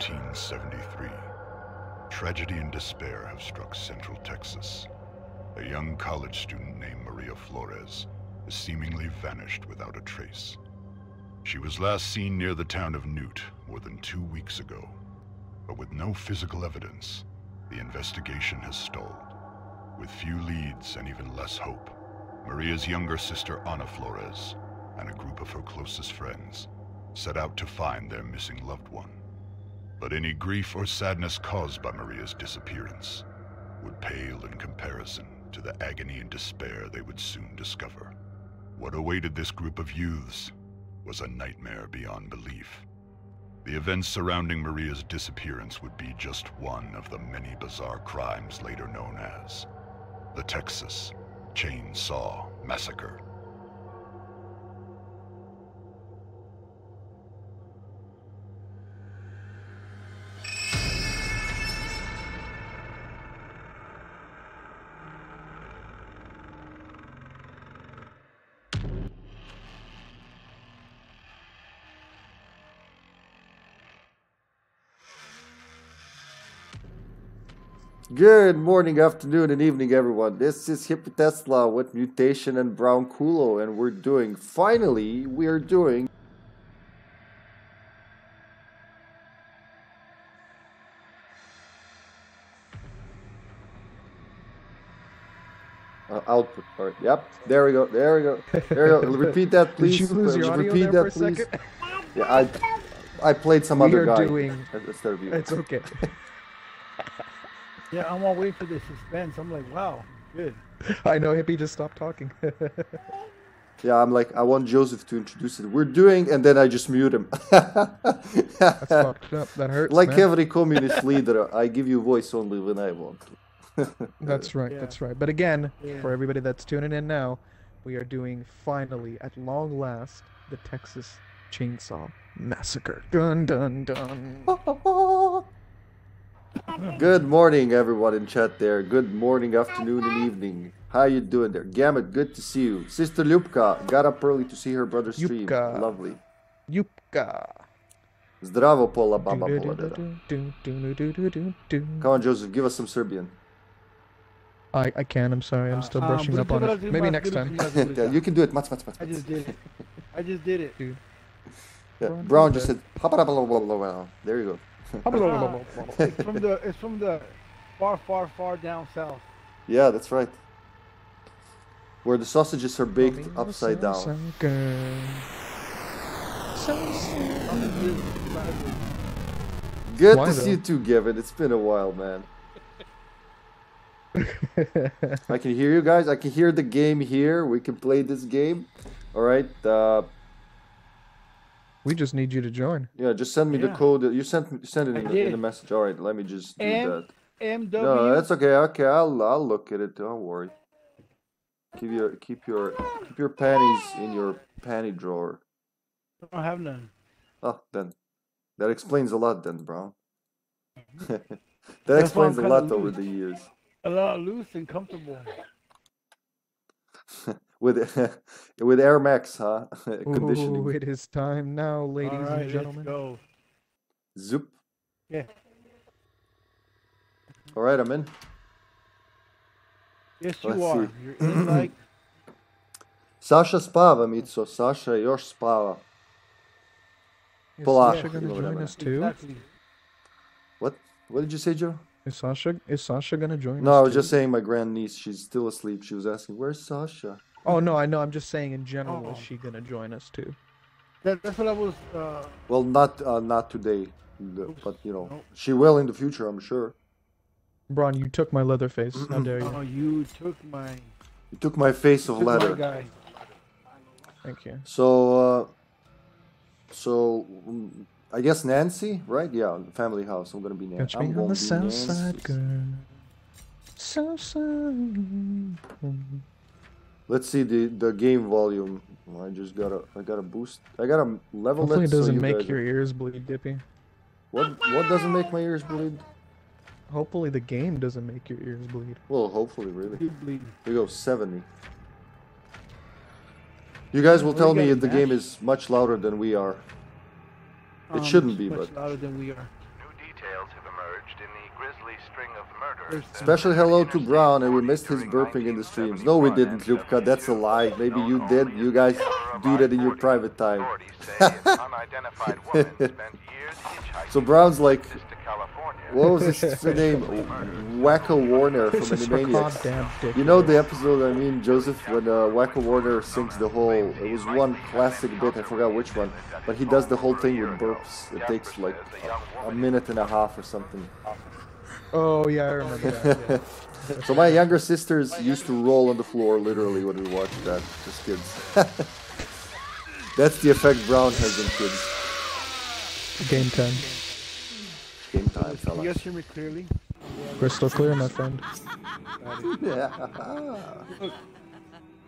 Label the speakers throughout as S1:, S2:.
S1: April, 1973. Tragedy and despair have struck Central Texas. A young college student named Maria Flores has seemingly vanished without a trace. She was last seen near the town of Newt more than two weeks ago. But with no physical evidence, the investigation has stalled. With few leads and even less hope, Maria's younger sister Ana Flores and a group of her closest friends set out to find their missing loved one. But any grief or sadness caused by Maria's disappearance would pale in comparison to the agony and despair they would soon discover. What awaited this group of youths was a nightmare beyond belief. The events surrounding Maria's disappearance would be just one of the many bizarre crimes later known as the Texas Chainsaw Massacre.
S2: Good morning, afternoon, and evening, everyone. This is Hippy Tesla with Mutation and Brown Kulo, and we're doing, finally, we are doing uh, output part. Yep, there we go, there we go, there we go. Repeat that, please.
S3: Did you lose your audio
S2: Repeat
S3: there
S2: that,
S3: for a
S2: please.
S3: second?
S2: Yeah, I, I played some
S3: We
S2: other
S3: are
S2: guy.
S3: doing-
S2: instead of you.
S3: It's okay.
S4: Yeah, I'm all waiting for the suspense. I'm like, wow, good.
S3: I know hippie just stopped talking.
S2: Yeah, I'm like, I want Joseph to introduce it. We're doing, and then I just mute him.
S3: That's fucked up. That hurts.
S2: like
S3: man.
S2: every communist leader, I give you voice only when I want.
S3: That's right.
S4: Yeah.
S3: That's right. But again,
S4: Yeah.
S3: for everybody that's tuning in now, we are doing finally, at long last, the Texas Chainsaw Massacre. Dun dun dun.
S2: Good morning, everyone in chat there. Good morning, afternoon, and evening. How you doing there? Gamut, good to see you. Sister Ljubka got up early to see her brother stream.
S3: Ljubka.
S2: Lovely.
S3: Yupka.
S2: Zdravo, Pola Baba Pola Come on, Joseph, give us some Serbian.
S3: I I can. I'm sorry. I'm still
S4: Um,
S3: brushing up on it. Maybe next time.
S2: yeah, you can do it. Mats, mats, mats,
S4: I just did it. I just did it.
S2: Yeah,
S3: Brown
S2: Brown just
S3: that.
S2: said, there you go.
S4: It's from the it's from the far, far, far down south.
S2: Yeah, that's right. Where the sausages are baked upside down. Good
S3: Why
S2: to see you too, Gavin. It's been a while, man. I can hear you guys. I can hear the game here. We can play this game. All right. Uh,
S3: we just need you to join.
S2: yeah, just send me the code. You sent me- send it in the, in the message. All right. Let me just do
S4: M-
S2: that.
S4: MW.
S2: No, that's okay. Okay, I'll I'll look at it. Don't worry. Keep your keep your keep your panties in your panty drawer.
S4: I don't have none.
S2: Oh, then that explains a lot, then, Brown. Mm-hmm. that
S4: why I'm
S2: explains a
S4: kinda
S2: lot over
S4: loose.
S2: the years.
S4: A lot loose and comfortable.
S2: with with Air Max, huh? Conditioning.
S3: Ooh, it is time now, ladies
S4: All right,
S3: and gentlemen.
S4: let's go.
S2: Zoop.
S4: Yeah.
S2: All right, I'm in.
S4: Yes, you
S2: Let's
S4: are.
S2: see.
S4: You're in like
S2: Sasha spava, Mitso. Sasha još spava.
S3: Is
S2: Polako,
S3: Sasha gonna
S2: you know what I
S3: join
S2: meant.
S3: us too?
S4: exactly.
S2: What? What did you say, Joe?
S3: Is Sasha is Sasha gonna join us?
S2: No,
S3: us
S2: I was
S3: too?
S2: just saying my grandniece. She's still asleep. She was asking, "Where's Sasha?"
S3: Oh no, I know. I'm just saying in general. Is
S4: Oh.
S3: she gonna join us too?
S4: That, that's what I was. Uh,
S2: Well, not uh, not today, but you know,
S4: Nope.
S2: she will in the future, I'm sure.
S3: Braun, you took my Leatherface. How dare you?
S4: oh, you took my.
S2: You took my face of
S4: took my
S2: leather.
S4: guy.
S3: Thank you.
S2: So, uh, so mm, I guess Nancy, right? Yeah, family house. I'm gonna be Nancy.
S3: Catch me
S2: I'm
S3: on the
S2: be
S3: south
S2: Nancy.
S3: side, girl. South side.
S2: Let's see the the game volume. I just gotta I gotta boost. I gotta level
S3: Hopefully
S2: it
S3: it doesn't
S2: you
S3: make
S2: guys-
S3: your ears bleed, Dippy.
S2: What what doesn't make my ears bleed?
S3: Hopefully the game doesn't make your ears bleed.
S2: Well, hopefully, really.
S4: Bleed.
S2: We go 70. You guys will
S4: Well,
S2: tell me if the game is much louder than we are.
S4: Um,
S2: shouldn't be,
S4: much
S2: but-
S4: louder than we are.
S5: New details have emerged in the grisly string of murders.
S4: There's-
S5: that
S2: Special hello to Brown, and we missed his burping in the streams. No, we didn't, Lupka. That's a lie. Maybe you did. You guys
S5: the Terror of
S2: do that in your private time.
S5: Authorities say an unidentified woman spent years hitchhiking
S2: So Brown's like, what was his name? Wakko Warner from Animaniacs. You know the episode, I mean, Joseph, when uh, Wakko Warner sings the whole, it was one classic bit, I forgot which one, but he does the whole thing with burps. It takes like a, a minute and a half or something.
S3: Oh yeah, I remember that. Yeah.
S2: So my younger sisters used to roll on the floor literally when we watched that, just kids. That's the effect Brown has on kids.
S3: Game ten,
S2: Game time,
S4: Can you
S2: fella.
S4: guys hear me clearly?
S3: crystal clear, my friend.
S2: Yeah.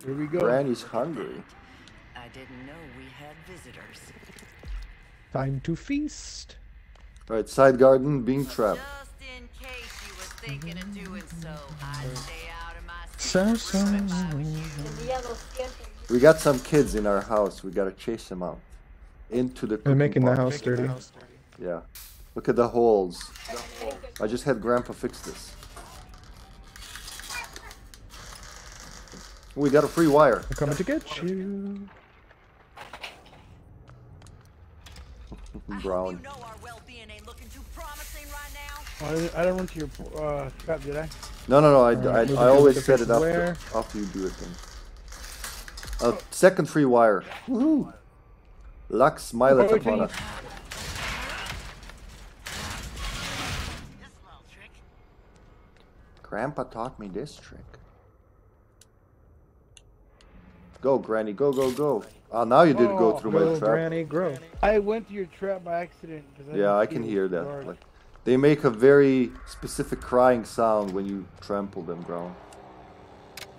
S4: Here we go.
S2: Granny's hungry.
S6: I didn't know we had visitors.
S3: Time to feast.
S2: Alright, side garden being trapped.
S6: Just in case you were thinking of doing so, I'd stay out of my
S3: So,
S6: secret
S3: so.
S2: We got some kids in our house. We gotta chase them out. Into the
S3: They're making the
S2: pot.
S3: house dirty.
S2: Yeah. Look at the holes. I just had Grandpa fix this. We got a free wire.
S3: I'm coming to get you.
S2: Brown.
S4: I I run to your uh, trap, did I?
S2: No, no, no. I,
S3: Alright,
S2: I, I always set it
S3: faces
S2: after, after you do it. Then. Uh, second free wire. Woohoo! Luck smileth
S4: Oh,
S2: upon
S4: okay.
S2: us.
S6: This little trick.
S2: Grandpa taught me this trick. Go, Granny. Go, go, go. Ah, now you did go
S4: Oh,
S2: through
S3: Grow,
S2: my trap.
S3: granny, grow.
S4: I went to your trap by accident. 'cause
S2: Yeah, I can hear that. Like, they make a very specific crying sound when you trample them, Brown.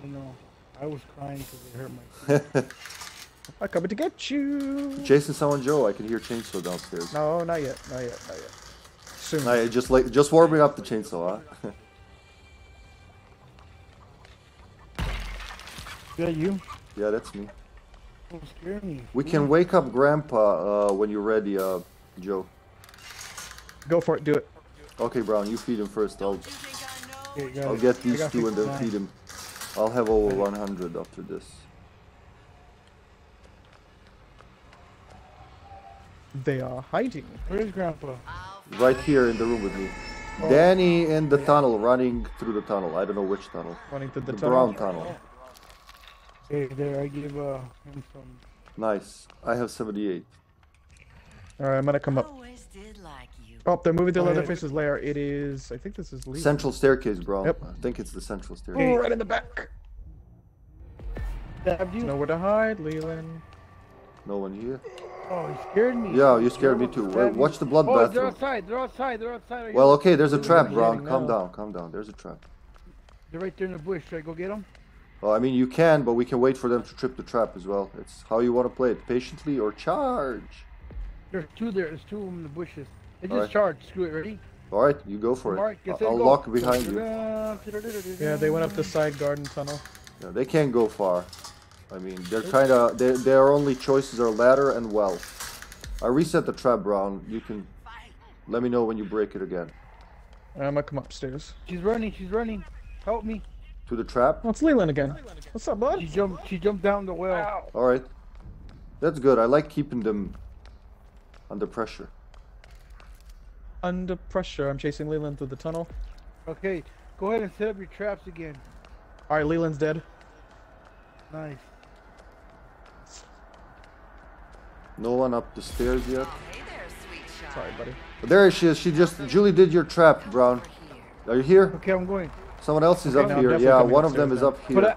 S4: You know, I was crying because it hurt my.
S3: I'm coming to get you.
S2: Jason, someone, Joe. I can hear chainsaw downstairs.
S3: No, not yet, not yet, not yet. Soon.
S2: Nah, just like just warming up the chainsaw, huh?
S4: Is that you?
S2: yeah, that's me.
S4: Don't scare me.
S2: We can wake up Grandpa uh, when you're ready, uh, Joe.
S3: Go for it. Do it.
S2: Okay, Brown, you feed him first. I'll
S4: okay,
S2: I'll get these two and then
S4: 59.
S2: feed him. I'll have over 100 after this.
S3: They are hiding.
S4: Where's Grandpa?
S2: Right here in the room with me. Danny in the tunnel, running through the tunnel. I don't know which tunnel.
S3: Running through the,
S2: The
S3: tunnel.
S2: brown tunnel.
S4: Hey, there, I give uh, him some.
S2: Nice. I have 78.
S3: All right, I'm gonna come up.
S6: always did like you.
S3: Oh, they're moving to
S4: Go ahead.
S3: Leatherface's lair. It is. I think this is Lee.
S2: Central staircase, bro.
S3: Yep.
S2: I think it's the central
S3: Oh,
S2: staircase.
S3: right in the back.
S4: Stabbed you?
S3: Nowhere to hide, Leland.
S2: No one here.
S4: Oh, he scared me.
S2: Yeah, you scared me too.
S4: about to
S2: Well,
S4: stab me.
S2: watch the blood
S4: Oh, they're outside. They're outside. They're outside.
S2: Well, okay, there's a trap,
S3: they're
S2: Brown.
S3: hiding
S2: Calm down, calm down. There's a trap.
S4: They're right there in the bush. Should I go get them?
S2: Well, I mean, you can, but we can wait for them to trip the trap as well. It's how you want to play it, patiently or charge.
S4: There's two there. There's two of them in the bushes. They just
S2: Alright.
S4: charged. Screw it. Ready?
S2: All right, you go for
S4: Mark,
S2: it. I'll, I'll
S4: go.
S2: lock behind you.
S3: Yeah, they went up the side garden tunnel.
S2: Yeah, they can't go far. I mean, they're kind of their their only choices are ladder and well. I reset the trap, Brown. You can let me know when you break it again.
S3: I'm gonna come upstairs.
S4: She's running. She's running. Help me.
S2: To the trap.
S3: Oh, it's Leland again. What's up, bud?
S4: She
S3: bud?
S4: jumped. She jumped down the well.
S2: All right, that's good. I like keeping them under pressure.
S3: Under pressure. I'm chasing Leland through the tunnel.
S4: Okay, go ahead and set up your traps again.
S3: All right, Leland's dead.
S4: Nice.
S2: No one up the stairs yet.
S6: Hey there.
S3: Sorry, buddy.
S2: There she is. She just Julie did your trap, Brown. Are you here?
S4: Okay, I'm going.
S2: Someone else is
S3: Okay,
S2: up
S3: now I'm
S2: here. Yeah, one of them
S3: upstairs
S2: is up here.
S4: But I,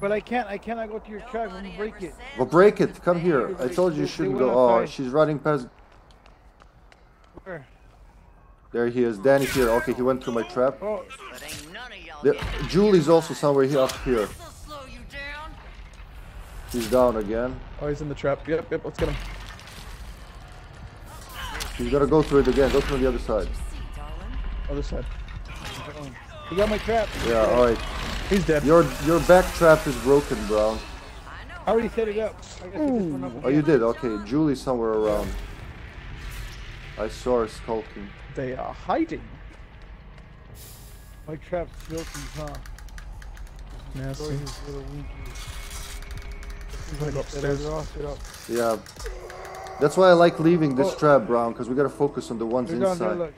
S4: but I can't. I cannot go to your trap. I'm break it.
S2: Well, break it. Come here. I told you you shouldn't go. Oh, she's running past.
S4: Where?
S2: There he is. Danny here. Okay, he went through my trap.
S4: Oh,
S6: But ain't none of y'all
S2: The, Julie's also somewhere here up here.
S6: This'll slow you down.
S2: Again.
S3: Oh, he's in the trap. Yep, yep. Let's get him.
S2: She's gotta go through it again. Go through the other side.
S3: Other side.
S4: He got my trap.
S2: Yeah, alright.
S3: He's dead.
S2: Your your back trap is broken, Brown.
S6: I know.
S4: I already set it up. I gotta set this one up
S2: Oh, you did? Okay. Julie's somewhere around. I saw her skulking.
S3: They are hiding.
S4: My trap's filthy, huh? Throw
S3: Nasty.
S4: his little winky.
S3: Upstairs.
S4: They're all set up.
S2: Yeah. That's why I like leaving this
S4: Oh.
S2: trap, Brown, because we gotta focus on the ones
S4: They're down there,
S2: inside.
S4: look.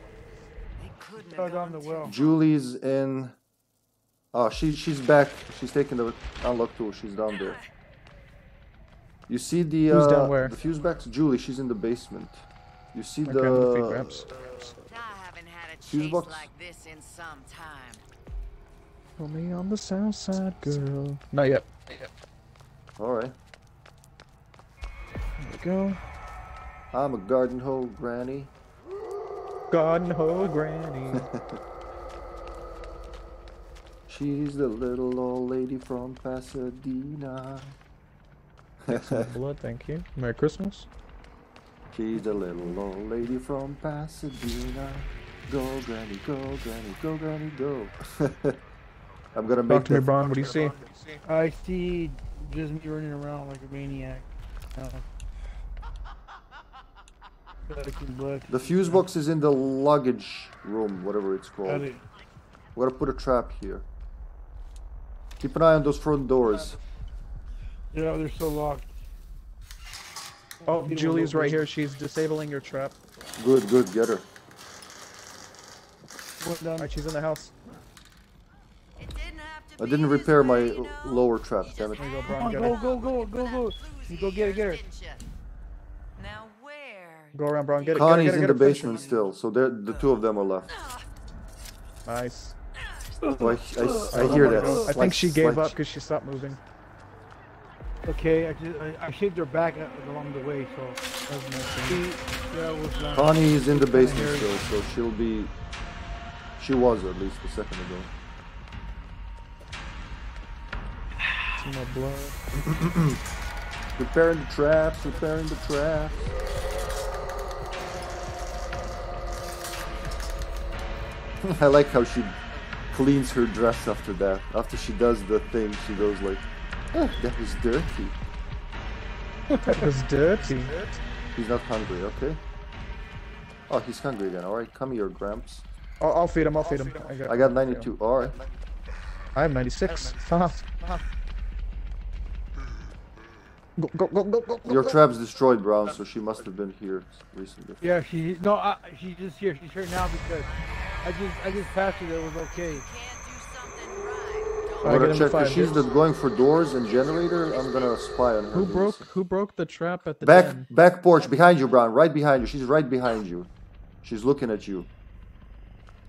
S6: They couldn't
S4: They're
S6: have
S4: down the well.
S2: Julie's in. Oh, she she's back. She's taking the unlock tool. She's down there. You see the
S3: Who's
S2: uh,
S3: down where?
S2: the fuse box? Julie, she's in the basement. You see
S3: Okay, I'm gonna feed
S2: the Fuse box?
S6: like this in some time.
S3: Put me on the south side, girl. Not yet.
S2: All right.
S3: There we go.
S2: I'm a garden hoe, granny.
S3: Garden hoe granny.
S2: She's the little old lady from Pasadena.
S3: Some blood, thank you. Merry Christmas.
S2: She's the little old lady from Pasadena. Go, granny, go, granny, go, granny, go. I'm gonna make
S3: Talk to me,
S2: that.
S3: Braun. What do you see?
S4: I see just me running around like a maniac. Uh, collecting blood.
S2: The fuse box is in the luggage room, whatever it's called.
S4: it.
S2: We're gonna put a trap here. Keep an eye on those front doors.
S4: Yeah, they're so locked.
S3: Oh,
S4: Feed 'em a
S3: Julie's right here. She's disabling your trap.
S2: Good, good, get her.
S4: One down.
S3: Alright, she's in the house.
S6: It didn't
S2: I didn't repair my
S6: know?
S2: lower trap, damn it.
S3: There you go,
S6: had
S3: Braun.
S4: Come on,
S3: Get
S4: go, go, go, go, go. You go get it, get her.
S6: Now where?
S3: Go around, Braun. Get it. Get
S2: Connie's
S3: it, get it,
S2: in the
S3: it, finish
S2: basement still, so they're, the two of them are left.
S3: Nice.
S2: So I, I, I hear that.
S3: I think she gave
S2: slight-
S3: up because she stopped moving.
S4: Okay, I, just, I, I shaved her back uh, along the way, so.
S3: That was nice.
S4: She, yeah, was
S2: Connie is in the basement still, so she'll be. She was at least a second ago.
S3: Some more blood.
S2: Preparing the traps, preparing the traps. I like how she cleans her dress after that. After she does the thing, she goes like, "Ah, that was dirty.
S3: That was dirty.
S2: He's not hungry, okay? Oh, he's hungry again. Alright, come here, Gramps.
S3: I'll, I'll feed him. I'll feed him. I got.
S2: I got 92. Alright.
S3: I have 96. Haha. Go, go, go, go, go, go.
S2: Your trap's destroyed, Brown, so she must have been here recently.
S4: Yeah, she no, I, she's just here. She's here now because I just I just passed her. That was okay.
S6: Can't do something right.
S2: I'm
S3: I
S6: Don't
S3: get
S2: gonna check
S3: to
S2: if
S3: five.
S2: she's the, going for doors and generator. I'm gonna spy on her.
S3: Who broke?
S2: see.
S3: Who broke the trap at the
S2: Back,
S3: den?
S2: back porch behind you, Brown. Right behind you. She's right behind you. She's looking at you.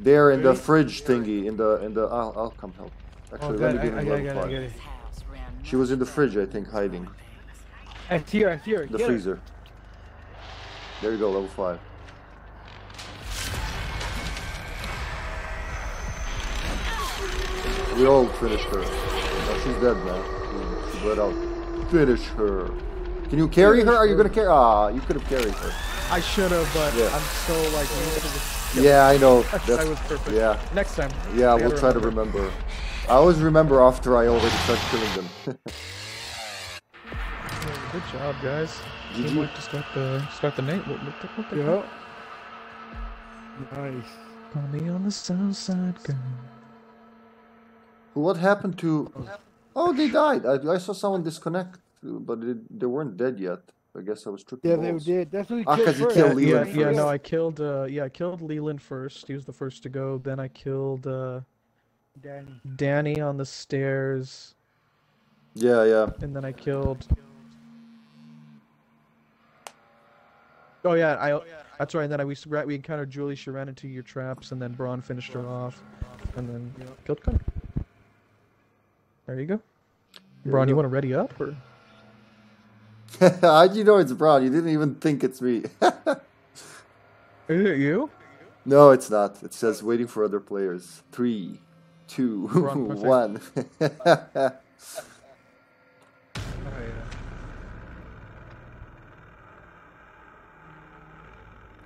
S2: There in the fridge thingy. In the in the. I'll, I'll come help.
S4: Oh,
S2: Actually,
S4: God,
S2: let me give him
S4: got it, I
S2: level
S4: got it, I
S2: five.
S4: it.
S2: She was in the fridge, I think, hiding.
S4: I see her. I see her.
S2: The
S4: Get her.
S2: freezer. There you go, level five. We all finished her. Oh, she's dead now. She, she bled out. Finish her. Can you carry her? Are you gonna carry? Ah, you could have carried her.
S3: I should have, but
S2: Yeah.
S3: I'm so like. Used
S2: Yeah, I know.
S3: I
S2: That's,
S3: was perfect.
S2: yeah,
S3: Next time.
S2: yeah.
S3: I
S2: We'll
S3: gotta
S2: try to
S3: remember.
S2: remember. I always remember after I already start killing them.
S3: Good job, guys.
S2: GG.
S3: Seemed like to start the start the night. What, what the, what the
S4: Yeah. Nice.
S3: Call me on the south side, girl.
S2: what happened to? Oh, they died. I, I saw someone disconnect, but it, they weren't dead yet. I guess I was tripping
S4: Yeah, they
S2: balls.
S4: did. That's what he
S2: Ah,
S4: killed
S2: 'cause he
S4: first.
S2: killed
S3: yeah,
S2: Leland
S3: yeah,
S2: first.
S3: no, I killed. Uh, yeah, I killed Leland first. He was the first to go. Then I killed uh,
S4: Danny.
S3: Danny on the stairs,
S2: Yeah, yeah.
S3: and then I killed. Oh yeah, I. That's right. And then I we s- we encountered Julie. She ran into your traps, and then Braun finished her off, and then killed Connor. There you go.
S2: There
S3: Braun,
S2: you
S3: you want to ready up or?
S2: How'd you know it's Brown? You didn't even think it's me.
S3: Is it you?
S2: no, it's not. It says waiting for other players. Three, two, one.
S3: Oh yeah.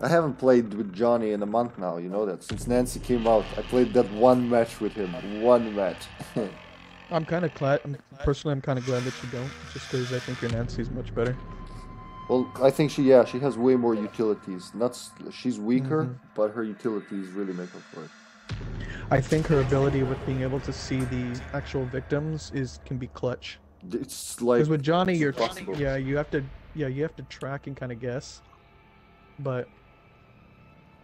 S2: I haven't played with Johnny in a month now, you know that. Since Nancy came out, I played that one match with him. One match.
S3: I'm kind of glad. I'm, personally, I'm kind of glad that you don't, just because I think your Nancy's much better.
S2: Well, I think she yeah she has way more utilities. Not she's weaker,
S3: Mm-hmm.
S2: but her utilities really make up for it.
S3: I think her ability with being able to see the actual victims is can be clutch.
S2: It's like
S3: Because with Johnny, you're
S2: possible.
S3: yeah, you have to yeah, you have to track and kind of guess. But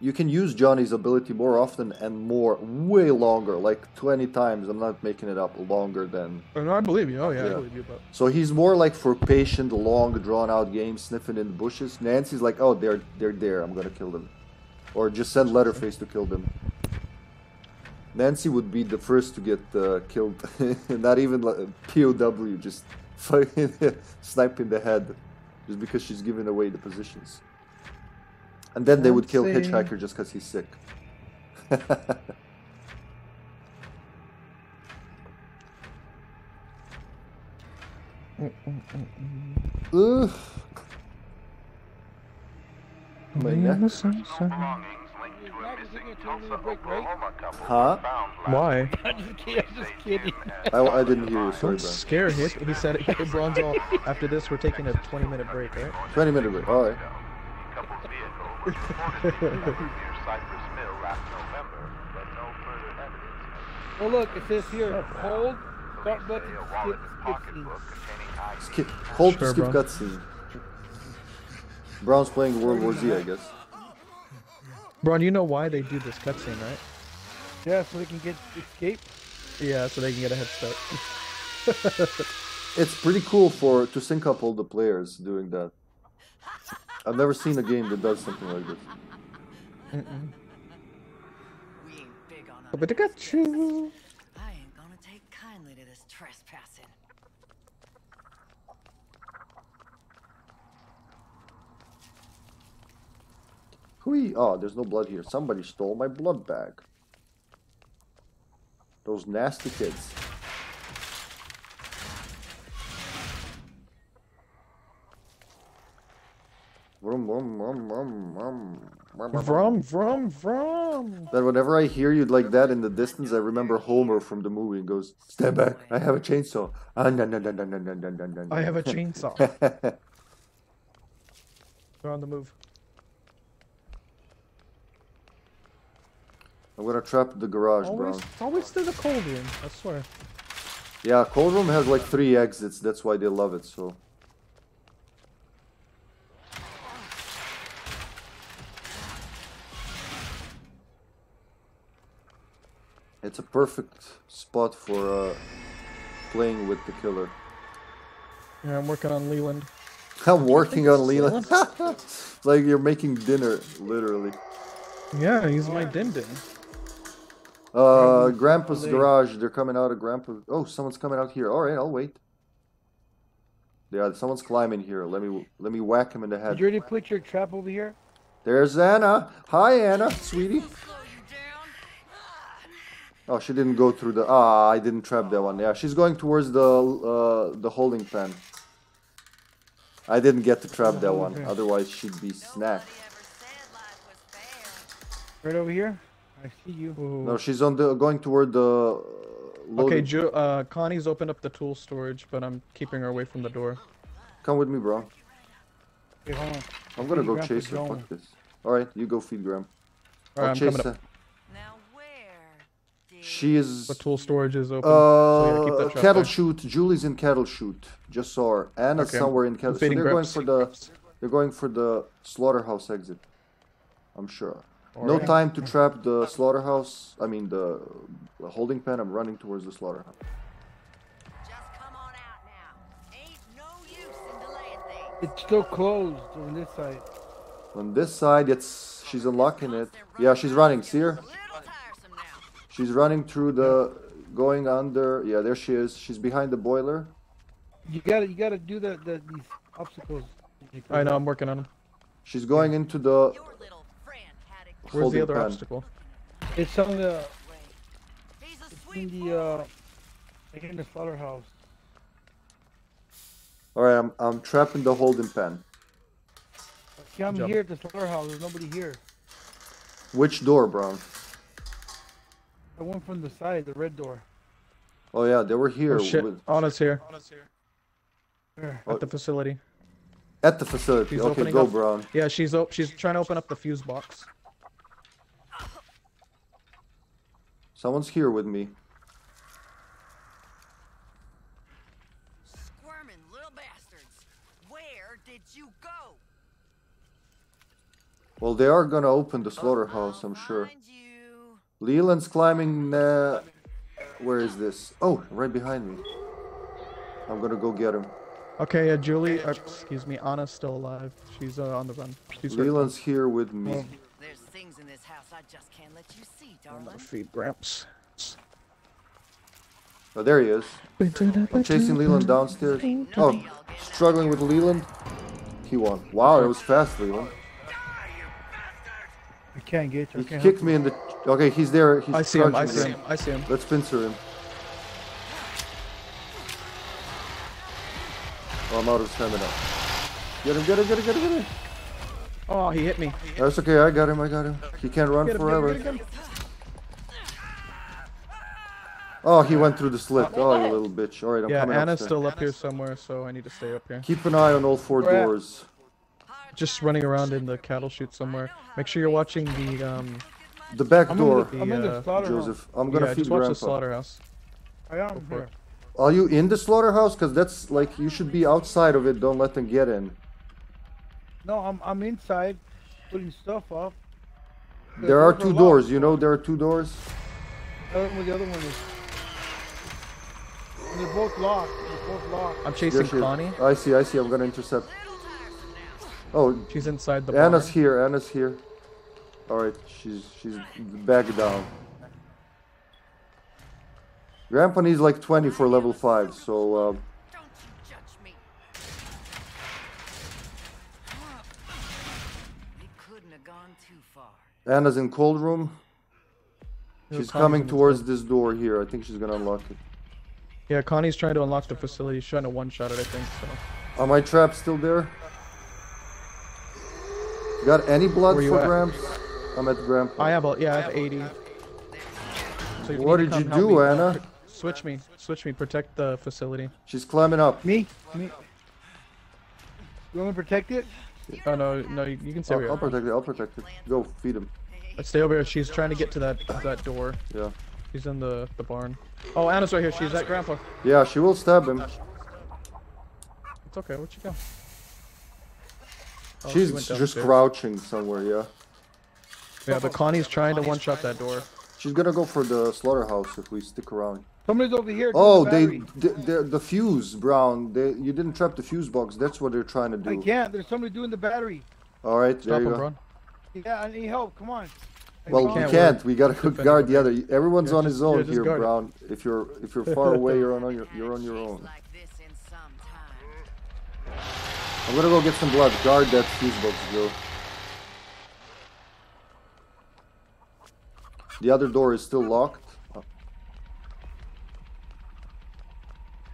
S2: you can use Johnny's ability more often and more, way longer, like 20 times. I'm not making it up. Longer than
S3: oh, no, I believe you. Oh yeah, I believe you. But
S2: so he's more like for patient, long, drawn-out games, sniffing in the bushes. Nancy's like, oh, they're they're there. I'm gonna kill them, or just send Leatherface to kill them. Nancy would be the first to get uh, killed, not even like, POW, just fucking snipe in the head, just because she's giving away the positions. And then they would kill
S3: Nancy.
S2: Hitchhiker just because he's sick. Ugh. My neck.
S5: To a missing Tulsa, Oklahoma
S2: Huh?
S5: found
S3: why?
S4: I'm just kidding. I'm just kidding.
S2: I, I didn't hear you. Sorry,
S3: Don't
S2: bro.
S3: scare him. He said it. Bronze all. After this, we're taking a 20 minute break, right?
S2: 20 minute break. All right.
S5: Couple's vehicle was reported to be found near Cypress Mill last November, but no further evidence.
S4: Oh look, it says here, hold, start
S5: Police
S4: button,
S5: say
S4: skip,
S5: wallet
S4: skip
S5: pocketbook
S2: Skip. Hold
S3: Sure,
S2: skip
S3: bro.
S2: cutscene. Brown's playing World War Z, I guess.
S3: Bron, you know why they do this cutscene, right?
S4: Yeah, so they can get escape.
S3: Yeah, so they can get a head start.
S2: It's pretty cool for to sync up all the players doing that. I've never seen a game that does something like this.
S6: We ain't big on
S3: But I got you.
S6: I ain't gonna take kindly to this trespassing.
S2: Hui! Oh, there's no blood here. Somebody stole my blood bag. Those nasty kids. Vroom, vroom, vroom, vroom, vroom, vroom, vroom.
S3: Vroom.
S2: That whenever I hear you like that in the distance, I remember Homer from the movie and goes, "Stand back! I have a chainsaw." Ah, no, no, no, no, no, no, no, no, no,
S3: I have a chainsaw. They're on the move.
S2: I'm gonna trap the garage,
S3: Always,
S2: Brown.
S3: always to the cold room. I swear.
S2: Yeah, cold room has like three exits. That's why they love it. So it's a perfect spot for uh, playing with the killer.
S3: Yeah, I'm working on Leland.
S2: I'm working on Leland. like you're making dinner, literally.
S3: Yeah, he's my din din.
S2: Uh, Grandpa's garage. They're coming out of Grandpa. Oh, someone's coming out here. All right, I'll wait. Yeah, someone's climbing here. Let me let me whack him in the head.
S4: Did
S2: head.
S4: you already put your trap over here?
S2: There's Anna. Hi, Anna, sweetie.
S6: Slow you down.
S2: Oh, she didn't go through the. Ah, I didn't trap that one. Yeah, she's going towards the uh, the holding pen. I didn't get to trap that one.
S4: Okay.
S2: Otherwise, she'd be snacked.
S6: Nobody ever said life was fair.
S4: Right over here? I see you.
S2: No, she's on the going toward the. uh,
S3: Okay,
S2: Loading.
S3: uh, Connie's opened up the tool storage, but I'm keeping her away from the door.
S2: Come with me, bro.
S4: Okay, hold on.
S2: I'm gonna
S4: Feed
S2: go
S4: Grandpa
S2: chase her.
S4: Joan.
S2: Fuck this. All right, you go feed Graham.
S3: All
S2: I'll
S3: I'm
S2: chase
S3: coming
S2: her.
S3: up.
S6: Now
S2: She is.
S3: The tool storage is open. so we gotta keep
S2: Uh,
S3: that trap
S2: cattle
S3: there.
S2: shoot. Julie's in cattle chute. Just saw her. Anna's
S3: Okay.
S2: somewhere in
S3: I'm
S2: cattle. So they're going for the. They're going for the slaughterhouse exit. I'm sure. no
S3: Alright.
S2: time to trap the slaughterhouse. I mean the, the holding pen. I'm running towards the slaughterhouse.
S6: Just come on out now. Ain't no use in delaying things.
S4: It's still closed on this side.
S2: On this side, it's she's unlocking it. Yeah, she's running. See her? She's running through the, going under. Yeah, there she is. She's behind the boiler.
S4: You gotta, you gotta do the, the these obstacles.
S3: I know, I'm working on him.
S2: She's going into the.
S6: Your little friend had a
S3: Where's the other
S2: pen.
S3: obstacle?
S4: It's on the,
S6: way. He's a
S4: in the, uh, like in the slaughterhouse.
S2: All right, I'm I'm trapping the holding pen.
S4: See, I'm
S3: Jump.
S4: here at the slaughterhouse. There's nobody here.
S2: Which door, Brown?
S4: I went from the side, the red door.
S2: Oh yeah, they were here.
S3: Oh shit,
S2: with-
S3: Anna's here
S4: There.
S2: Oh.
S3: at the facility.
S2: At the facility.
S3: She's
S2: okay,
S3: opening
S2: go,
S3: up-
S2: Brown.
S3: Yeah, she's op- she's trying to open up the fuse box.
S2: Someone's here with me.
S6: Squirming little bastards. Where did you go?
S2: Well, they are gonna open the slaughterhouse, I'm
S6: I'll
S2: sure.
S6: Find you.
S2: Leland's climbing. Uh, where is this? Oh, right behind me. I'm gonna go get him.
S3: Okay, yeah, Julie, uh, excuse me, Anna's still alive. She's uh, on the run. She's hurt.
S2: Leland's here with me.
S6: There's things in this house I just can't let you see,
S3: I'm gonna feed Gramps.
S2: Oh, there he is. I'm chasing Leland downstairs. Oh, struggling with Leland. He won. Wow, it was fast, Leland.
S4: I can't get you. I
S2: He
S4: can't
S2: kicked
S4: help
S2: me in the. Okay, he's there. He's
S3: I see him. I see him. I see him.
S2: Let's pincer him. Oh, I'm out of stamina. Get him, get him, get him, get him, get him.
S3: Oh, he hit me.
S2: That's okay, I got him, I got him. He can't run
S3: Get him,
S2: forever.
S3: get him, get him.
S2: Oh, he went through the slit. Oh, you little bitch. Alright, I'm
S3: Yeah,
S2: coming
S3: Anna's
S2: upstairs.
S3: still up here somewhere, so I need to stay up here.
S2: Keep an eye on all four
S4: Where at?
S2: Doors.
S3: Just running around in the cattle chute somewhere. Make sure you're watching the um
S2: The back
S4: I'm in
S2: door,
S4: the, I'm in the slaughterhouse.
S2: Joseph. I'm gonna
S3: yeah,
S2: feed
S3: just watch the slaughterhouse.
S4: I am here.
S2: Are you in the slaughterhouse? Cause that's like you should be outside of it. Don't let them get in.
S4: No, I'm I'm inside, putting stuff up. The
S2: There are two
S4: locked.
S2: doors. You know there are two doors.
S4: I don't the other one is. And they're both locked. They're both locked.
S3: I'm chasing. Connie.
S2: I see. I see. I'm gonna intercept. Oh,
S3: She's inside the
S2: Anna's
S3: barn.
S2: here. Anna's here. All right. She's she's back down. Grandpa needs like 20 for level five. So uh,
S6: Don't you judge me. It couldn't have gone too far.
S2: Anna's in cold room. She's coming towards this door here. I think she's gonna unlock it.
S3: Yeah, Connie's trying to unlock the facility. She's trying to one-shot it, I think. So.
S2: Are my traps still there? Got any blood
S3: Where
S2: for
S3: at?
S2: Gramps? I'm at Grandpa.
S3: I have a yeah, I have 80. So
S2: What did you do,
S3: me.
S2: Anna?
S3: Switch me, switch me, protect the facility.
S2: She's climbing up.
S4: Me? Me? You want me to protect it?
S3: Oh no, no, you, you can stay
S2: I'll, I'll protect it. I'll protect it. Go feed him.
S3: Uh, Stay over here. She's trying to get to that that door.
S2: Yeah.
S3: She's in the the barn. Oh, Anna's right here. She's at Grandpa.
S2: Yeah, she will stab him.
S3: It's okay. Where'd she go? Oh, she
S2: She's
S3: went
S2: just
S3: downstairs.
S2: crouching somewhere. Yeah.
S3: Yeah, but Connie's trying to one-shot that door.
S2: She's gonna go for the slaughterhouse if we stick around.
S4: Somebody's over here.
S2: Oh,
S4: the
S2: they,
S4: battery.
S2: the, the the fuse, Brown. They, you didn't trap the fuse box. That's what they're trying to do.
S4: I
S2: do.
S4: can't. There's somebody doing the battery.
S2: All right, there
S3: Stop
S2: you
S3: him,
S2: go.
S3: bro.
S4: Yeah, I need help. Come on. I
S2: Well,
S4: found
S2: we
S3: can't
S4: it.
S2: can't. We gotta
S3: Defend
S2: guard the other. Everyone's
S3: Yeah,
S2: on
S3: just-
S2: his own
S3: yeah,
S2: here,
S3: guard it.
S2: Brown. If you're if you're far away, you're on your you're on your own. I'm gonna go get some blood. Guard that fuse box, Joe. The other door is still locked. Oh,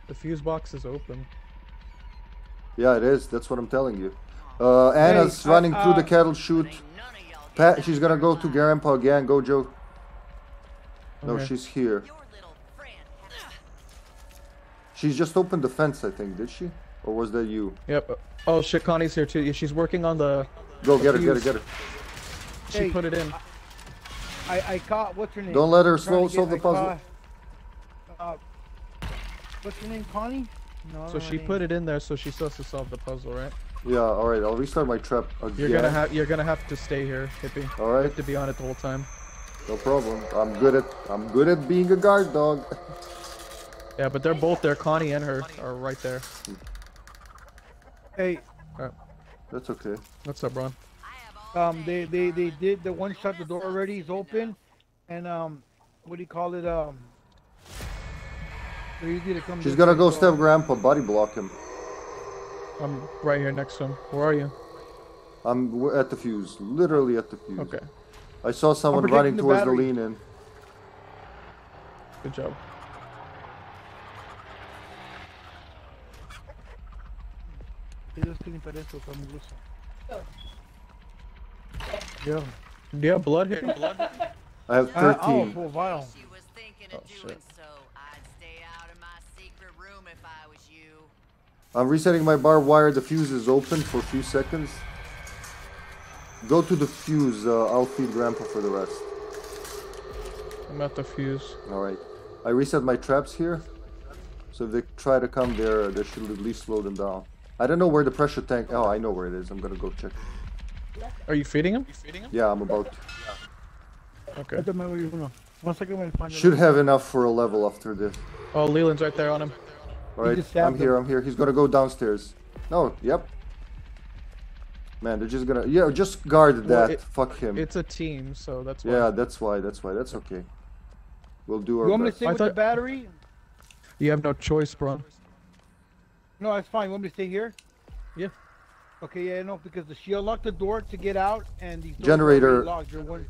S3: The fuse box is open.
S2: Yeah, it is. That's what I'm telling you. Uh, Anna's
S4: Hey,
S2: running
S4: uh,
S2: through the
S4: uh,
S2: cattle chute.
S6: Ain't none of y'all
S2: Pat, she's gonna go to Grandpa again. Go, Joe. No,
S3: Okay.
S2: she's here.
S6: your little friend.
S2: She's just opened the fence, I think. Did she? Or was that you?
S3: Yep. Oh shit, Connie's here too. She's working on the.
S2: Go get her, get her, get her.
S3: She
S4: Hey,
S3: put it in.
S4: I, I caught. What's her name?
S2: Don't let her
S4: I'm
S2: slow- solve the puzzle.
S4: caught- uh, what's her name? Connie? No.
S3: So she put it in there, so she still has to solve the puzzle, right?
S2: Yeah, alright, I'll restart my trap again.
S3: You're gonna have you're gonna have to stay here, hippie. You
S2: Alright,
S3: have to be on it the whole time.
S2: no problem. I'm good at I'm good at being a guard dog.
S3: Yeah, but they're both there. Connie and her are right there.
S4: Hey,
S2: That's okay.
S3: What's up, Ron?
S6: I have all
S4: um, they they they did the one shot. The door already is open, and um, what do you call it? Um, they're easy to come.
S2: She's gonna go
S4: so-
S2: step grandpa, body block him.
S3: I'm right here next to him. Where are you?
S2: I'm at the fuse, literally at the fuse.
S3: Okay,
S2: I saw someone running
S4: the
S2: towards the lean in.
S3: good job.
S4: Tienes que limpiar esto, está muy grueso. Yeah.
S3: Do you have blood here?
S2: I have
S4: Uh,
S2: 13.
S4: oh, full vial.
S6: she was thinking of
S3: Oh,
S6: doing
S3: shit.
S6: so. I'd stay out of my secret room if I was you.
S2: I'm resetting my barbed wire. The fuse is open for a few seconds. Go to the fuse. Uh, I'll feed Grandpa for the rest.
S3: I'm at the fuse.
S2: All right. I reset my traps here. So if they try to come there, they should at least slow them down. I don't know where the pressure tank. Oh, I know where it is. I'm gonna go check.
S3: Are you feeding him?
S2: Yeah, I'm about. to.
S3: Okay.
S4: Ahorita me voy uno. One second, me find
S2: Should have enough for a level after this.
S3: Oh, Leland's right there on him.
S2: All right, I'm
S4: stabbed
S2: here. I'm here. He's gonna go downstairs. No, yep. Man, they're just gonna. Yeah, just guard
S3: Well,
S2: that.
S3: it-
S2: Fuck him.
S3: It's a team, so that's why.
S2: Yeah, that's why. That's why. That's okay. We'll do our
S4: You want me to
S2: best.
S4: stay
S3: I
S4: with the battery?
S3: You have no choice, bro.
S4: No, that's fine. You want me to stay here?
S3: Yeah.
S4: Okay, yeah, no, because the shield locked the door to get out, and the
S2: Generator-
S4: already locked. One-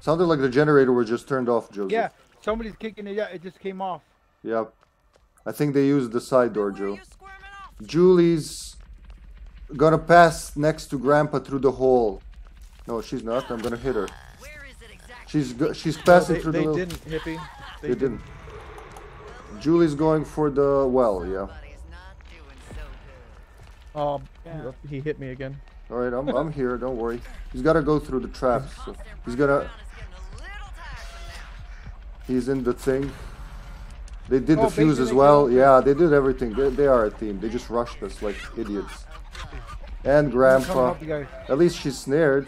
S2: Sounded like the generator was just turned off, Joseph.
S4: Yeah, somebody's kicking it. Yeah, it just came off.
S2: Yep. I think they used the side door,
S6: Who
S2: Joe.
S6: you squirming?
S2: Julie's gonna pass next to Grandpa through the hole. No, she's not. I'm gonna hit her.
S6: Where is it exactly?
S2: She's go- she's
S3: No,
S2: passing
S3: they,
S2: through
S3: they
S2: the.
S3: They didn't, hippie.
S2: They didn't. Julie's going for the well. Yeah.
S6: Somebody's not doing so good.
S3: Oh, he hit me again.
S2: All right, I'm I'm here. Don't worry. He's gotta go through the traps. So he's gonna.
S6: Run is getting a little tiresome now.
S2: He's in the thing. They did
S4: Oh,
S2: the fuse as well.
S4: killed-
S2: Yeah, they did everything. They, they are a team. They just rushed us like idiots. And
S4: I'm coming to
S2: Grandpa.
S4: help you guys.
S2: At least she's snared.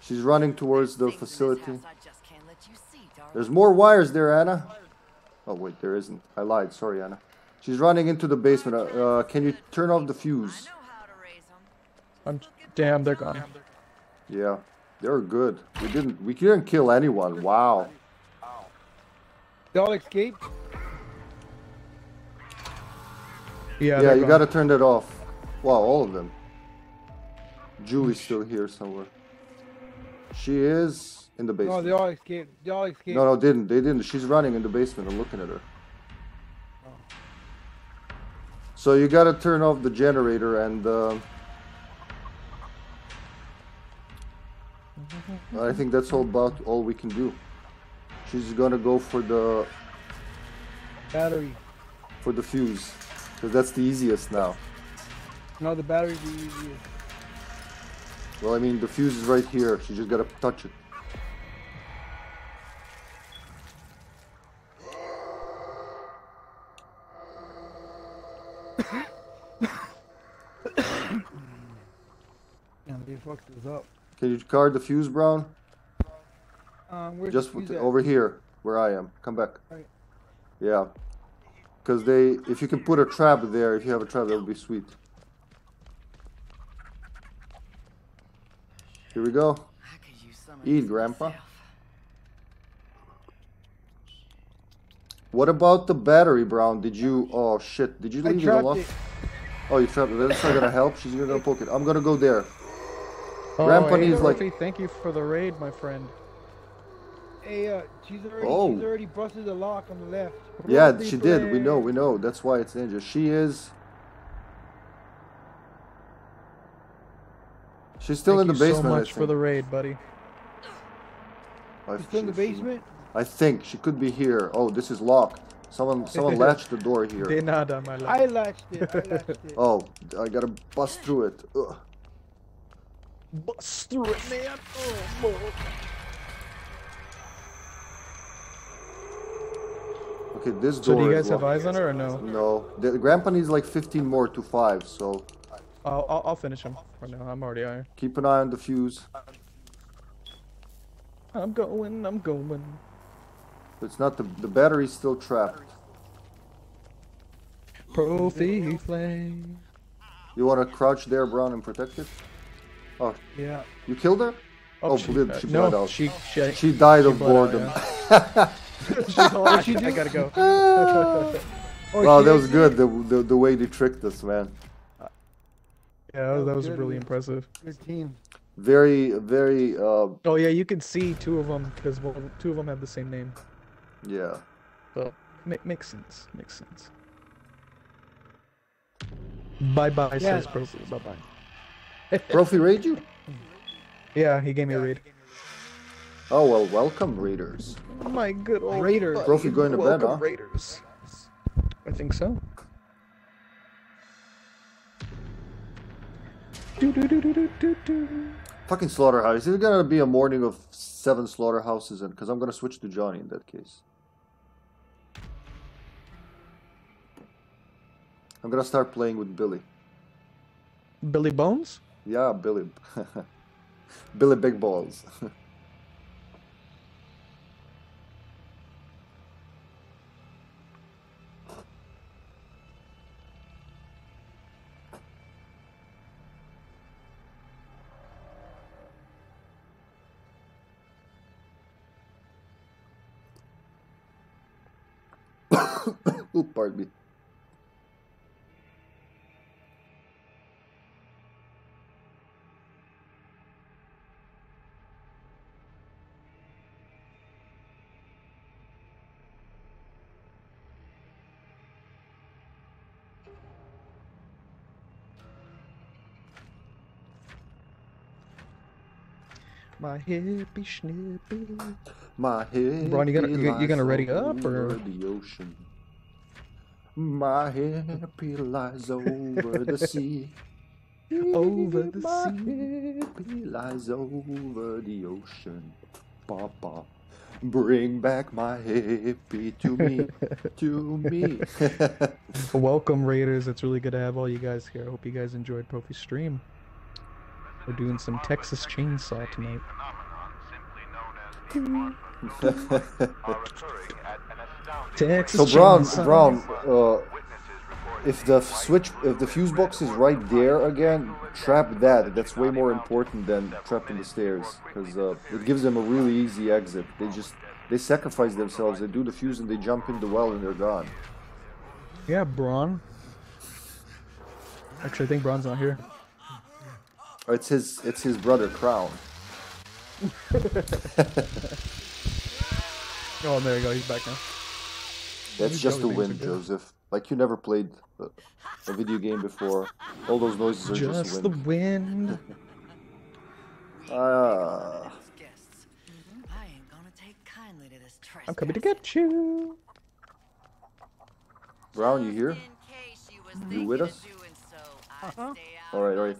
S2: She's running towards the
S6: Things in this
S2: facility.
S6: house I just can't let you see, darling.
S2: There's more wires there, Anna. Oh wait, there isn't. I lied. Sorry, Anna. She's running into the basement. Uh, uh, can you turn off the fuse?
S6: know how to raise 'em.
S3: I'm damn, they're gone.
S2: Yeah, they're good. We didn't. We didn't kill anyone. Wow.
S4: They all escaped.
S3: Yeah,
S2: Yeah, you
S3: gone.
S2: gotta turn that off. Wow, all of them. Julie's still here somewhere. She is in the basement.
S4: No,
S2: basement.
S4: they all escaped. They all escaped.
S2: No, no, didn't. They didn't. She's running in the basement. I'm looking at her. So you gotta turn off the generator and. Uh, I think that's all about all we can do. She's gonna go for the
S4: Battery.
S2: for the fuse, because that's the easiest now.
S4: No, the battery's the easiest.
S2: Well, I mean, the fuse is right here. She just gotta touch it.
S4: Damn, they fucked us up.
S2: Can you card the fuse, Brown?
S4: Um, where's
S2: Just
S4: the fuse
S2: with-
S4: at?
S2: over here, where I am. Come back.
S4: Right.
S2: Yeah. Because they, if you can put a trap there, if you have a trap, that would be sweet. Here we go.
S6: I could use some of
S2: Eat, Grandpa.
S6: myself.
S2: What about the battery, Brown? Did you? Oh shit! Did you
S4: I
S2: leave it alone?
S4: it.
S2: Oh, you trapped it. That's not gonna help. She's gonna poke it. I'm gonna go there.
S3: Oh,
S2: Grandpa
S3: hey,
S2: needs, like-
S3: Sophie, thank you for the raid, my friend.
S4: Hey, uh, she's already,
S2: Oh.
S4: she's already busted the lock on the left.
S2: Yeah,
S3: Rugby
S2: she did. We know. We know. That's why it's ninja. She is. She's still
S3: Thank
S2: in the
S3: you
S2: basement.
S3: so
S2: I
S3: much for the raid, buddy.
S2: I
S4: She's still in the
S2: she- she-
S4: basement?
S2: I think she could be here. Oh, this is locked. Someone, someone latched the door
S3: De
S2: here.
S3: nada, my love.
S4: I latched it. I latched it.
S2: Oh, I gotta bust through it. Ugh.
S3: Bust through it, man. Oh, boy.
S2: Okay, this door.
S3: So
S2: door.
S3: do you guys have eyes on her or no?
S2: No, the grandpa needs like 15 more to five. So
S3: I'll, I'll, I'll finish him right now. I'm already iron.
S2: keep an eye on the fuse.
S3: I'm going, I'm going.
S2: It's not the the battery's still trapped.
S3: Profi flame.
S2: You want to crouch there, Brown, and protect it? Oh,
S4: Yeah.
S2: you killed her? Oh,
S3: she,
S2: bled-
S3: uh,
S2: she
S3: no,
S2: bled out.
S3: she, she,
S2: She died of
S3: bled out,
S2: boredom.
S3: yeah. She's all, I,
S4: she
S3: I gotta go.
S4: Oh,
S2: Wow, that was
S4: did?
S2: good. The, the the way they tricked us, man.
S3: Yeah, that was
S4: good,
S3: really
S4: man.
S3: impressive.
S4: Good team.
S2: Very very uh
S3: Oh yeah, you can see two of them because well, two of them have the same name.
S2: Yeah.
S3: So ma- makes sense. Makes sense. Bye bye,
S4: Yeah.
S3: says Profi. Bye bye.
S2: Profi raid you?
S3: Yeah, he gave me a read.
S2: Oh well, welcome Raiders.
S3: Oh, my good old
S4: Raiders.
S3: buddy.
S2: Trophy going to bed, huh?
S3: Raiders. I think so. Do, do, do, do, do, do, do.
S2: Fucking slaughterhouse. Is it gonna be a morning of seven slaughterhouses? And because I'm gonna switch to Johnny in that case. I'm gonna start playing with Billy.
S3: Billy Bones?
S2: Yeah, Billy. Billy Big Balls. Pardon me.
S3: My hippie snippy.
S2: My head.
S3: Bron, you gonna- you- you gonna ready up, or-
S2: the ocean. My happy lies over the sea.
S3: Over the
S2: My
S3: sea.
S2: happy lies over the ocean. Papa, bring back my happy to me, to me.
S3: Welcome, Raiders. It's really good to have all you guys here. I hope you guys enjoyed Profi stream. We're doing some Texas Chainsaw tonight.
S5: phenomenon simply known as the are occurring at an astounding
S3: Texas
S2: so Braun,
S3: Chainsaw.
S2: Braun, uh,
S5: witnesses
S2: if the switch, if the fuse box is right there again, trap that. That's way more important than trapping the stairs, because uh, it gives them a really easy exit. They just they sacrifice themselves. They do the fuse and they jump in the well and they're gone.
S3: Yeah, Braun. Actually, I think Braun's not here.
S2: Or it's his, it's his brother Crown.
S3: Oh, there you go. He's back now.
S2: That's just a
S3: Joey
S2: win,
S3: things are good.
S2: Joseph. Like you never played a, a video game before. All those noises are just,
S3: Just the
S2: wind.
S3: wind.
S2: Ah,
S6: Guests. I ain't gonna take kindly to this
S3: I'm coming to get you.
S2: Braun, you here?
S6: You was
S2: You
S6: thinking
S2: with us?
S6: doing so, I'd
S4: Uh-huh.
S6: stay out
S2: All right,
S6: of
S2: all
S6: my
S2: right.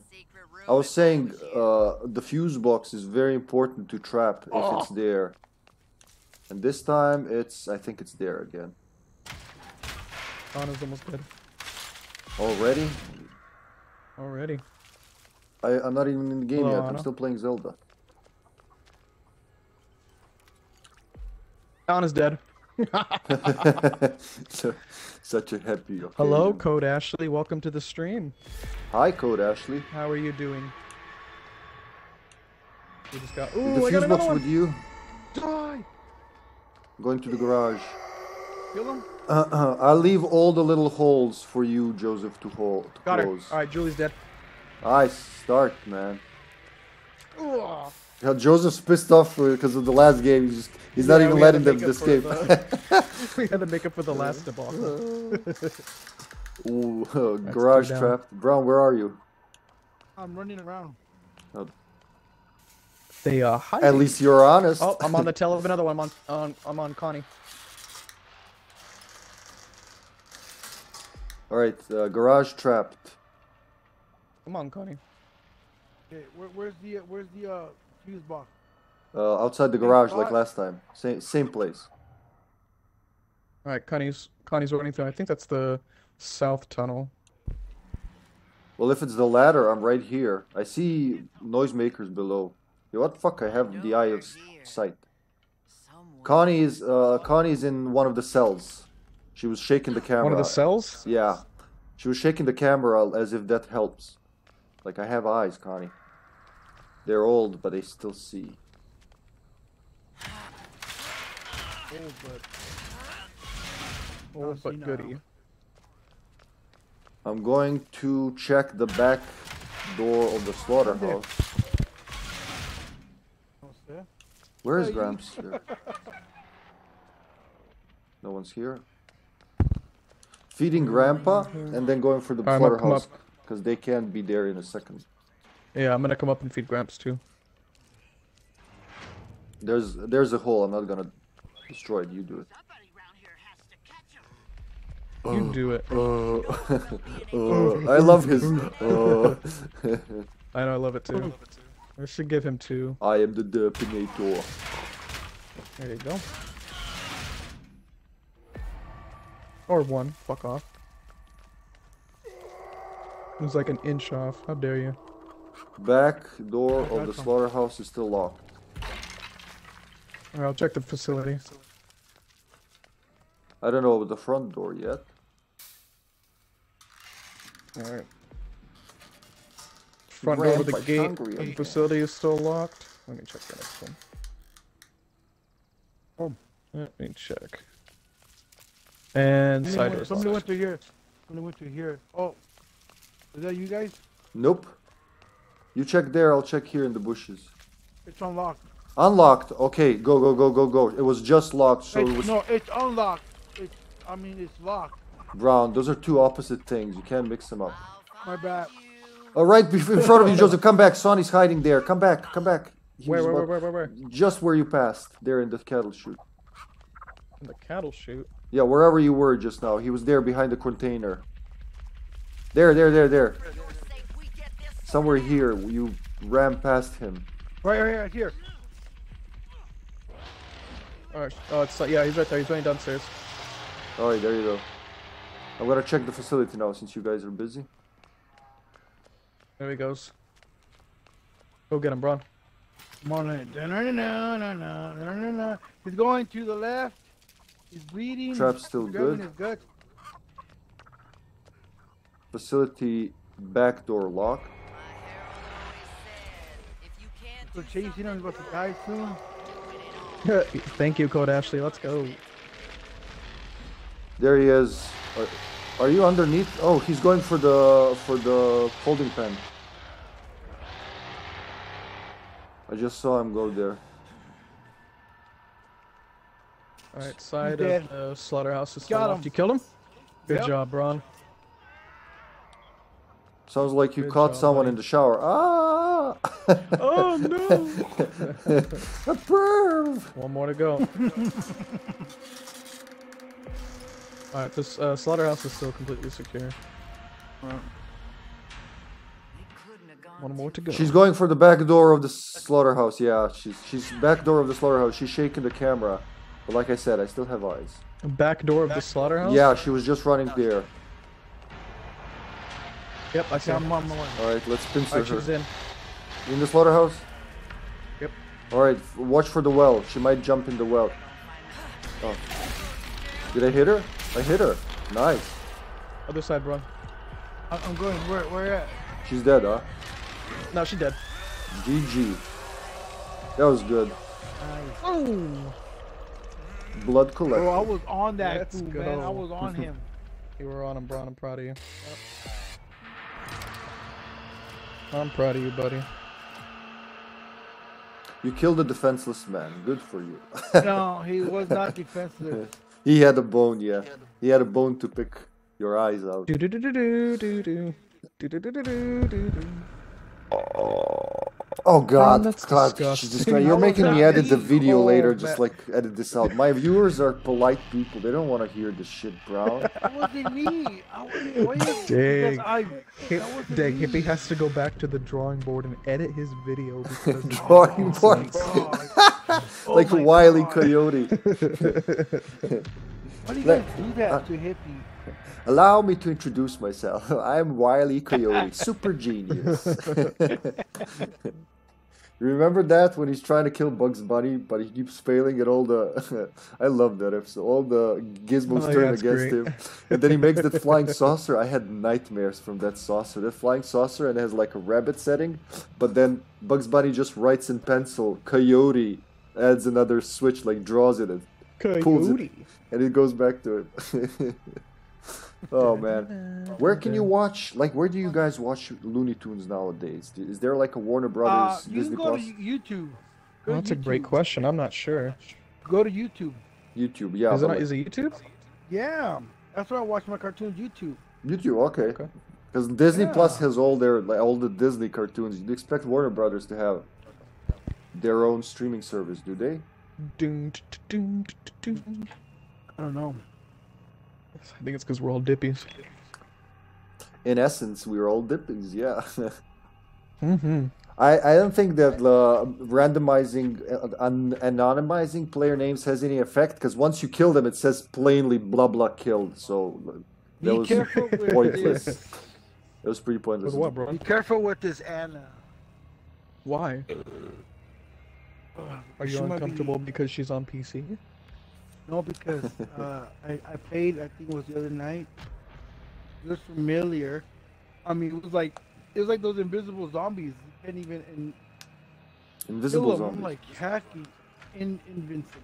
S6: Secret room
S2: I was saying uh, the fuse box is very important to trap if
S3: Oh.
S2: it's there. And this time it's, I think it's there again.
S3: Ana's almost dead.
S2: Already?
S3: Already.
S2: I, I'm not even in the game
S3: Hello,
S2: yet. I'm still playing Zelda.
S3: Ana's dead.
S2: So- Such a happy occasion.
S3: Hello, Code Ashley. Welcome to the stream.
S2: Hi, Code Ashley.
S3: How are you doing? We just got. Ooh,
S2: the
S3: I
S2: fuse
S3: got another
S2: box
S3: one.
S2: with you?
S3: Die.
S2: Going to the garage.
S4: Kill him.
S2: Uh, uh, I'll leave all the little holes for you, Joseph, to hold. To
S3: Got her.
S2: close.
S3: All right, Julie's dead.
S2: Nice start, man.
S3: Ugh.
S2: Yeah, Joseph's pissed off because of the last game. He's just he's not even
S3: we had to
S2: letting them
S3: make up
S2: this game.
S3: the- we had to make up for the last debacle.
S2: Ooh, uh, garage
S3: down.
S2: trap. Braun, where are you?
S4: I'm running around.
S3: They uh hide.
S2: At least you're honest.
S3: Oh, I'm on the tail of another one. I'm on, on I'm on Connie.
S2: All right, uh, garage trapped.
S3: Come on, Connie.
S4: Okay, where, where's the uh, where's the uh, fuse box?
S2: Uh, outside the garage, like last time. Same same place.
S3: All right, Connie's Connie's running through. I think that's the south tunnel.
S2: Well, if it's the ladder, I'm right here. I see noisemakers below. Yo, what the fuck? I have the eye of sight.
S6: Somewhere.
S2: Connie is uh, Connie's in one of the cells. She was shaking the camera.
S3: One of the cells.
S2: Yeah, she was shaking the camera as if that helps. Like I have eyes, Connie. They're old, but they still see.
S4: Oh, but
S3: Oh,
S4: I'll
S3: but
S4: see now.
S3: goody.
S2: I'm going to check the back door of the slaughterhouse. Where is Gramps? Here. No one's here. Feeding Grandpa and then going for the
S3: Alright, I'm gonna come
S2: slaughterhouse because they can't be there in a second.
S3: Yeah, I'm gonna come up and feed Gramps too.
S2: There's there's a hole. I'm not gonna destroy it. You do it.
S6: Somebody around here has to catch 'em.
S3: You do it.
S2: Uh, uh, I love his. Uh,
S3: I know, I love it too. I should give him two.
S2: I am the Derpinator.
S3: There you go. Or one. Fuck off. It was like an inch off. How dare you?
S2: Back door of the slaughterhouse is still locked.
S3: Alright, I'll check the facility.
S2: I don't know about the front door yet.
S3: Alright. Front door of the gate
S2: hungry
S3: the facility is still locked. Let me check the next one.
S4: Oh.
S3: Let me check. And
S4: Somebody
S3: side
S4: went,
S3: doors
S4: somebody went
S3: locked.
S4: through here. Somebody went to here. Oh, is that you guys?
S2: Nope. You check there, I'll check here in the bushes.
S4: It's unlocked.
S2: Unlocked. Okay, go, go, go, go, go. It was just locked, so it was
S4: no, it's unlocked. It's. I mean, it's locked.
S2: brown. Those are two opposite things. You can't mix them up.
S4: My bad.
S2: All right, in front of you, Joseph. Come back. Sonny's hiding there. Come back. Come back. He
S3: Where, where, where, where, where, where?
S2: Just where you passed, there in the cattle chute.
S3: In the cattle chute.
S2: Yeah, wherever you were just now. He was there behind the container. There, there, there, there.
S6: You're safe. We get this.
S2: Somewhere here. You ran past him.
S4: Right, right, right here.
S3: Alright. Oh, uh, it's uh, yeah, he's right there. He's running downstairs.
S2: All right, there you go. I'm gonna check the facility now since you guys are busy.
S3: There he goes. Go get him, Braun.
S4: Come on in. Da-na-na-na-na-na-na-na. He's going to the left. He's bleeding.
S2: Trap's still
S4: He's
S2: good.
S4: His guts.
S2: Facility back door locked.
S4: We're
S6: do
S4: chasing him. He's about to die soon.
S3: Thank you, Code Ashley. Let's go.
S2: There he is. Are, are you underneath? Oh, he's going for the for the holding pen. I just saw him go there.
S3: Alright, side of the slaughterhouse is still
S4: Got
S3: locked.
S4: him.
S3: You killed him? Good
S4: Yep.
S3: job, Braun.
S2: Sounds like you
S3: Good
S2: caught
S3: job,
S2: someone
S3: buddy.
S2: in the shower. Ah!
S3: Oh no!
S2: A perv!
S3: One more to go. Alright, this uh, slaughterhouse is still completely secure.
S6: They couldn't have gone
S3: One more to go.
S2: She's going for the back door of the slaughterhouse. Yeah, she's she's back door of the slaughterhouse. She's shaking the camera. But like I said, I still have eyes.
S3: Back door of the slaughterhouse?
S2: Yeah, she was just running there.
S3: Yep, I see
S4: Yeah,
S3: him.
S4: I'm on my way.
S2: All right, let's pincer
S3: Alright,
S2: her.
S3: she's in.
S2: In the slaughterhouse?
S3: Yep.
S2: Alright, watch for the well. She might jump in the well. Oh. Did I hit her? I hit her. Nice.
S3: Other side, Braun.
S4: I- I'm going. Where? Where at?
S2: She's dead, huh?
S3: No, she's dead.
S2: GG. That was good.
S3: Oh!
S2: Blood
S4: Bro, I was on that
S3: Let's
S4: fool, man. I was on him.
S3: You were on him, Braun. I'm proud of you. I'm proud of you, buddy.
S2: You killed a defenseless man. Good for you.
S4: no, he was not defenseless.
S2: he had a bone, yeah. He had a bone to pick your eyes out.
S3: Do do do do do do do. Do do do do do do do.
S2: Oh God, oh,
S3: that's
S2: God,
S3: disgusting.
S2: Jesus Christ. You're making me
S4: that
S2: edit the video
S3: Oh,
S2: later, just like edit this out. My viewers are polite people. They don't want to hear this shit, bro.
S4: That wasn't me. I was, why you-
S3: Dang.
S4: I,
S3: Hip,
S4: that wasn't
S3: dang,
S4: me.
S3: Hippie has to go back to the drawing board and edit his video because
S2: Drawing boards.
S4: God. Oh
S2: like a
S4: my God.
S2: Oh coyote.
S4: Why do you
S2: Let-
S4: guys do that uh, to hippie?
S2: Allow me to introduce myself. I'm Wily Coyote, super genius. Remember that when he's trying to kill Bugs Bunny, but he keeps failing at all the. I love that episode. All the gizmos
S3: Oh,
S2: turn
S3: yeah,
S2: against
S3: great.
S2: him, and then he makes that flying saucer. I had nightmares from that saucer. That flying saucer and it has like a rabbit setting, but then Bugs Bunny just writes in pencil Coyote, adds another switch, like draws it, and Pulls it. And it goes back to it. Oh man, where can you watch? Like, where do you guys watch Looney Tunes nowadays? Is there like a Warner
S4: Uh,
S2: Brothers
S4: you
S2: Disney
S4: can go
S2: Plus?
S4: to YouTube. Go
S3: Well,
S4: to
S3: that's a great question. I'm not sure.
S4: Go to YouTube.
S2: YouTube, yeah.
S3: Is it,
S2: like-
S3: is it YouTube?
S4: Yeah, that's where I watch my cartoons. YouTube.
S2: YouTube, okay.
S3: Okay.
S2: Because Disney
S4: Yeah.
S2: Plus has all their like all the Disney cartoons. You'd expect Warner Brothers to have. their own streaming service, do they?
S3: Doom, t- t- doom, t- t- doom.
S4: I don't know.
S3: I think it's because we're all dippies.
S2: In essence, we're all dippies, yeah.
S3: Mm-hmm.
S2: I, I don't think that uh, randomizing, uh, an- anonymizing player names has any effect because once you kill them, it says plainly blah blah killed. So uh, that
S4: Be
S2: was
S4: careful with
S2: pointless.
S4: this.
S2: It was pretty pointless.
S3: With what, bro?
S4: Be careful with this Ana.
S3: Why? Are
S4: She
S3: you
S4: be-
S3: uncomfortable because she's on PC?
S4: No, because uh, I, I played, I think it was the other night. It was familiar. I mean, it was like it was like those invisible zombies. You can't even in,
S2: Invisible
S4: kill them. I'm like hacky, in, invincible.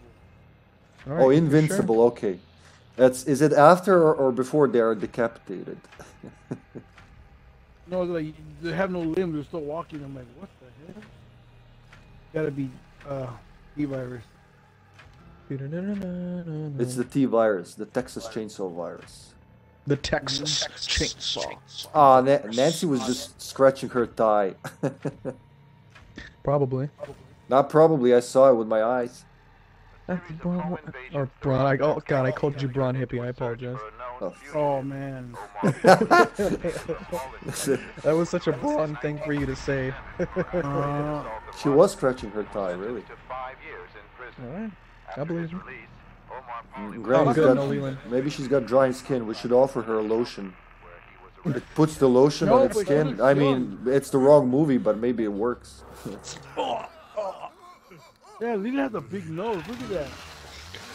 S3: All
S2: oh,
S3: right, you sure?
S2: invincible. Okay, that's is it after or, or before they are decapitated?
S4: No, like they have no limbs. They're still walking. I'm like, what the hell? Gotta be uh, E-virus.
S2: It's the T virus, the Texas Chainsaw virus.
S3: the Texas chainsaw.
S2: Ah, Na- Nancy was just scratching her thigh.
S3: Probably.
S2: Not probably. I saw it with my eyes.
S3: Braun, or Braun. I, oh god, I called you Braun hippie. I apologize.
S2: Oh,
S4: Oh man.
S3: That was such a Braun thing for you to say.
S4: Uh,
S2: She was scratching her thigh, really.
S5: To five years in prison.
S3: All right. I believe
S5: his
S3: you.
S5: release, Omar
S2: mm,
S3: good,
S2: got,
S3: no
S2: maybe she's got dry skin. We should offer her a lotion.
S5: where he was
S2: It puts the lotion
S4: No,
S2: on its skin. I mean, it's the wrong movie, but maybe it works.
S4: yeah, Leland has a big nose. Look at that.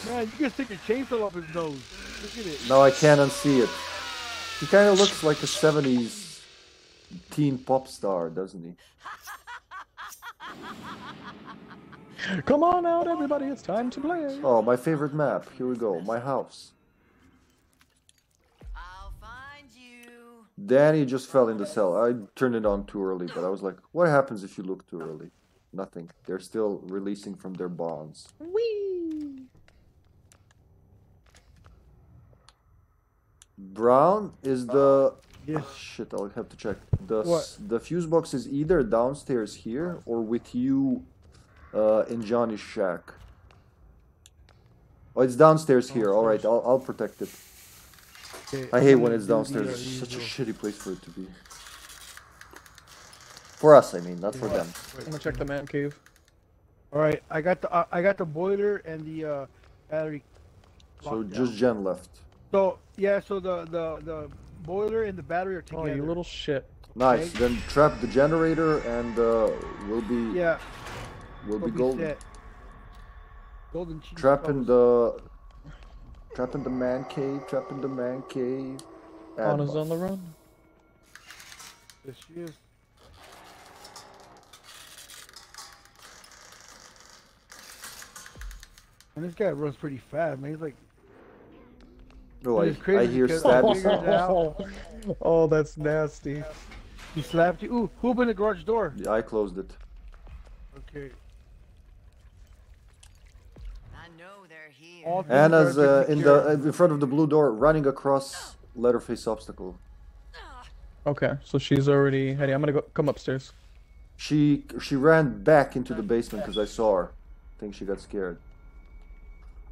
S4: Man, you can stick a chainsaw up his nose. Look at it.
S2: No, I can't unsee it. He kind of looks like a 70s teen pop star, doesn't he?
S3: Come on out, everybody! It's time to play.
S2: Oh, my favorite map. Here we go. My house.
S6: I'll find you.
S2: Danny just fell in the cell. I turned it on too early, but I was like, what happens if you look too early? Nothing. They're still releasing from their bonds.
S3: Whee!
S2: Braun is the.
S4: Yes.
S2: Oh, shit, I'll have to check. The
S4: What?
S2: the fuse box is either downstairs here or with you uh, in Johnny's shack. Oh, it's downstairs here. All right, I'll I'll protect it.
S4: Okay,
S2: I hate when it's downstairs. It's such a shitty place for it to be. For us, I mean, not for them.
S3: I'm gonna check the man cave.
S4: All right, I got the uh, I got the boiler and the uh, battery.
S2: So just
S4: down.
S2: Jen left.
S4: So yeah, so the the the boiler and the battery are
S3: Oh,
S4: together.
S3: you little shit.
S2: Nice. Then trap the generator and uh, we'll be
S4: Yeah,
S2: we'll
S4: we'll
S2: be
S4: be
S2: golden.
S4: set. Golden cheese.
S2: Trapping the trapping the man cave. Trapping the man cave. Ana's
S3: on the run.
S4: Yes, she is. And this guy runs pretty fast, man. He's like,
S2: Oh, I,
S4: crazy
S2: I hear
S4: because-
S2: stabs.
S4: Figure it out.
S3: oh, that's nasty.
S4: he slapped you. Ooh, who opened the garage door?
S2: Yeah, I closed it.
S4: Okay.
S6: I know they're here.
S4: All things Ana's
S2: uh, in the in front of the blue door, running across Leatherface obstacle.
S3: Okay, so she's already heading. I'm gonna go come upstairs.
S2: She she ran back into the basement because I saw her. I think she got scared.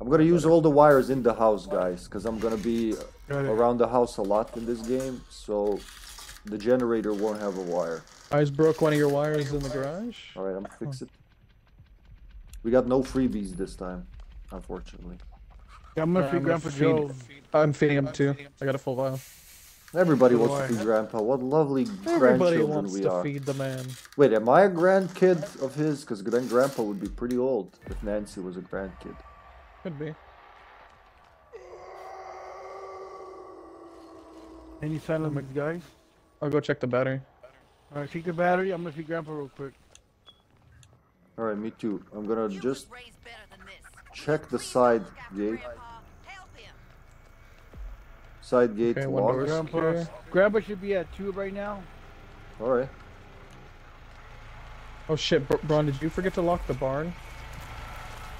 S2: I'm gonna use all the wires in the house, guys, because I'm gonna be around the house a lot in this game, so the generator won't have a wire.
S3: I just broke one of your wires in the garage.
S2: All right, I'm gonna fix it. We got no freebies this time, unfortunately.
S4: Yeah, I'm gonna feed
S3: I'm gonna
S4: Grandpa
S3: feed-
S4: Joe.
S3: I'm feeding him too. I got a full vial.
S2: Everybody wants to feed Grandpa. What lovely
S3: Everybody
S2: grandchildren
S3: wants
S2: we
S3: to
S2: are.
S3: feed the man.
S2: Wait, am I a grandkid of his? Because then Grandpa would be pretty old if Nancy was a grandkid.
S3: Could be.
S4: Any sign of hmm. these guys?
S3: I'll go check the battery.
S4: All right, take the battery. I'm gonna feed Grandpa real quick.
S2: All right, me too. I'm gonna
S6: You
S2: just check the side gate.
S6: Grandpa. Help him.
S2: Side gate
S3: Okay, one door's
S2: locked.
S4: Grandpa. Grandpa should be at two right now.
S2: All right.
S3: Oh shit, Br- Braun, did you forget to lock the barn?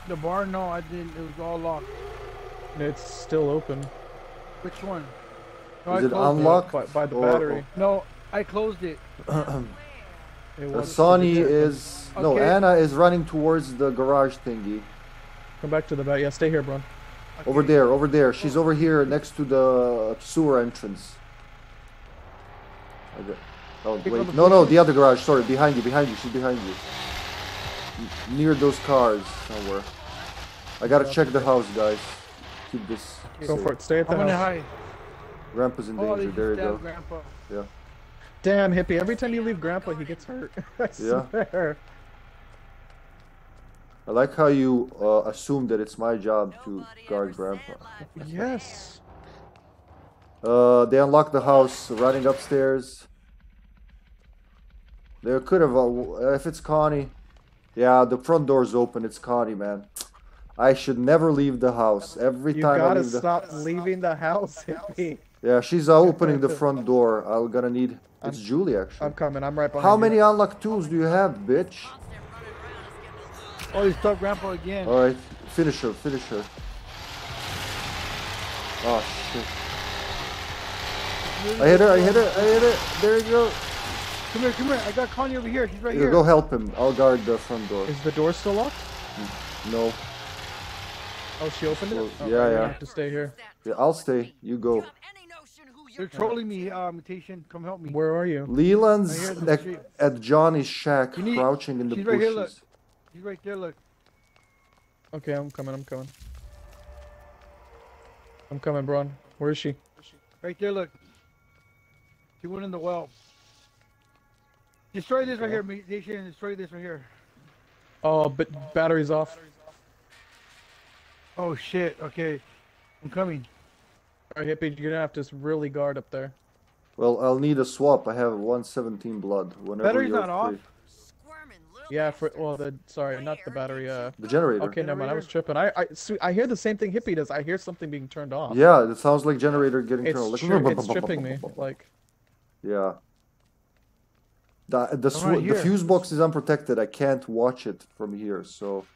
S4: The barn, no, I didn't. It was all locked.
S3: It's still open.
S4: Which one? No,
S2: Is
S4: I
S2: it
S4: closed
S2: unlocked?
S3: By, by the
S2: Or-
S3: battery.
S4: No, I closed it.
S3: Yeah, It
S2: Uh, Sonny is no
S4: Okay.
S2: Ana is running towards the garage thingy.
S3: Come back to the back. Yeah, stay here, bro.
S2: Over there, over there. She's over here next to the sewer entrance. I got- Oh wait, no, no, the other garage. Sorry, behind you, behind you. She's behind you. Near those cars somewhere. I gotta check the house, guys. Keep this.
S3: Go
S2: safe.
S3: for it. Stay at the
S4: I'm gonna
S3: house.
S4: hide.
S2: Grandpa's in
S4: Oh,
S2: danger.
S4: just
S2: There you go.
S4: Grandpa.
S2: Yeah.
S3: Damn, hippie. Every time you leave Grandpa, he gets hurt. I
S2: Yeah.
S3: swear.
S2: I like how you uh, assume that it's my job to
S6: Nobody
S2: guard Grandpa.
S6: said life was
S3: Yes.
S2: Uh, they unlocked the house, running upstairs. They could have, uh, if it's Connie. Yeah, the front door's open. It's Connie, man. I should never leave the house. Every
S3: You
S2: time I
S3: gotta
S2: leave the.
S3: stop leaving the house, hippie.
S2: Yeah, she's uh, opening the front door. I'm gonna need. It's Julie actually.
S3: I'm coming. I'm right behind
S2: How
S3: you.
S2: many unlocked tools do you have, bitch?
S4: Oh, he stopped Grandpa again.
S2: All right, finish her, finish her. Oh shit! I hit her, I hit her, I hit her. There you go.
S4: Come here, come here. I got Connie over here. She's right
S2: Here,
S4: here.
S2: go help him. I'll guard the front door.
S3: Is the door still locked?
S2: No.
S3: Oh, she opened it? Oh,
S2: yeah,
S3: right, we
S2: yeah.
S3: have to stay here.
S2: Yeah, I'll stay. You go.
S6: have any notion who
S4: They're
S6: you're
S4: trolling me, uh, mutation. Come help me.
S3: Where are you?
S2: Leland's at, at Johnny's shack,
S4: need-
S2: crouching in the
S4: she's right here, look.
S2: bushes.
S4: She's right there. Look.
S3: Okay, I'm coming. I'm coming. I'm coming, Braun. Where is she?
S4: Right there. Look. She went in the well. Destroy this right here, mutation. Destroy this right here.
S3: Oh, but battery's off.
S4: Oh shit. Okay. I'm coming.
S3: All right, hippie, you're gonna have to really guard up there.
S2: Well, I'll need a swap. I have 117 blood. Whenever
S4: Battery's
S2: you're
S4: not off?
S2: free.
S6: squirming little
S3: Yeah, for well, the sorry, not the battery. Uh,
S2: The generator.
S3: okay, never mind. I was tripping. I I see, I hear the same thing hippie does. I hear something being turned off.
S2: Yeah, it sounds like generator getting
S3: it's
S2: turned.
S3: tri- it's tripping me. Like
S2: Yeah. The the, sw-
S4: right
S2: the fuse box is unprotected. I can't watch it from here, so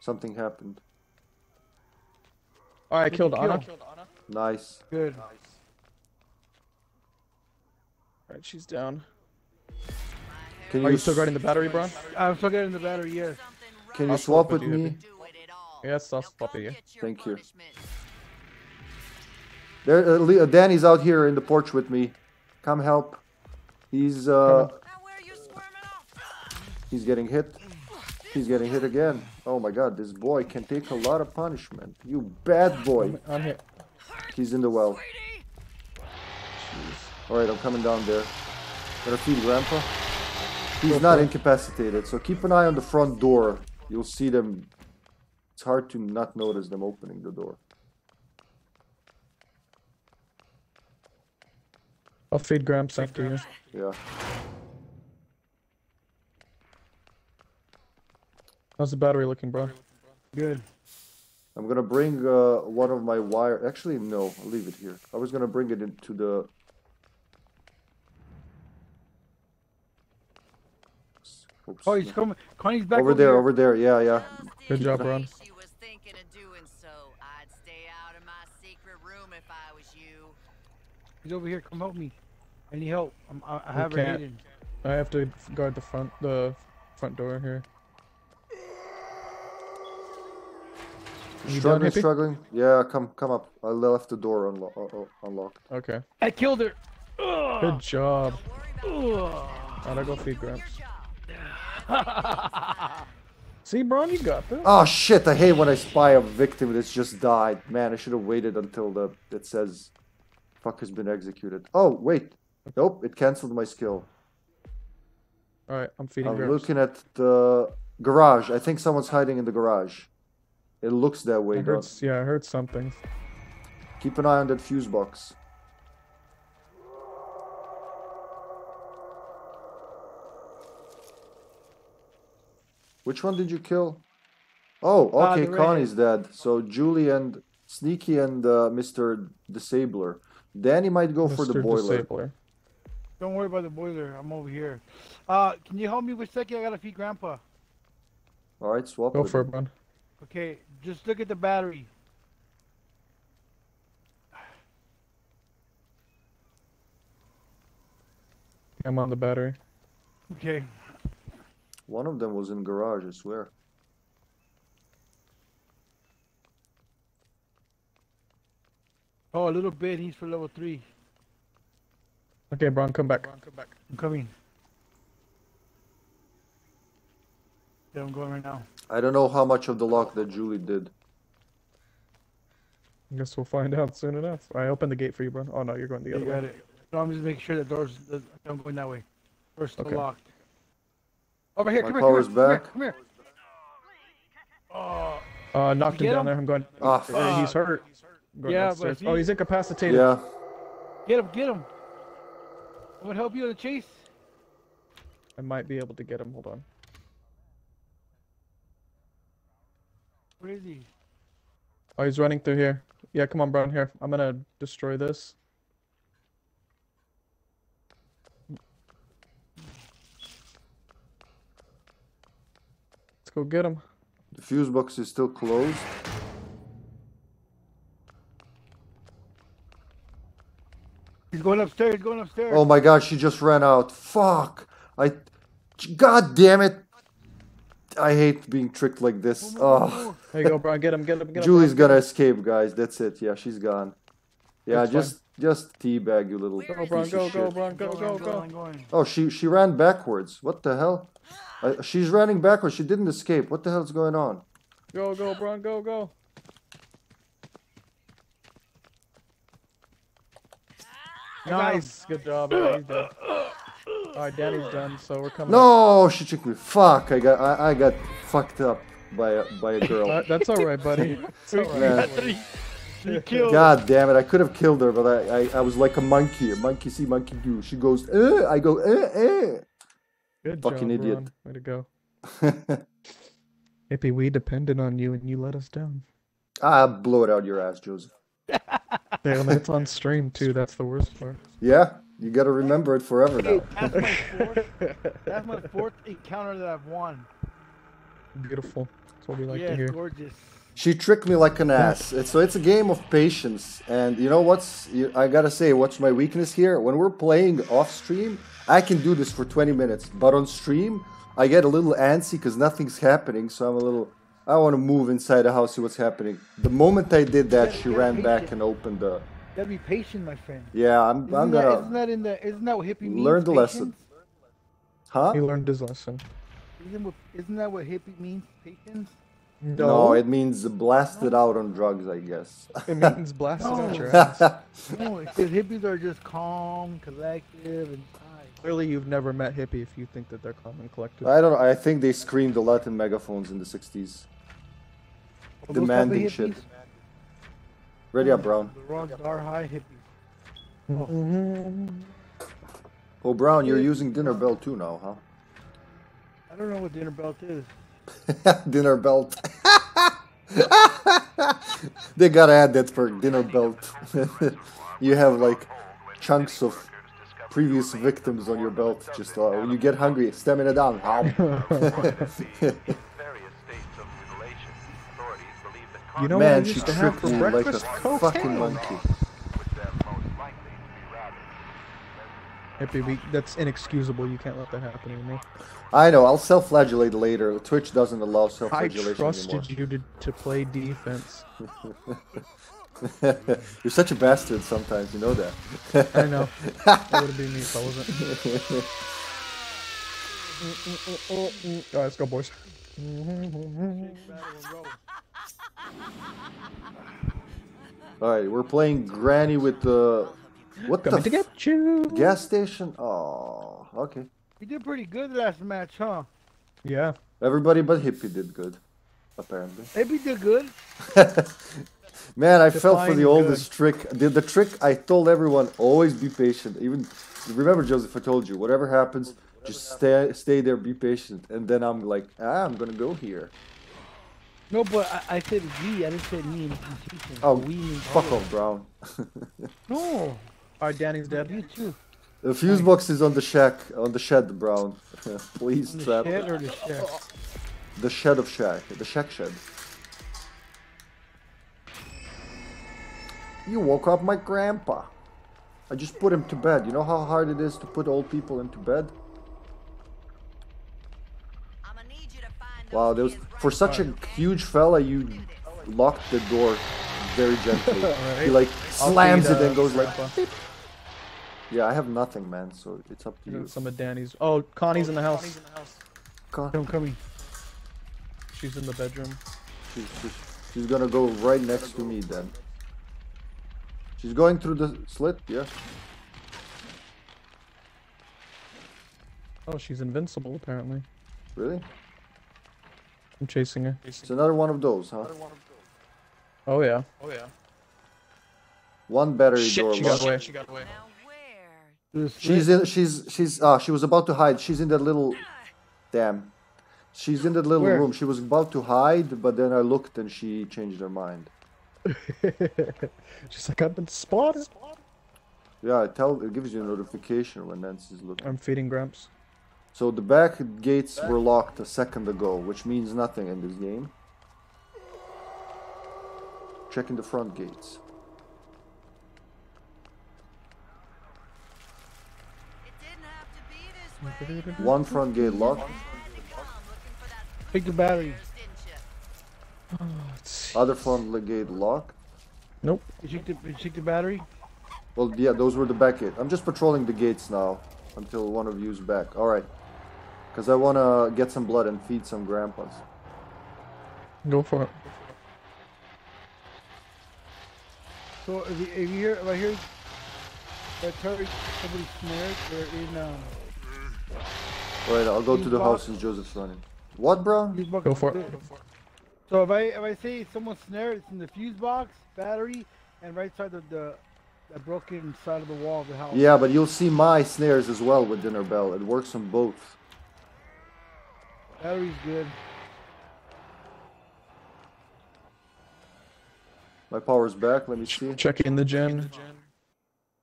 S2: something happened.
S3: all right, I
S4: Who'd
S3: killed
S4: you Ana.
S2: Nice.
S4: Good. Nice.
S3: All right, she's down.
S2: Can
S3: Are
S2: you
S3: you still
S2: s-
S3: guarding the battery, bro?
S4: I'm still getting the battery. Yes.
S2: Can you
S3: I'll
S2: swap
S3: swap
S2: with
S3: with you,
S2: me?
S3: Hippie.
S6: do with it all.
S3: Yes, I'll
S6: Now
S3: swap
S6: go
S3: you.
S2: Thank you. There, uh, Le- uh, Danny's out here in the porch with me. Come help. He's uh,
S3: Coming.
S6: Now where you squirming off?
S2: he's getting hit. He's getting hit again. Oh my God, this boy can take a lot of punishment. You bad boy.
S3: I'm here.
S2: He's in the well. All right, I'm coming down there. Gonna feed Grandpa. He's not incapacitated, so keep an eye on the front door. You'll see them. It's hard to not notice them opening the door.
S3: I'll feed Gramps after you.
S2: Yeah.
S3: How's the battery looking, bro?
S4: Good.
S2: I'm gonna bring uh, one of my wire. Actually, no, I'll leave it here. I was gonna bring it into the. Oops.
S4: Oh, he's coming. Connie's back
S2: over there,
S4: here.
S2: over there. Yeah, yeah.
S3: Good job, Braun.
S6: She was thinking of doing so. I'd stay out of my secret room if I was you.
S4: He's over here. Come help me. I need help. I'm, I, I have her hidden.
S3: I have to guard the front the front door here. You done,
S2: Struggling, struggling. Yeah, come, come up. I left the door unlo- uh, uh, unlocked.
S3: Okay.
S4: I killed her.
S3: Good job.
S6: Don't worry about
S4: Ugh.
S3: Alright, I'll go feed
S6: your
S3: Gramps. See, Braun, you got this.
S2: Oh shit! I hate when I spy a victim that's just died. Man, I should have waited until the it says fuck has been executed. Oh wait, nope, it canceled my skill.
S3: Alright, I'm feeding
S2: I'm looking at the garage. I think someone's hiding in the garage. It looks that
S3: I
S2: way.
S3: heard, yeah, I heard something.
S2: keep an eye on that fuse box. Which one did you kill? Oh, okay,
S4: the
S2: Connie's dead. So Julie and Sneaky and uh, Mr. Disabler. Danny might go for the boiler.
S3: Disabler.
S4: Don't worry about the boiler. I'm over here. Uh, can you help me with a second? I gotta feed Grandpa.
S2: All right, swap.
S3: Go
S2: with
S3: for it, Braun.
S4: Okay, just look at the battery.
S3: I'm on the battery.
S4: Okay.
S2: One of them was in garage, I swear.
S4: Oh, a little bit. He's for level three.
S3: Okay, Bron, come back. Bron, come back.
S4: I'm coming. Yeah, I'm going right now.
S2: I don't know how much of the lock that Julie did.
S3: I guess we'll find out soon enough. I opened the gate for you, Bron. Oh no, you're going the
S4: You
S3: other
S4: got
S3: way.
S4: it. No, I'm just making sure the doors. The, I'm going that way. First still
S3: Okay.
S4: locked. Over here,
S2: My
S4: come here,
S2: power's
S4: come here,
S2: back.
S4: come here, come here.
S3: Uh, knocked him down
S4: him?
S3: there. I'm going.
S2: Ah,
S3: Uh, he's hurt. Going
S4: Yeah, but he-
S3: Oh, he's incapacitated.
S2: Yeah.
S4: Oh, get him, get him. I'm gonna help you in the chase.
S3: I might be able to get him. Hold on.
S4: Where is he?
S3: Oh, he's running through here. Yeah, come on, Braun. Here, I'm gonna destroy this. Let's go get him.
S2: The fuse box is still closed.
S4: He's going upstairs. He's going upstairs.
S2: Oh my god, she just ran out. Fuck. I. God damn it. I hate being tricked like this. Oh.
S3: There you go, Braun. Get him. Get him. Get him.
S2: Julie's
S3: Braun,
S2: gonna escape, guys. That's it. Yeah, she's gone. Yeah,
S3: That's fine.
S2: Just just teabag you little
S3: Go, Braun.
S2: piece
S3: Go,
S2: of
S3: go,
S2: shit.
S3: Go, go, go.
S2: Oh, she she ran backwards. What the hell? Uh, she's running backwards. She didn't escape. What the hell's going on?
S3: Go, go, Bron, Go, go.
S4: got.
S3: Nice. Good job. Yeah, he's. All right, Danny's done. So we're coming.
S2: No, she tricked me. Fuck! I got I, I got fucked up by a by a girl.
S3: That's all right, buddy. It's all right.
S2: Yeah.
S4: He killed.
S2: God damn it! I could have killed her, but I, I, I was like a monkey. A monkey see, monkey do. She goes, eh. I go, eh,
S3: Good
S2: Fucking
S3: job,
S2: idiot.
S3: Ron. Way to go.
S2: eh.
S3: Hippie, we depended on you and you let us down.
S2: ah, blow it out your ass, Joseph.
S3: Damn, it's on stream too. That's the worst part.
S2: Yeah, you gotta remember it forever now.
S4: that's my fourth. That's my fourth encounter that I've won.
S3: Beautiful. That's what we like
S4: yeah,
S3: to hear.
S4: gorgeous.
S2: She tricked me like an ass. It's, so it's a game of patience. And you know what's? You, I gotta say, what's my weakness here? When we're playing off stream, I can do this for 20 minutes. But on stream, I get a little antsy because nothing's happening. So I'm a little. I want to move inside the house, see what's happening. The moment I did that, she ran back and opened the.
S4: Gotta be patient, my friend.
S2: Yeah, I'm.
S4: Isn't,
S2: I'm
S4: that,
S2: gonna
S4: isn't that in the? Isn't that what hippie means?
S2: learn the lesson. Huh?
S3: He learned his lesson.
S4: Isn't, what, isn't that what hippie means? Patience.
S2: No, it means blasted out on drugs, I guess.
S3: it means blasted out
S4: No.
S3: your ass.
S4: No, it says hippies are just calm, collective, and nice.
S3: Clearly, you've never met hippie if you think that they're calm and collected.
S2: I don't know. I think they screamed a lot in megaphones in the 60s.
S4: Those
S2: Demanding shit. Ready up, Braun.
S4: The wrong are high hippies. Mm-hmm.
S2: Oh, Braun, you're using dinner belt too now, huh?
S4: I don't know what dinner belt is.
S2: dinner belt. they gotta add that for dinner belt. you have like chunks of previous victims on your belt. Just uh, when you get hungry, stamina down.
S5: In various states of mutilation, authorities believe that
S3: You know
S2: Man,
S3: what I
S2: she
S3: used to have
S2: tricked me like a
S3: breakfast?
S2: fucking monkey.
S5: with them most likely to be rabid.
S3: Hippie, we, that's inexcusable. You can't let that happen me.
S2: I know. I'll self-flagellate later. Twitch doesn't allow self-flagellation I
S3: trusted
S2: anymore.
S3: you to, to play defense.
S2: You're such a bastard sometimes. You know that.
S3: I know. That would have been me if I wasn't. Alright, let's go, boys.
S2: All right, we're playing Granny with the what
S3: Coming
S2: the
S3: to get you.
S2: f- gas station. Oh, okay.
S4: We did pretty good last match, huh?
S3: Yeah.
S2: Everybody but Hippie did good, apparently.
S4: Hippie did good.
S2: Man, I fell for
S3: Define
S2: the oldest trick. The, the trick I told everyone: always be patient. Even remember, Joseph, I told you, whatever happens, just stay stay there, be patient. And then I'm like, ah, I'm gonna go here.
S4: No, but I, I said we. I didn't say me and
S2: Oh,
S4: we
S2: fuck off, Braun.
S4: No,
S3: Alright, Danny's dead.
S4: you too.
S2: The fuse box is on the shack, on the shed, Braun. Please,
S4: The
S2: trap
S4: shed or the shed?
S2: the shed of shack, the shack shed. You woke up my grandpa. I just put him to bed. You know how hard it is to put old people into bed?
S6: I'ma need you to find
S2: Wow,
S6: those
S2: there was
S6: kids
S2: for
S6: right
S2: such a huge fella. You locked the door very gently.
S3: Alright.
S2: He like slams it and
S3: uh,
S2: goes like.
S3: Grandpa.
S2: Yeah, I have nothing, man. So it's up to you.
S3: Some of Danny's. Oh, Connie's in the house. Connie's in the house.
S2: Con-
S4: I'm coming.
S3: She's in the bedroom.
S2: She's, she's, she's gonna go right next to me then. She's going through the slit, yeah.
S3: Oh, she's invincible apparently.
S2: Really?
S3: I'm chasing her.
S2: It's another one of those, huh?
S3: Oh yeah. Oh yeah.
S2: One battery
S3: Shit,
S2: door
S3: she got away. She got away.
S6: Now where?
S4: There's
S2: She's in. She's she's. Ah, she was about to hide. She's in that little. Damn. She's in that little
S4: Where?
S2: room. She was about to hide, but then I looked and she changed her mind.
S3: She's like, I've been spotted.
S2: Yeah, it tell it gives you a notification when Nancy's looking.
S3: I'm feeding Gramps.
S2: So the back gates were locked a second ago, which means nothing in this game. Checking the front gates.
S6: It didn't have to be this way.
S2: One front gate locked.
S6: Had to come looking for that
S4: Take the battery.
S6: first.
S2: Other front gate locked.
S3: Nope.
S4: You check the, you check the battery.
S2: Well, yeah, those were the back gate. I'm just patrolling the gates now until one of you's back. All right. Because I want to get some blood and feed some grandpas.
S3: Go for it.
S4: So if you, if you hear, if I hear that turret, somebody snared, they're in um.
S2: All right, I'll go to the
S4: Fuse
S2: house
S4: box.
S2: since Joseph's running. What, bro?
S4: fuse box.
S3: Go for it.
S4: So if I if I say someone snared, it's in the fuse box, battery, and right side of the the broken side of the wall of the house.
S2: Yeah, but you'll see my snares as well with Dinner Bell. It works on both.
S4: Battery's good.
S2: My power's back. Let me see.
S3: Check in the gen.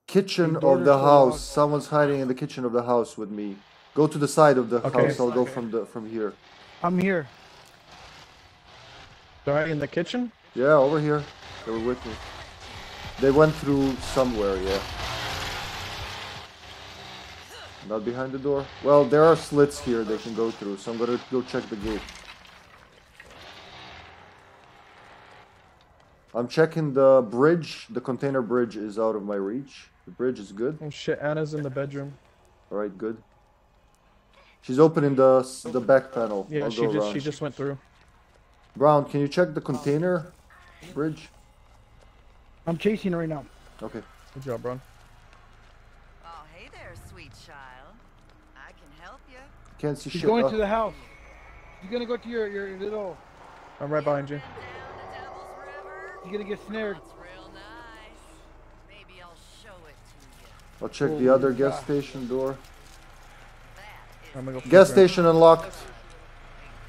S2: Kitchen
S4: The
S2: of the house. Someone's hiding in the kitchen of the house with me. Go to the side of the
S3: Okay.
S2: house. I'll go from the from here.
S4: I'm here.
S3: Sorry, in the kitchen.
S2: Yeah, over here. They were with me. They went through somewhere, yeah. Not behind the door. Well, there are slits here they can go through, so I'm gonna go check the gate. I'm checking the bridge. The container bridge is out of my reach. The bridge is good.
S3: Oh shit, Ana's in the bedroom.
S2: All right, good. She's opening the the back panel.
S3: Yeah,
S2: I'll
S3: she just
S2: around.
S3: she just went through.
S2: Braun, can you check the container bridge?
S4: I'm chasing her right now.
S2: Okay.
S3: Good job, Braun.
S6: Oh, hey there, sweet child. I can help you.
S2: Can't see
S4: She's
S2: shit.
S4: going
S2: Uh,
S4: to the house. She's gonna go to your your little.
S3: I'm right behind you.
S6: Down to Devil's River.
S4: She's gonna get snared.
S6: Nice. I'll show it to you.
S2: I'll check
S4: Oh
S2: the other
S4: my
S2: gas station door.
S6: That is
S3: I'm gonna go.
S2: Gas
S3: Gramps.
S2: station unlocked.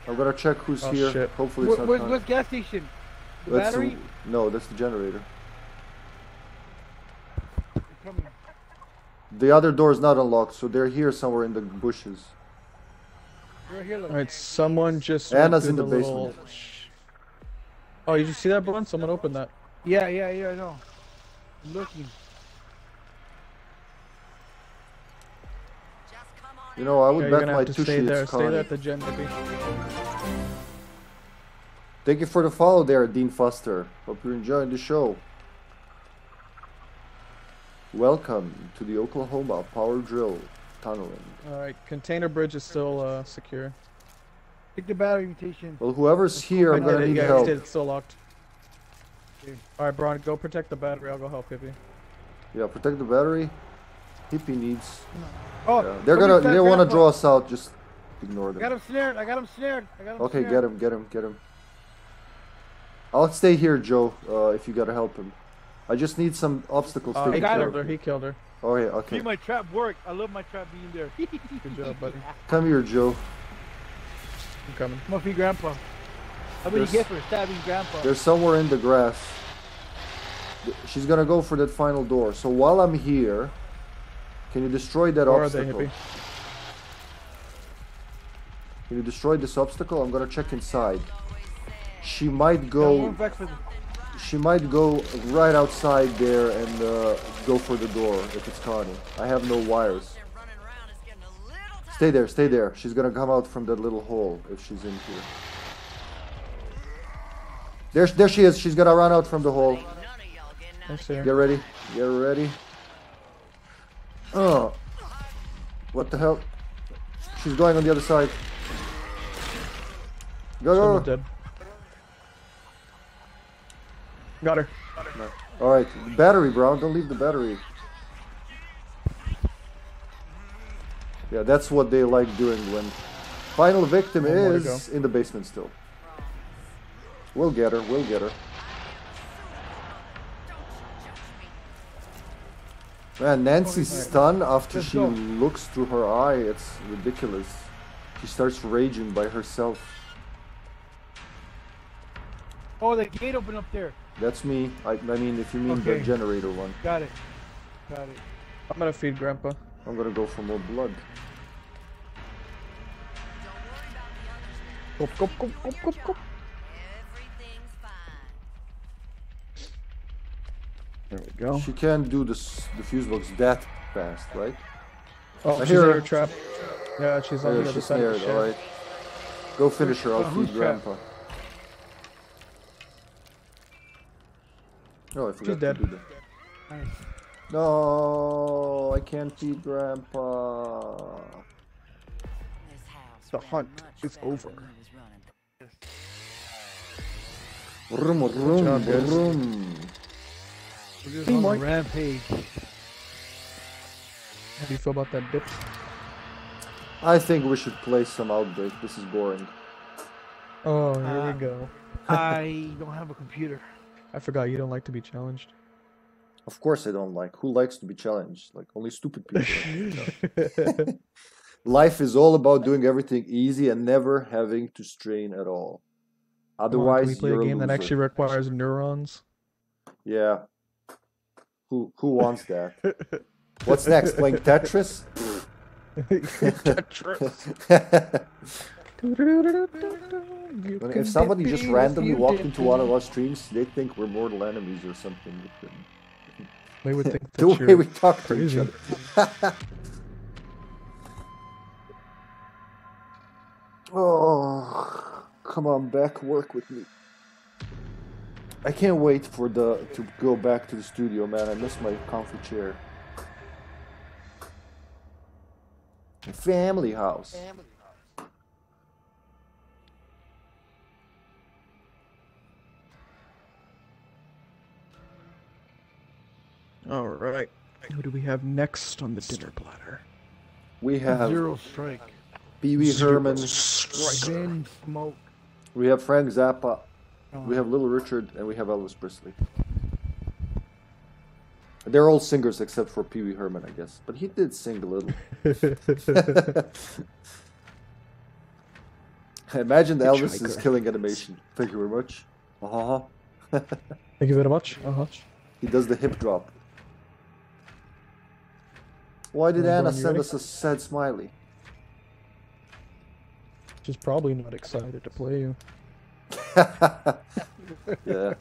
S2: I'm gonna check who's
S3: Oh,
S2: here.
S3: shit.
S2: Hopefully
S4: Where,
S2: it's not
S4: where's,
S2: Con-
S4: where's gas station? The
S2: That's the-
S4: battery.
S2: no, that's the generator. The other door is not unlocked, so they're here somewhere in the bushes.
S4: Here.
S3: All right, someone just. Ana's
S2: in the
S3: little- Oh, you just see that, Bron? Someone opened that.
S4: Yeah, yeah, yeah. I know. I'm looking.
S6: just come on
S2: You know, I
S3: Yeah,
S2: would
S3: you're
S2: bet
S3: gonna
S2: my
S3: have to
S2: tushy
S3: stay there. Stay there at the gym, maybe.
S2: Thank you for the follow there, Dean Foster. Hope you're enjoying the show. Welcome to the Oklahoma Power Drill tunneling.
S3: All right, container bridge is still uh, secure.
S4: Take the battery mutation.
S2: Well, whoever's here, I'm gonna
S3: did it.
S2: need
S3: Yeah,
S2: help.
S3: you did. It's still locked. All right, Braun, go protect the battery. I'll go help Hippie.
S2: Yeah, protect the battery. Hippie needs.
S4: Oh,
S2: Yeah. They're gonna they want to draw us out. Just ignore
S4: I got
S2: them.
S4: him snared. I got him snared. I got him
S2: Okay,
S4: snared.
S2: get him, get him, get him. I'll stay here, Joe. Uh, if you gotta help him. I just need some obstacles
S3: Uh,
S2: taken
S3: he
S4: got
S2: care
S3: killed her. He killed her.
S2: Oh yeah, okay.
S4: See, my trap worked. I love my trap being there.
S3: Good job, buddy.
S2: Come here, Joe.
S3: I'm coming.
S4: Must be grandpa. How about you get for stabbing grandpa?
S2: They're somewhere in the grass. She's gonna go for that final door. So while I'm here, can you destroy that
S3: Where
S2: obstacle? Can you destroy this obstacle? I'm gonna check inside. She might go.
S4: one back for the-
S2: she might go right outside there and uh, go for the door if it's Connie. I have no wires.
S6: They're running around is getting a little tight.
S2: Stay there, stay there. She's gonna come out from that little hole if she's in here. There, there she is. She's gonna run out from the hole.
S6: None of y'all getting out
S3: I
S6: of
S3: see her.
S2: Get ready. Get ready. Oh. What the hell? She's going on the other side. Go, go.
S3: dead. Got her.
S2: Alright. Battery, bro. Don't leave the battery. Yeah, that's what they like doing when final victim
S3: One
S2: is in the basement still. We'll get her. We'll get her. Man, Nancy's stunned after
S4: Let's
S2: she
S4: go.
S2: looks through her eye. It's ridiculous. She starts raging by herself.
S4: Oh, the gate open up there.
S2: That's me. I, I mean, if you mean the generator one,
S4: Got it. Got it.
S3: I'm gonna feed Grandpa.
S2: I'm gonna go for more blood.
S3: Go, go, go, go, go, go. There we go.
S2: She can't do the s- the fuse box that fast, right?
S3: Oh,
S2: I
S3: she's
S2: hear her.
S3: her trap. Yeah, she's on
S2: Yeah,
S3: the other
S2: she's
S3: side of
S2: snared.
S3: the shed.
S2: All right. Go finish her. Oh,
S4: I'll who's
S2: feed
S4: trapped?
S2: Grandpa. Oh, I forgot to
S3: dead.
S2: do that.
S4: Nice.
S2: No, I can't feed Grandpa.
S3: The hunt is over.
S6: when he was running.
S2: Vroom, vroom,
S3: guys.
S2: vroom.
S4: We're just
S3: Hey,
S4: on a rampage.
S3: How do you feel about that dip?
S2: I think we should play some Outbreak. This is boring.
S3: Oh, here
S4: Uh,
S3: we go.
S4: I don't have a computer.
S3: I forgot you don't like to be challenged.
S2: Of course I don't like. Who likes to be challenged? Like only stupid people. Life is all about doing everything easy and never having to strain at all.
S3: Come on,
S2: Otherwise,
S3: can we play
S2: you're
S3: a game that
S2: loser.
S3: actually requires neurons?
S2: Yeah. Who who wants that? What's next? Playing Tetris? Tetris. if somebody just randomly walked into one of our streams, they'd think we're mortal enemies or something.
S3: They would think
S2: The way we talk to each
S3: crazy.
S2: other. oh, come on back, work with me. I can't wait for the to go back to the studio, man. I miss my comfy chair. My family house.
S3: All right. Who do we have next on the dinner platter?
S2: We have
S4: Zero strike.
S2: Pee Wee Herman.
S4: Vin Smoke.
S2: We have Frank Zappa. We have Little Richard, and we have Elvis Presley. They're all singers except for Pee Wee Herman, I guess. But he did sing a little. I imagine Elvis is killing animation. Thank you very much. Uh-huh.
S3: Thank you very much. Uh huh.
S2: He does the hip drop. Why did Anna send
S3: ready?
S2: us a sad smiley?
S3: She's probably not excited to play you.
S2: yeah.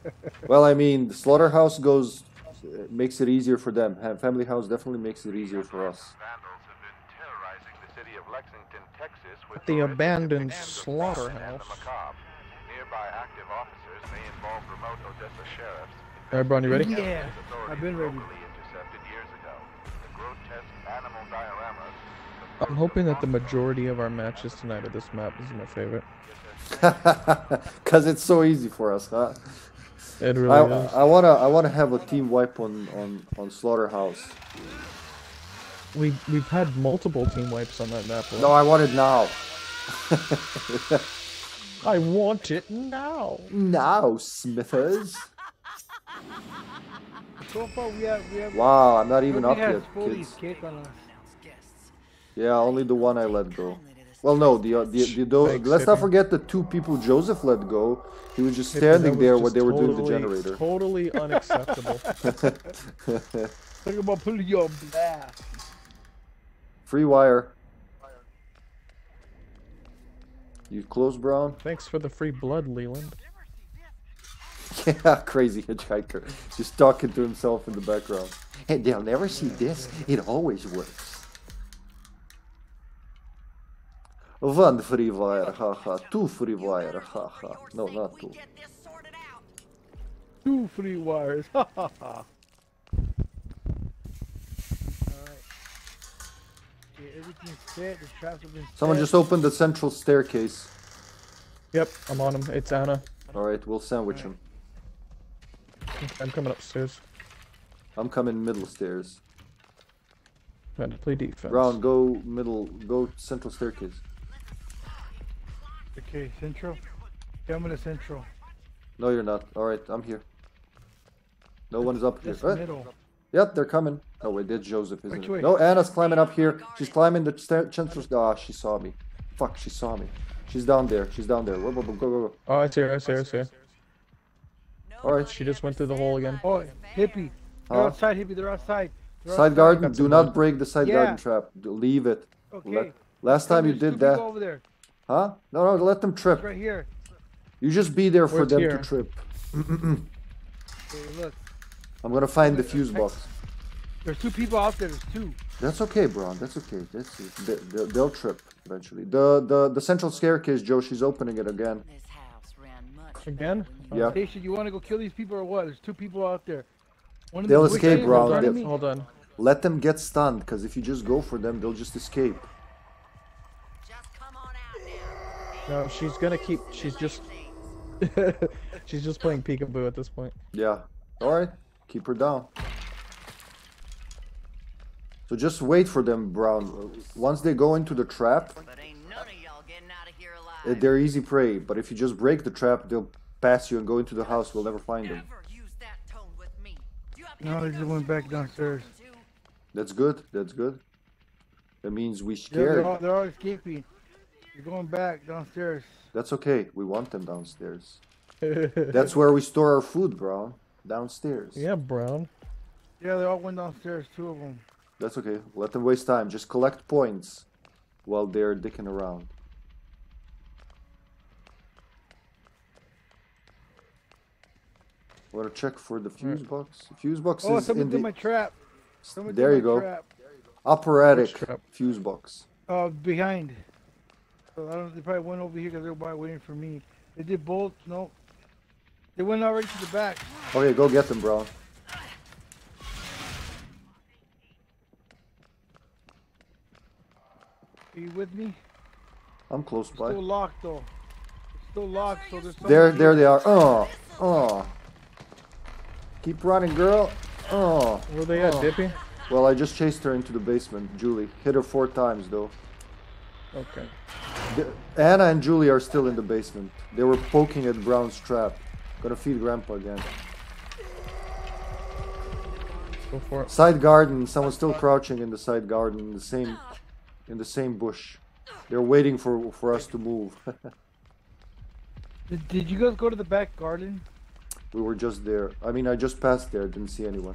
S2: Well, I mean, the slaughterhouse goes uh, makes it easier for them. Family house definitely makes it easier for us.
S5: Vandals have been terrorizing the city of Lexington, Texas with
S3: The
S5: horrific
S3: abandoned slaughterhouse.
S5: violence and the macabre. Nearby active officers may involve remote Odessa sheriffs.
S3: All right, Brian, you ready?
S4: Yeah, I've been ready.
S5: intercepted years ago. The grotesque animal dioramas.
S3: I'm hoping that the majority of our matches tonight of this map is my favorite.
S2: Cause it's so easy for us, huh?
S3: It really
S2: I,
S3: is.
S2: I wanna I wanna have a team wipe on on on slaughterhouse.
S3: We we've had multiple team wipes on that map. Will.
S2: No, I want it now.
S3: I want it now.
S2: now, Smithers.
S4: So far, we have we have.
S2: Wow, I'm not even up yet, kids.
S4: on us.
S2: Yeah, only the one I let go. Well, no, the uh, the, the,
S3: Thanks,
S2: let's not forget the two people Joseph let go. He was just standing
S3: was
S2: there
S3: just
S2: when they were doing the generator.
S3: Totally unacceptable.
S4: Talk about putting you on blast.
S2: Free wire. You close, Braun?
S3: Thanks for the free blood, Leland.
S2: Yeah, crazy hitchhiker. Just talking to himself in the background. And they'll never see this. It always works. One free wire, haha. Two free wire, haha. No,
S6: Think
S2: not
S6: we
S2: two.
S6: get this sorted.
S4: Two free wires. Ha ha ha. Alright. Okay, everything's set. The traps have been
S2: Someone
S4: set.
S2: just opened the central staircase.
S3: Yep, I'm on him. It's Ana.
S2: Alright, we'll sandwich him.
S3: I'm coming upstairs.
S2: I'm coming middle stairs.
S3: Trying to play defense.
S2: Braun, go middle, go central staircase.
S4: Okay, central. Okay, I'm in the central.
S2: No, you're not. Alright, I'm here. No one is up here.
S4: That's middle.
S2: Yep, they're coming. Oh wait, that's Joseph, isn't
S4: Which
S2: it?
S4: way?
S2: No, Ana's climbing up here. She's climbing the stair- central. Ah, she saw me. Fuck, she saw me. She's down there. She's down there. Go, go, go, go, go.
S3: Oh, I see her. I see her. I see her.
S2: All right.
S3: She just went through the hole again.
S4: Oh, hippie. They're
S2: Huh?
S4: outside, hippie. They're outside. They're
S2: Side
S4: outside.
S2: garden. Do not break the side
S4: Yeah.
S2: garden trap. Leave it.
S4: Okay.
S2: Let- last time you did
S4: people
S2: that,
S4: over there.
S2: Huh? No, no. Let them trip.
S4: Right here.
S2: You just be there for
S3: Where's
S2: them
S3: here?
S2: to trip.
S4: Okay, look.
S2: I'm gonna find the fuse box.
S4: There's two people out there. There's two.
S2: That's okay, Braun. That's okay. That's. They, they, they'll trip eventually. The the the central staircase, Joe. She's opening it again.
S6: This house ran much
S3: Again?
S6: better when you
S2: Yeah.
S4: Station, you want to go kill these people or what? There's two people out there. One of
S2: They'll escape,
S4: Wait,
S2: bro.
S3: Hold
S4: wait,
S3: on.
S2: They-
S3: Hold on.
S2: Let them get stunned, because if you just go for them, they'll just escape.
S6: Just come on out now.
S3: No, she's gonna keep. She's just. she's just playing peekaboo at this point.
S2: Yeah. All right. Keep her down. So just wait for them, Braun. Once they go into the trap,
S6: But ain't none of y'all getting out of here alive.
S2: Eh, they're easy prey. But if you just break the trap, they'll pass you and go into the house. We'll never find them.
S6: Never use that tone with me. You have
S4: No, they just went back downstairs.
S2: That's good. That's good. That means we
S4: Yeah,
S2: scared.
S4: they're, all, they're all escaping. You're going back downstairs.
S2: That's okay. We want them downstairs. That's where we store our food, Braun. Downstairs.
S3: yeah, Braun.
S4: Yeah, they all went downstairs. Two of them.
S2: That's okay. Let them waste time. Just collect points while they're dicking around. Want to check for the fuse box? Fuse box
S4: Oh,
S2: is
S4: someone
S2: in
S4: did
S2: the
S4: my trap. Someone did
S2: there you
S4: my
S2: go.
S4: Trap.
S2: operatic
S3: Which trap?
S2: fuse box.
S4: Uh, behind. I don't. They probably went over here because they were waiting for me. They did both. No. They went already to the back.
S2: Okay, go get them, bro.
S4: Are you with me?
S2: I'm close by.
S4: Still locked though. It's still locked. So there's.
S2: There, there they are. Oh, oh. Keep running, girl. Oh.
S3: Where they at,
S2: Oh.
S3: Dippy?
S2: Well, I just chased her into the basement, Julie. Hit her four times, though.
S3: Okay.
S2: The- Ana and Julie are still in the basement. They were poking at Braun's trap. Gonna feed Grandpa again.
S3: Go for it.
S2: Side garden. Someone's still crouching in the side garden, in the same, in the same bush. They're waiting for for us to move.
S4: Did, did you guys go to the back garden?
S2: we were just there. I mean, I just passed there. Didn't see anyone.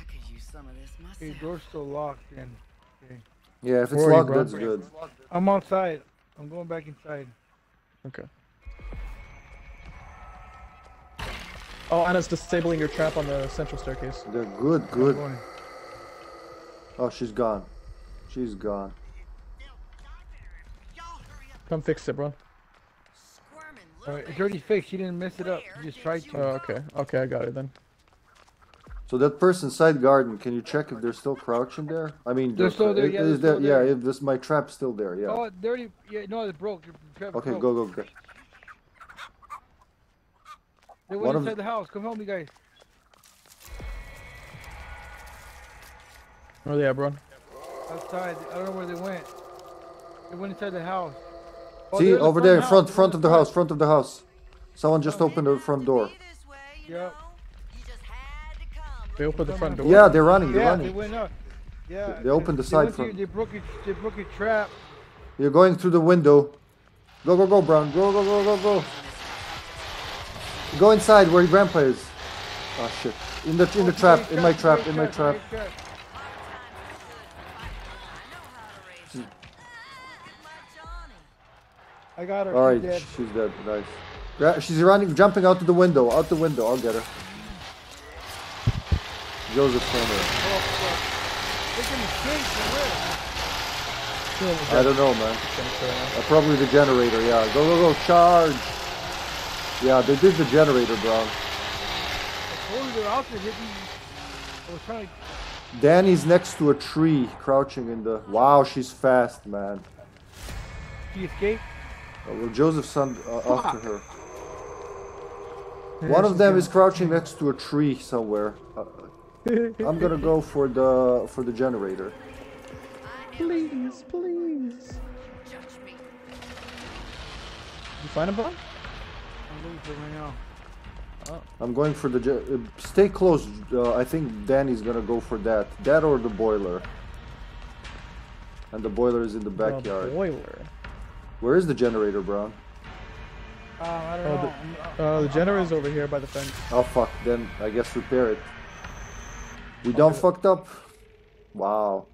S6: I could use some of this
S4: Okay,
S6: myself.
S4: door's still locked. Then
S2: Yeah, if it's
S3: Where are you,
S2: locked, that's good.
S4: I'm outside. I'm going back inside.
S3: Okay. Oh, Ana's disabling your trap on the central staircase.
S2: They're good, good.
S4: going.
S2: Oh, she's gone. She's gone.
S6: Y'all hurry up.
S3: Come fix it, bro.
S6: Squirming
S4: All
S6: little
S4: right, it's already fixed. She didn't mess it up. She just tried to.
S3: Oh,
S4: to.
S3: okay. Okay, I got it then.
S2: So that person side garden, can you check if they're still crouching there? I mean,
S4: They're still there,
S2: is-
S4: yeah,
S2: is
S4: they're
S2: there- yeah, if this my trap's still there, yeah.
S4: Oh, they already. Yeah, no, it broke. Trap
S2: okay,
S4: broke.
S2: go, go, go.
S4: They
S2: One
S4: went
S2: of-
S4: inside the house. Come help me, guys.
S3: Where are they at, bro?
S4: Outside. I don't know where they went. They went inside the house. Oh,
S2: See
S4: they're the
S2: over there,
S4: house.
S2: front, front of the house, front of the house. Someone just opened the front door.
S6: Be this way, you
S4: Yep.
S3: They opened the front door.
S2: Yeah, they're running. They're
S4: Yeah, they went up. Yeah.
S2: They opened the
S4: they
S2: side
S4: went through-
S2: front.
S4: They broke it. They broke a trap.
S2: You're going through the window. Go, go, go, Braun. Go, go, go, go, go. Go inside where your grandpa is. Oh shit! In the in the trap, in my trap, in my trap.
S4: I got her.
S2: All
S4: She's dead.
S2: she's dead. Nice. She's running, jumping out to the window. Out the window. I'll get her. Joseph Turner.
S4: Oh, fuck. Look at the shake?
S2: I don't know, man. Uh, probably the generator. Yeah. Go, go, go. Charge. Yeah, they did the generator, bro.
S4: I told you they're out there hitting. I was trying.
S2: Danny's next to a tree, crouching in the. Wow, she's fast, man.
S4: She escaped.
S2: Uh, well, Joseph's son uh, after her. One of them is crouching next to a tree somewhere. I'm gonna go for the for the generator.
S3: Please, please.
S6: Judge me.
S3: You find him, Bob?
S4: I'm looking for right now. Oh.
S2: I'm going for the. Uh, stay close. Uh, I think Danny's gonna go for that. That or the boiler. And the boiler is in the
S3: The
S2: backyard.
S3: boiler.
S2: Where is the generator, Braun?
S4: Uh, I don't
S3: Oh,
S4: know.
S3: the-
S4: I'm-
S3: Uh, the
S4: I'm-
S3: generator's over here by the fence.
S2: Oh fuck. Then I guess repair it. We done fucked up. Wow.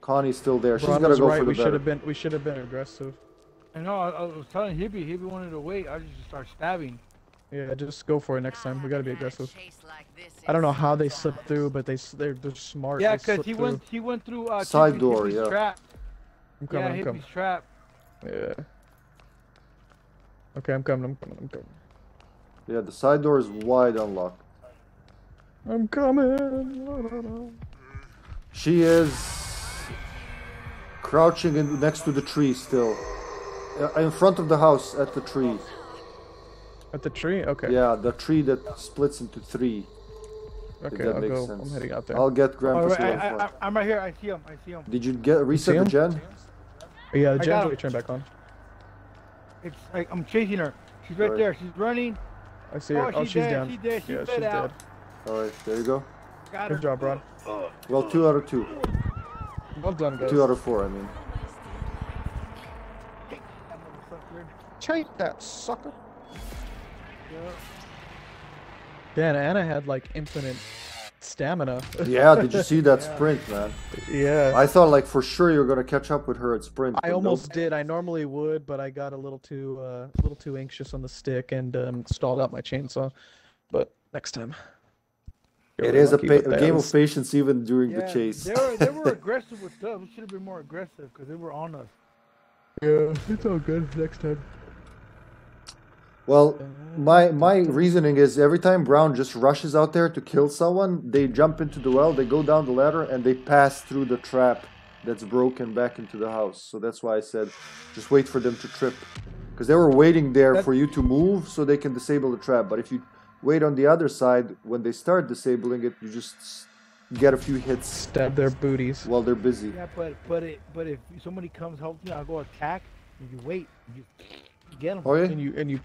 S2: Connie's still there. She's
S3: Ron
S2: gonna go
S3: right.
S2: for the
S3: We should
S2: better.
S3: have been. We should have been aggressive.
S4: I know. I, I was telling Hippie. Hippie wanted to wait. I just start stabbing.
S3: Yeah, just go for it next time. We gotta be
S6: I've had a
S3: aggressive.
S6: like
S3: I don't know how they slipped through, but they they're, they're smart.
S4: Yeah,
S3: They
S4: because he
S3: through.
S4: went. He went through. Uh,
S2: Side
S4: Hippie-
S2: door,
S4: Hippie's
S2: yeah.
S4: Trap.
S3: I'm coming.
S4: yeah,
S3: I'm coming.
S4: Trap.
S3: Yeah. Okay, I'm coming. I'm coming. I'm coming.
S2: Yeah, the side door is wide unlocked.
S3: I'm coming.
S2: She is crouching in, next to the tree still. Uh, in front of the house at the tree.
S3: At the tree. Okay.
S2: Yeah, the tree that splits into three.
S3: Okay,
S2: that
S3: I'll
S2: makes
S3: go.
S2: sense.
S3: I'm heading out there.
S2: I'll get
S4: All
S2: Grandpa
S4: right, I, I, I, I'm right here. I see him. I see him.
S2: Did you get reset the
S3: him?
S2: gen?
S3: yeah, the
S4: I got
S3: gen's
S4: him.
S3: already turned back on.
S4: It's like I'm chasing her. She's right
S2: Alright.
S4: there. She's running.
S3: I see her.
S4: Oh,
S3: Oh,
S4: she's
S3: she's
S4: dead,
S3: down.
S4: she's dead, she
S3: yeah,
S4: bled
S3: she's
S4: out.
S3: dead.
S2: Alright, there you go.
S4: Got her.
S3: Good job, Ron.
S2: Well, two out of two.
S3: Well done, guys.
S2: Two out of four, I mean.
S4: That motherfucker.
S3: Take that, sucker.
S4: Yeah.
S3: Dan, Ana had like infinite stamina.
S2: Yeah, did you see that sprint, man?
S3: yeah.
S2: I thought like for sure you were gonna catch up with her at sprint.
S3: I almost
S2: nope.
S3: did. I normally would, but I got a little too uh, a little too anxious on the stick and um, stalled out my chainsaw. But next time. You're
S2: It
S3: really
S2: is a, pa- a game of patience even during the chase.
S4: They were, they were aggressive with us. We should have been more aggressive because they were on us.
S3: Yeah, it's all good next time.
S2: Well, uh, my my reasoning is every time Braun just rushes out there to kill someone, they jump into the well, they go down the ladder, and they pass through the trap that's broken back into the house. So that's why I said, just wait for them to trip, because they were waiting there
S4: That-
S2: for you to move so they can disable the trap. But if you wait on the other side, when they start disabling it, you just get a few hits
S3: Stab their booties.
S2: while they're busy.
S4: Yeah, but but it but if somebody comes help me, I'll go attack. And you wait. You, you get them.
S2: Oh yeah,
S3: And you and you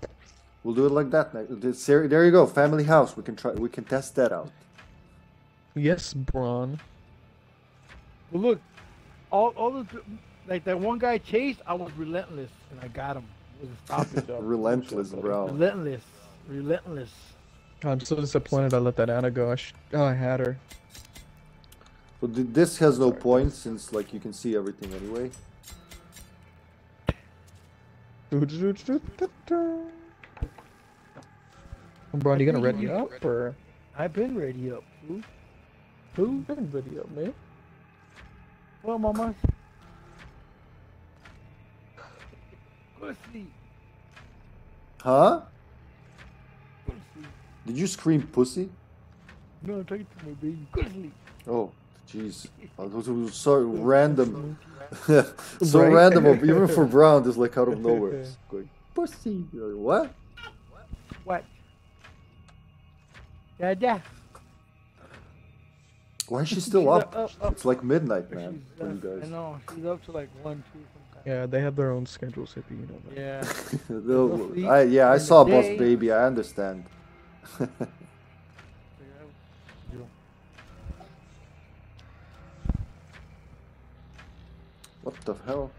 S2: we'll do it like that. There there you go, family house. We can try. We can test that out.
S3: Yes, Braun.
S4: Well, look, all all the like that one guy chased. I was relentless and I got him. It was a stop.
S2: Relentless, Braun.
S4: relentless, relentless.
S3: I'm so disappointed I let that Ana go. I sh- oh, I had her.
S2: But this has no point since like you can see everything anyway.
S3: Braun, you gonna ready up or?
S4: I've been ready up. Who? Who?
S3: Been ready up, man.
S4: Well, mama. Go to sleep.
S2: Huh?
S4: Go to sleep.
S2: Did you scream pussy?
S4: No, I'm talking to my baby. Go to sleep.
S2: Oh, jeez. Uh, that was so random. so
S3: Right?
S2: random, even for Braun, just like out of nowhere. It's Going, pussy. You're like, what?
S4: What? Dada.
S2: Why is she still
S4: She's
S2: up?
S4: up, up.
S2: It's like midnight,
S4: She's
S2: man. For you
S4: up, I know. She's up to like one, two, sometimes.
S3: Yeah, they have their own schedules, hippie. You know that.
S4: Yeah.
S2: I, yeah, I saw Boss. Baby. I understand. What the hell?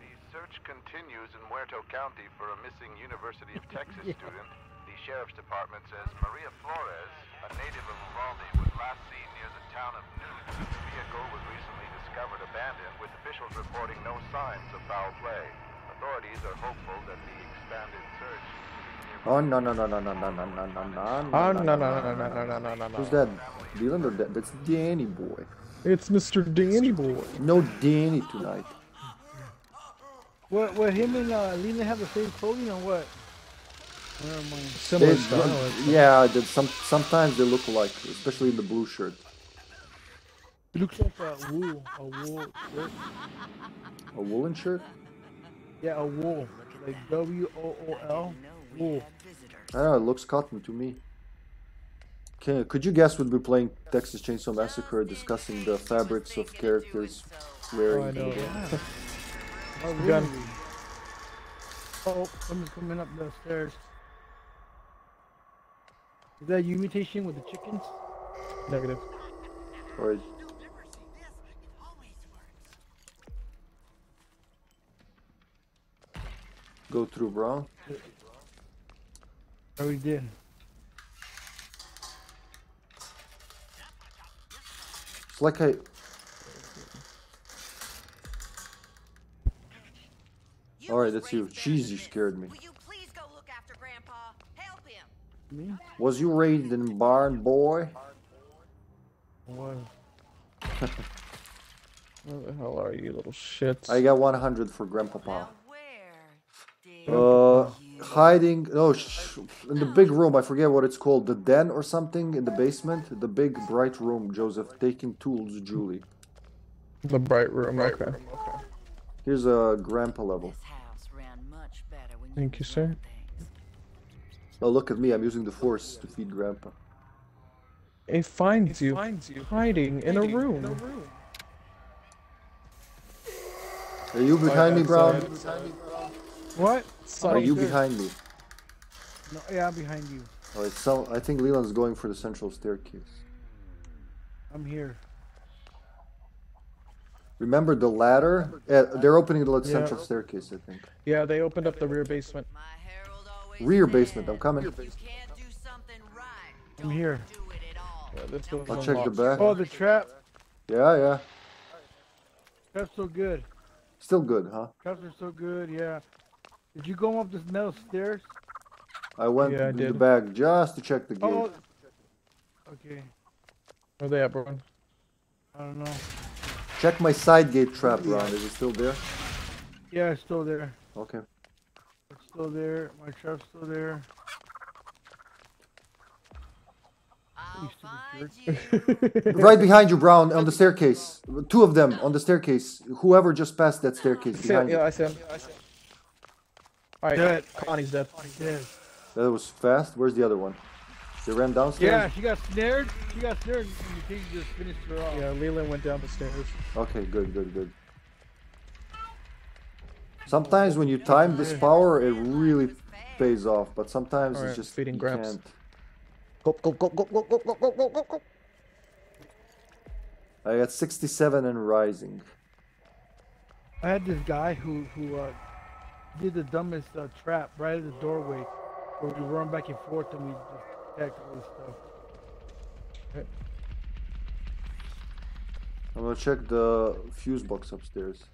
S5: The search continues in Muerto County for a missing University of Texas student. The sheriff's department says Maria Flores A native of Uvalde was last seen near the town of Newt. The vehicle was recently discovered abandoned, with officials reporting no signs of foul play. Authorities are hopeful that the expanded search
S2: Oh no no no no no no no no no no
S3: Oh no no no no no no no no no
S2: Who's that? Dylan or that? That's Danny boy.
S3: It's Mr. Danny Boy.
S2: No Danny tonight.
S4: What? What? Him and uh, Lena have the same clothing or what? Never mind.
S3: Similar
S2: They-
S3: style. I'd uh,
S2: yeah, that some sometimes they look alike, especially in the blue shirt.
S4: It looks like a wool, a wool shirt.
S2: A woolen shirt?
S4: Yeah, a wool, like W O O L, wool.
S2: I don't know, it looks cotton to me. Can, could you guess we'd be playing Texas Chainsaw Massacre, discussing the fabrics of characters wearing?
S3: Oh, I know.
S4: Yeah. Oh,
S3: Gun.
S4: really? Oh, someone's coming up the stairs. Is that you mutation with the chickens?
S3: Negative.
S2: Or is... go through brown?
S4: Oh, we did.
S2: It's like I. Alright, that's you. Jeez, you scared me.
S4: Me?
S2: Was you raised in barn, boy?
S4: Was.
S3: Where the hell are you, little shits?
S2: I got 100 for Grandpapa.
S6: Where
S2: Uh, hiding. No, sh- in the big room. I forget what it's called. The den or something in the basement. The big bright room. Joseph taking tools. Julie.
S3: The bright room. Okay. Okay.
S2: Here's a grandpa level.
S6: This house ran much better when
S3: Thank you,
S6: could
S3: sir.
S6: Run things.
S2: Oh, look at me. I'm using the force to feed grandpa.
S3: It finds you hiding in a room.
S2: Are you behind me, Braun?
S4: What?
S2: Are you
S4: Sure.
S2: behind me?
S4: No, yeah, I'm behind you.
S2: Oh, Alright, so I think Leland's going for the central staircase.
S4: I'm here.
S2: Remember the ladder? Yeah, they're opening the
S3: Yeah.
S2: central staircase, I think.
S3: Yeah, they opened up the rear basement.
S6: My herald always
S2: Rear basement, I'm coming.
S6: You can't do something right.
S4: I'm
S6: don't
S4: here.
S6: Do it at all.
S3: Yeah, this was
S2: I'll check the back.
S4: Oh, the trap.
S2: Yeah, yeah.
S4: Trap's so good.
S2: Still good, huh?
S4: Traps are so good. Yeah. Did you go up the metal stairs?
S2: I went
S3: Yeah, I
S2: in the back just to check the oh, gate.
S4: Oh. Okay.
S3: Where they at, bro?
S4: I don't know.
S2: Check my side gate trap, Ron. Is it still there?
S4: Yeah, it's still there.
S2: Okay.
S4: It's still there. My trap's still there.
S6: I'll
S4: You
S6: find
S4: stupid
S6: you.
S2: Right behind you, Braun, on the staircase. Two of them on the staircase. Whoever just passed that staircase
S3: See,
S2: behind
S3: yeah,
S2: you.
S3: I see him. Alright,
S4: Dead.
S3: Connie's dead.
S4: Dead.
S2: That was fast. Where's the other one? They ran downstairs?
S4: Yeah, she got snared. She got snared, and the king just finished her off.
S3: Yeah, Leland went down the stairs.
S2: Okay, good, good, good. Sometimes when you time this power, it really pays off, but sometimes
S3: Alright,
S2: it's just
S3: feeding
S2: you
S3: Gramps.
S2: can't.
S3: Go, go, go, go, go, go, go, go, go, go, go.
S2: I got 67 and rising.
S4: I had this guy who who uh, did the dumbest uh, trap right at the doorway, where we run back and forth and we just attacked all this stuff.
S2: I'm gonna check the fuse box upstairs.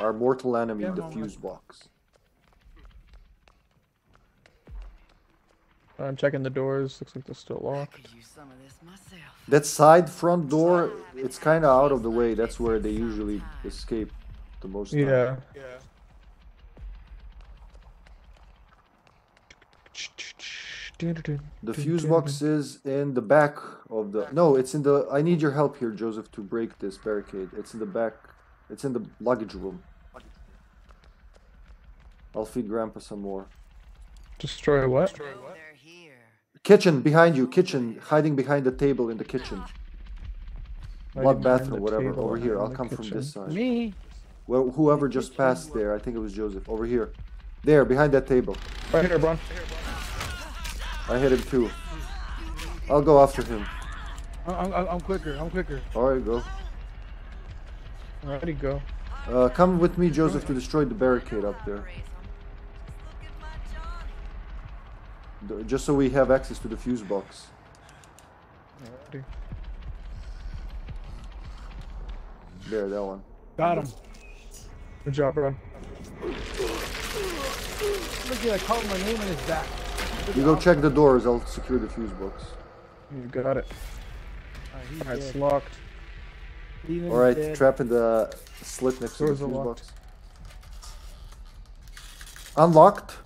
S2: Our mortal enemy,
S4: Yeah,
S2: the
S4: Mama.
S2: fuse box.
S3: I'm checking the doors. Looks like they're still locked.
S6: could use some of this myself.
S2: That side front door, it's kind of out of the way. That's where they usually escape the most. time.
S3: Yeah.
S2: The fuse box is in the back of the. No, it's in the. I need your help here, Joseph, to break this barricade. It's in the back. It's in the luggage room. I'll feed Grandpa some more.
S3: Destroy what?
S6: They're here.
S2: Kitchen behind you. Kitchen hiding behind the table in the kitchen.
S3: Hiding
S2: What
S3: behind
S2: bathroom,
S3: the
S2: whatever. Over here. I'll
S3: the
S2: come from this side.
S4: Me?
S2: Well, whoever just passed there. I think it was Joseph. Over here. There, behind that table.
S3: Right here, Braun.
S2: I hit him too. I'll go after him.
S4: I'm, I'm, I'm quicker. I'm quicker.
S2: Alright, go.
S3: Alrighty, go.
S2: Uh, come with me, Joseph, to destroy the barricade up there.
S6: Praise 'em. Look at my Johnny.
S2: The- Just so we have access to the fuse box.
S3: Alrighty.
S2: There, that one.
S4: Got him.
S3: Good job, bro.
S4: Look at I called my name in his back.
S2: You go check the doors. I'll secure the fuse box.
S3: You got it.
S4: Alright, he's
S3: Alright, it's
S4: dead.
S3: locked.
S4: Steven's
S2: All right,
S4: dead.
S2: trap in the slit next to the fuse
S3: locked.
S2: box. Unlocked.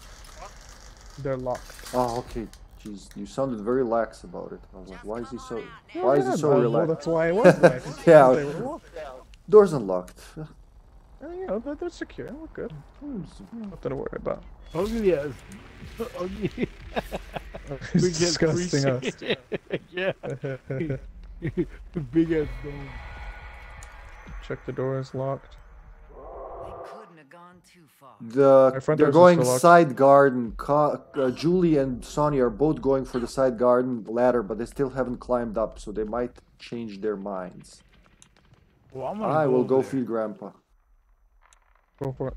S3: They're locked.
S2: Oh, okay. Jeez, you sounded very lax about it. I was like, why is he so?
S6: Yeah,
S2: Why is he
S3: Yeah,
S2: so
S3: well,
S2: relaxed?
S3: that's why I was like.
S2: Yeah.
S3: They were locked.
S2: Doors unlocked.
S3: Uh, you know, they're, they're secure. We're good. Nothing to worry about.
S4: Ugly as. Ugly.
S3: It's
S4: Big ass
S3: disgusting us.
S4: creature. yeah. Big ass dome.
S3: Check the door is locked.
S6: They couldn't have gone too far.
S2: The, they're going side garden. Ka- uh, Julie and Sonia are both going for the side garden ladder, but they still haven't climbed up, so they might change their minds.
S4: Well, I'm gonna
S2: I will go
S4: there.
S2: feed Grandpa.
S3: Go for it.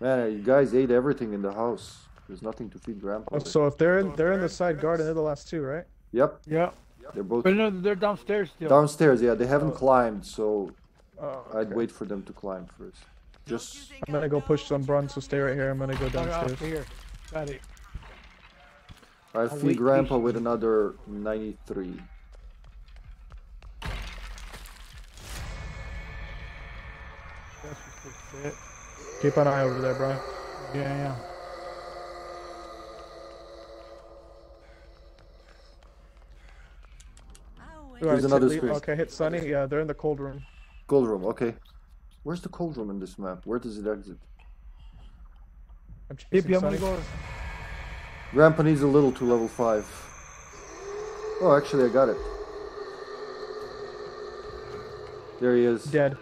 S2: Man, you guys ate everything in the house. There's nothing to feed Grandpa.
S3: Oh, so if they're in, they're in the side garden, they're the last two, right?
S2: Yep,
S4: Yeah.
S2: They're both
S4: But no, they're downstairs still.
S2: downstairs. Yeah, they haven't oh. climbed, so
S3: Oh,
S2: I'd wait for them to climb first. Just
S3: I'm gonna go push some bronze, so stay right here. I'm gonna go
S4: Oh, yeah,
S3: downstairs.
S4: here. Got it.
S2: I
S4: I'll
S2: feed Grandpa with another 93.
S4: That's just it.
S3: Keep an eye over there, bro.
S4: Yeah, yeah.
S6: Wait.
S2: Another
S3: so-
S2: screen.
S3: Okay, hit Sonny. Yeah, they're in the cold room.
S2: Cold room, okay. Where's the cold room in this map? Where does it exit?
S3: I'm chasing
S4: Hippie, Sonny.
S2: Grandpa needs a little to level 5. Oh, actually, I got it. There he is.
S3: Dead.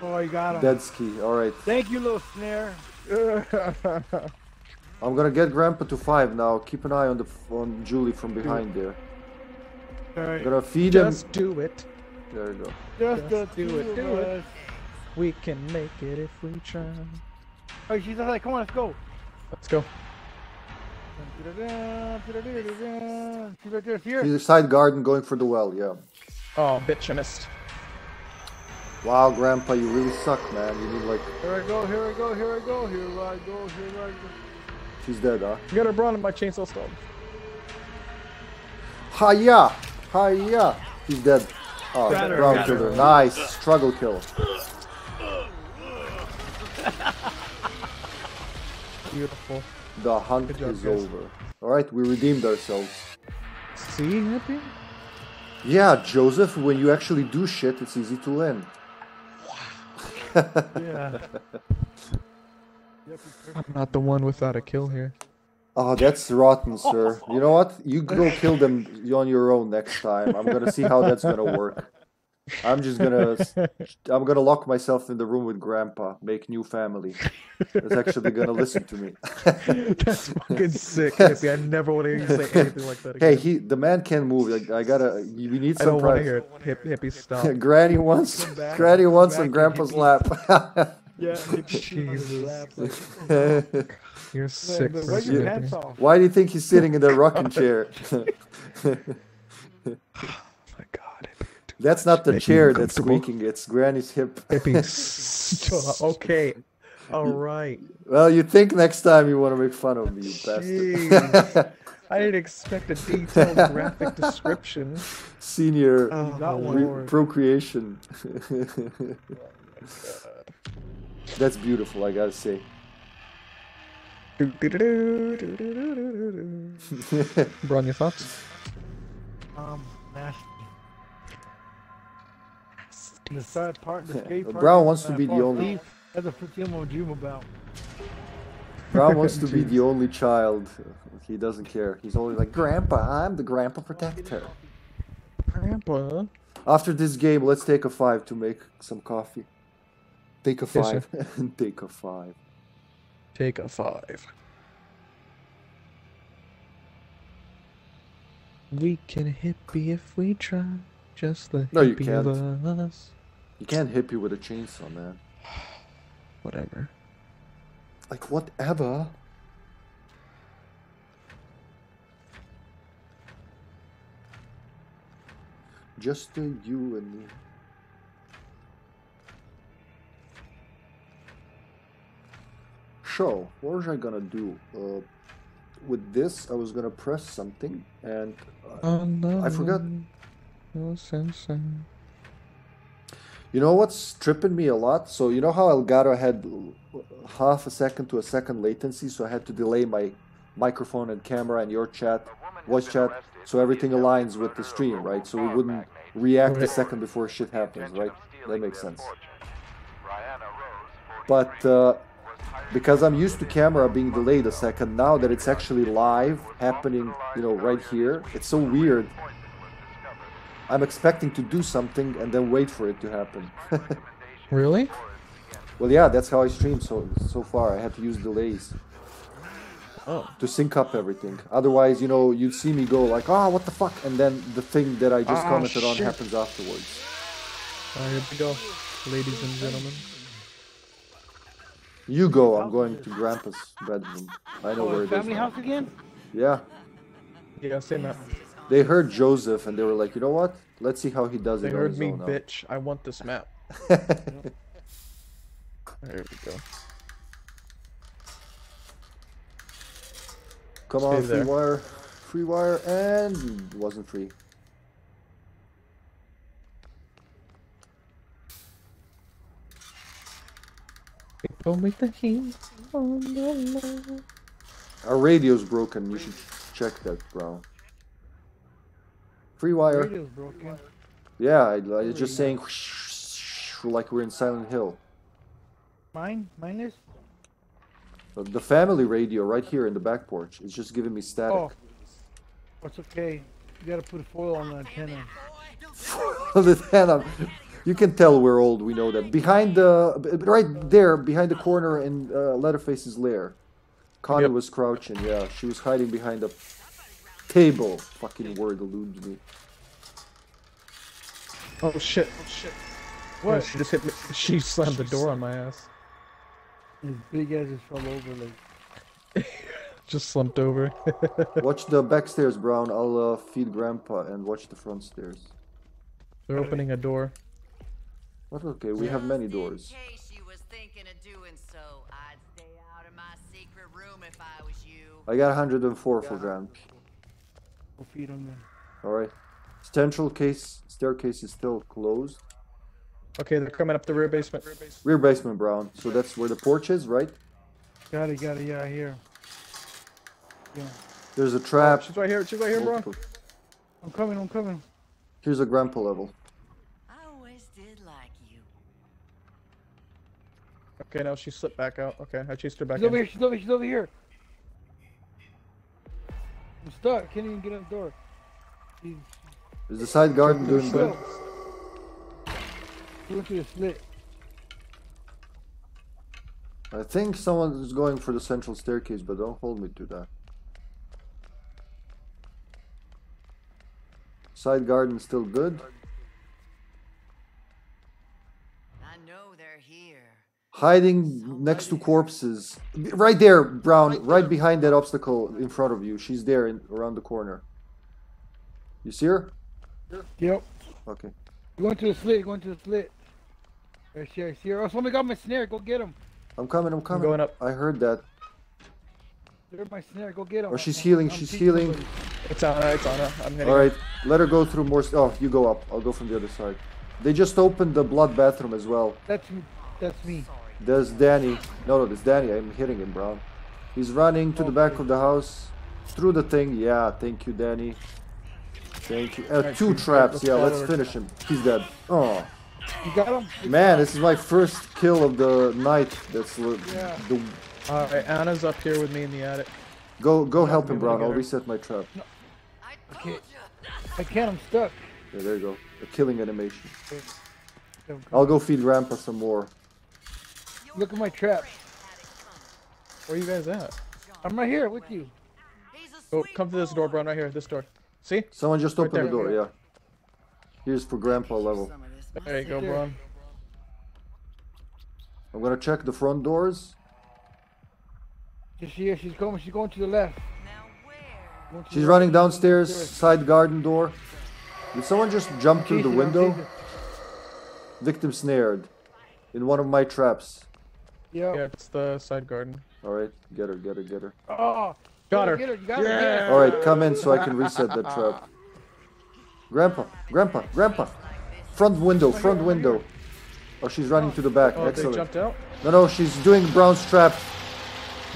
S4: Oh, you got him.
S2: Dead ski. Alright.
S4: Thank you, little snare.
S2: I'm gonna get Grandpa to 5 now. Keep an eye on the on Julie from behind there. I'm
S4: Alright.
S2: gonna feed him.
S3: Just do it.
S2: There you go.
S4: Just,
S3: Just
S4: the
S3: do it, do
S4: of
S3: it. We can make it if we try.
S4: Oh, she's like, come on, let's go.
S3: Let's go.
S4: She's right there. See her?
S2: He's a side garden going for the well, yeah.
S3: Oh, bitch, I missed.
S2: Wow, Grandpa, you really suck, man. You need like.
S4: Here I go, here I go, here I go, here I go, here I go.
S2: She's dead, huh?
S3: You got her brawn in my chainsaw stone.
S2: Hiya! Hiya! He's dead. Oh,
S4: Got her,
S2: Braun
S4: got
S2: killed
S4: her.
S2: her. Nice. Struggle kill.
S3: Beautiful.
S2: The hunt
S3: job,
S2: is
S3: guys.
S2: over. Alright, we redeemed ourselves.
S3: See, happy?
S2: Yeah, Joseph, when you actually do shit, it's easy to win.
S4: Yeah.
S3: I'm not the one without a kill here.
S2: Oh, that's rotten, sir. You know what? You go kill them on your own next time. I'm gonna see how that's gonna work. I'm just gonna, I'm gonna lock myself in the room with Grandpa, make new family. That's actually gonna listen to me.
S3: That's fucking sick, hippie. I never want to hear you say anything like that again.
S2: Hey, he, the man can move. Like, I gotta, we need some.
S3: I don't want to hear it. Hip, hippie, stop.
S2: Granny wants,
S4: back,
S2: Granny wants on Grandpa's lap.
S4: Yeah.
S3: Jesus. You're sick,
S4: But
S3: for
S4: your
S3: hippie.
S4: pants off?
S2: Why do you think he's sitting in the rocking chair?
S3: Oh my god,
S2: that's not the chair that's
S3: uncomfortable.
S2: squeaking. It's Granny's hip.
S3: Hippie. Okay. All right.
S2: Well, you think next time you want to make fun of me, you bastard.
S3: I didn't expect a detailed graphic description.
S2: Senior
S3: Oh,
S4: got one.
S2: re-
S3: Lord.
S2: procreation. Oh, that's beautiful, I gotta say.
S3: Braun, your thoughts?
S4: Um, nasty. The sad part, the skate part.
S2: Braun wants to be the only-
S4: That's a I'll dream about.
S2: Braun wants to be the only child. He doesn't care. He's always like, Grandpa, I'm the grandpa protector.
S3: Grandpa.
S2: After this game, let's take a five to make some coffee. Take a
S3: Yes,
S2: five. take a five.
S3: Take a five. We can hippie if we try. Just the
S2: No, you can't.
S3: of us.
S2: You can't hit me with a chainsaw, man.
S3: Whatever.
S2: Like, whatever. Just uh, you and me. So, what was I gonna do? Uh, with this, I was gonna press something, and uh, I forgot.
S3: No sensor.
S2: You know what's tripping me a lot? So you know how Elgato had half a second to a second latency, so I had to delay my microphone and camera and your chat, voice chat, so everything aligns with the stream, right? So we wouldn't react a second before shit happens, right? That makes sense.
S5: fortune. Brianna Rose, 49,
S2: But uh,
S5: was hired
S2: because I'm used to camera being delayed a second, now that it's actually live, happening, you know, right here, it's so weird.
S5: poison was discovered.
S2: I'm expecting to do something and then wait for it to happen.
S3: Really?
S2: well, yeah, that's how I stream so so far. I had to use delays.
S3: Oh.
S2: to sync up everything. Otherwise, you know, you'd see me go like, "Ah, what the fuck," and then the thing that I just
S3: Ah,
S2: commented on happens afterwards.
S3: Alright, here we go, ladies and gentlemen.
S2: You go. I'm going to Grandpa's bedroom. I know
S4: Oh,
S2: where it is.
S4: family
S2: now.
S4: house again?
S2: Yeah,
S3: Yeah, same that.
S2: they heard Joseph and they were like, "You know what? Let's see how he does
S3: They
S2: it on
S3: heard
S2: his
S3: me,
S2: now."
S3: bitch. I want this map. There we go.
S2: Come on,
S3: Stay
S2: free
S3: there.
S2: wire, free wire, and it wasn't free.
S3: People with the heat on the.
S2: Our radio's broken. You should check that, bro. Free wire.
S4: Radio's broken.
S2: Yeah, I, I just saying, like we're in Silent Hill.
S4: Mine? Mine is?
S2: The- family radio right here in the back porch is just giving me static.
S4: Oh. It's okay. You gotta put foil on the antenna.
S2: Foil the antenna. You can tell we're old. We know that. Behind the, b- b- right there, behind the corner in uh, Leatherface's lair, Connie
S3: Yep.
S2: was crouching. Yeah, she was hiding behind a table. Fucking word eludes me.
S3: Oh shit. Oh shit. What? She just hit me. She slammed the door on my ass.
S4: His big ass just fell over like.
S3: Just slumped over.
S2: Watch the back stairs, Braun. I'll uh, feed Grandpa and watch the front stairs.
S3: They're opening a door.
S2: But okay, we have many doors.
S6: In case you was thinking of doing so, I'd stay out of my secret room if I was you.
S2: I got 104 for Grand.
S4: Go feed him then.
S2: All right. Central case staircase is still closed.
S3: Okay, they're coming up the rear basement.
S2: Rear basement, Braun. So that's where the porch is, right?
S4: Got it, got it, yeah, here. Yeah.
S2: There's a trap.
S3: She's right here. She's right here, bro.
S4: I'm coming, I'm coming.
S2: Here's a grandpa level.
S6: I always did like you.
S3: Okay, now she slipped back out. Okay, I chased her back
S4: She's over here, she's over here, she's over here. I'm stuck, can't even get out the door. She,
S2: Is the side garden doing
S4: she
S2: good?
S4: went- She went through the slit.
S2: I think someone is going for the central staircase, but don't hold me to that. Side garden still good.
S6: I know they're here.
S2: Hiding next to corpses. Right there, Braun. Right behind that obstacle in front of you. She's there in, around the corner. You see her?
S4: Yep.
S2: Okay.
S4: Going to the slit, going to the slit. There she is, here. Oh, somebody got my snare, go get him.
S2: I'm coming, I'm coming.
S3: going up.
S2: I heard that.
S4: There's my snare, go get him.
S2: Or she's
S4: I'm-
S2: healing,
S4: I'm
S2: she's healing.
S4: somebody.
S3: It's on her. It's on her. I'm hitting.
S2: All
S3: her.
S2: let her go through more. Oh, you go up. I'll go from the other side. They just opened the blood bathroom as well.
S4: That's me. That's me.
S2: There's Danny. No, no, it's Danny. I'm hitting him, Braun. He's running to the back of the house, through the thing. Yeah, thank you, Danny. Thank you. Uh,
S3: Alright,
S2: two traps. Yeah, let's finish him. He's dead. Oh
S4: You got him?
S2: man, this is my first kill of the night. That's the.
S4: Yeah.
S2: the
S3: All right, Ana's up here with me in the attic.
S2: go, go help him,
S3: Braun.
S2: I'll reset my trap.
S4: No.
S6: I you.
S4: I can't, I'm stuck.
S2: Yeah, there you go. A killing animation. I'll go feed Grandpa some more.
S4: Look at my trap.
S3: Where you guys at?
S4: I'm right here with you.
S6: He's a
S3: Go,
S6: sweet
S3: come to this door,
S6: boy.
S3: Braun. Right here. This door. See?
S2: Someone just
S3: Right
S2: opened the door. Yeah. Here's for Grandpa level.
S6: Some of this
S3: There you go,
S4: there.
S3: Braun.
S2: I'm gonna check the front doors.
S4: She's here, she's coming, she's going to the left.
S6: Now where?
S4: Going to
S2: She's
S4: the
S2: running
S4: left,
S2: downstairs,
S4: downstairs.
S2: side garden door. Did someone just jump through the window? Victim snared. In one of my traps.
S4: Yep.
S3: Yeah, it's the side garden.
S2: Alright, get her, get her, get her.
S4: Oh,
S3: Got her.
S4: Get her. You got her. Get her.
S2: Alright, come in so I can reset the trap. Grandpa, Grandpa, Grandpa! Front window, front window. Oh, she's running to the back.
S3: Oh, they jumped out.
S2: No, no, she's doing Braun's trap.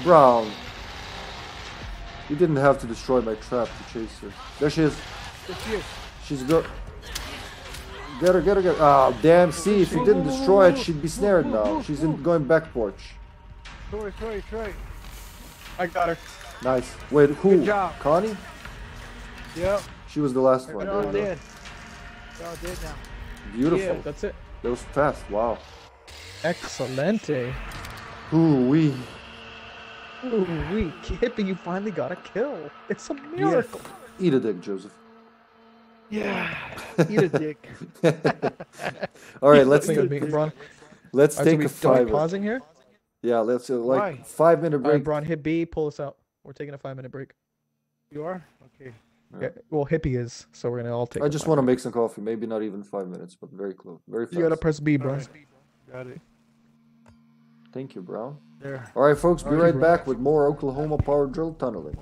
S2: Braun. You didn't have to destroy my trap to chase her. There she is.
S4: There she is.
S2: She's go. Get her, get her, get her. Oh, damn. See, if you didn't destroy it, she'd be snared now. She's in going back porch.
S4: Troy, Troy, Troy.
S3: I got her.
S2: Nice. Wait, who?
S4: Good job.
S2: Connie?
S4: Yep.
S2: She was the last one.
S4: They're all
S2: There we go.
S4: dead. They're all dead now.
S2: Beautiful.
S4: Yeah.
S3: That's it.
S2: That was fast. Wow.
S3: Excelente.
S2: Ooh, we.
S3: Ooh, we Hippy, you finally got a kill. It's a miracle.
S2: Eat a dick, Joseph.
S4: Yeah. Eat a dick.
S2: All right, let's
S3: Think of being Braun.
S2: let's
S3: Alright, so
S2: take
S3: we,
S2: a
S3: are we
S2: five.
S3: pausing here?
S2: Yeah, let's uh, like
S4: Why?
S2: five minute
S3: All right,
S2: break.
S3: Braun, hit B, pull us out. We're taking a five minute break.
S4: You are? Okay.
S3: Yeah, well, Hippy is, so we're gonna all take.
S2: I just want to make some coffee. Maybe not even five minutes, but very close, very fast.
S3: You gotta press B, bro.
S4: Alright. Got it.
S2: Thank you, Braun.
S4: There.
S2: All right, folks, be
S3: Alrighty,
S2: right back with more Oklahoma power drill tunneling.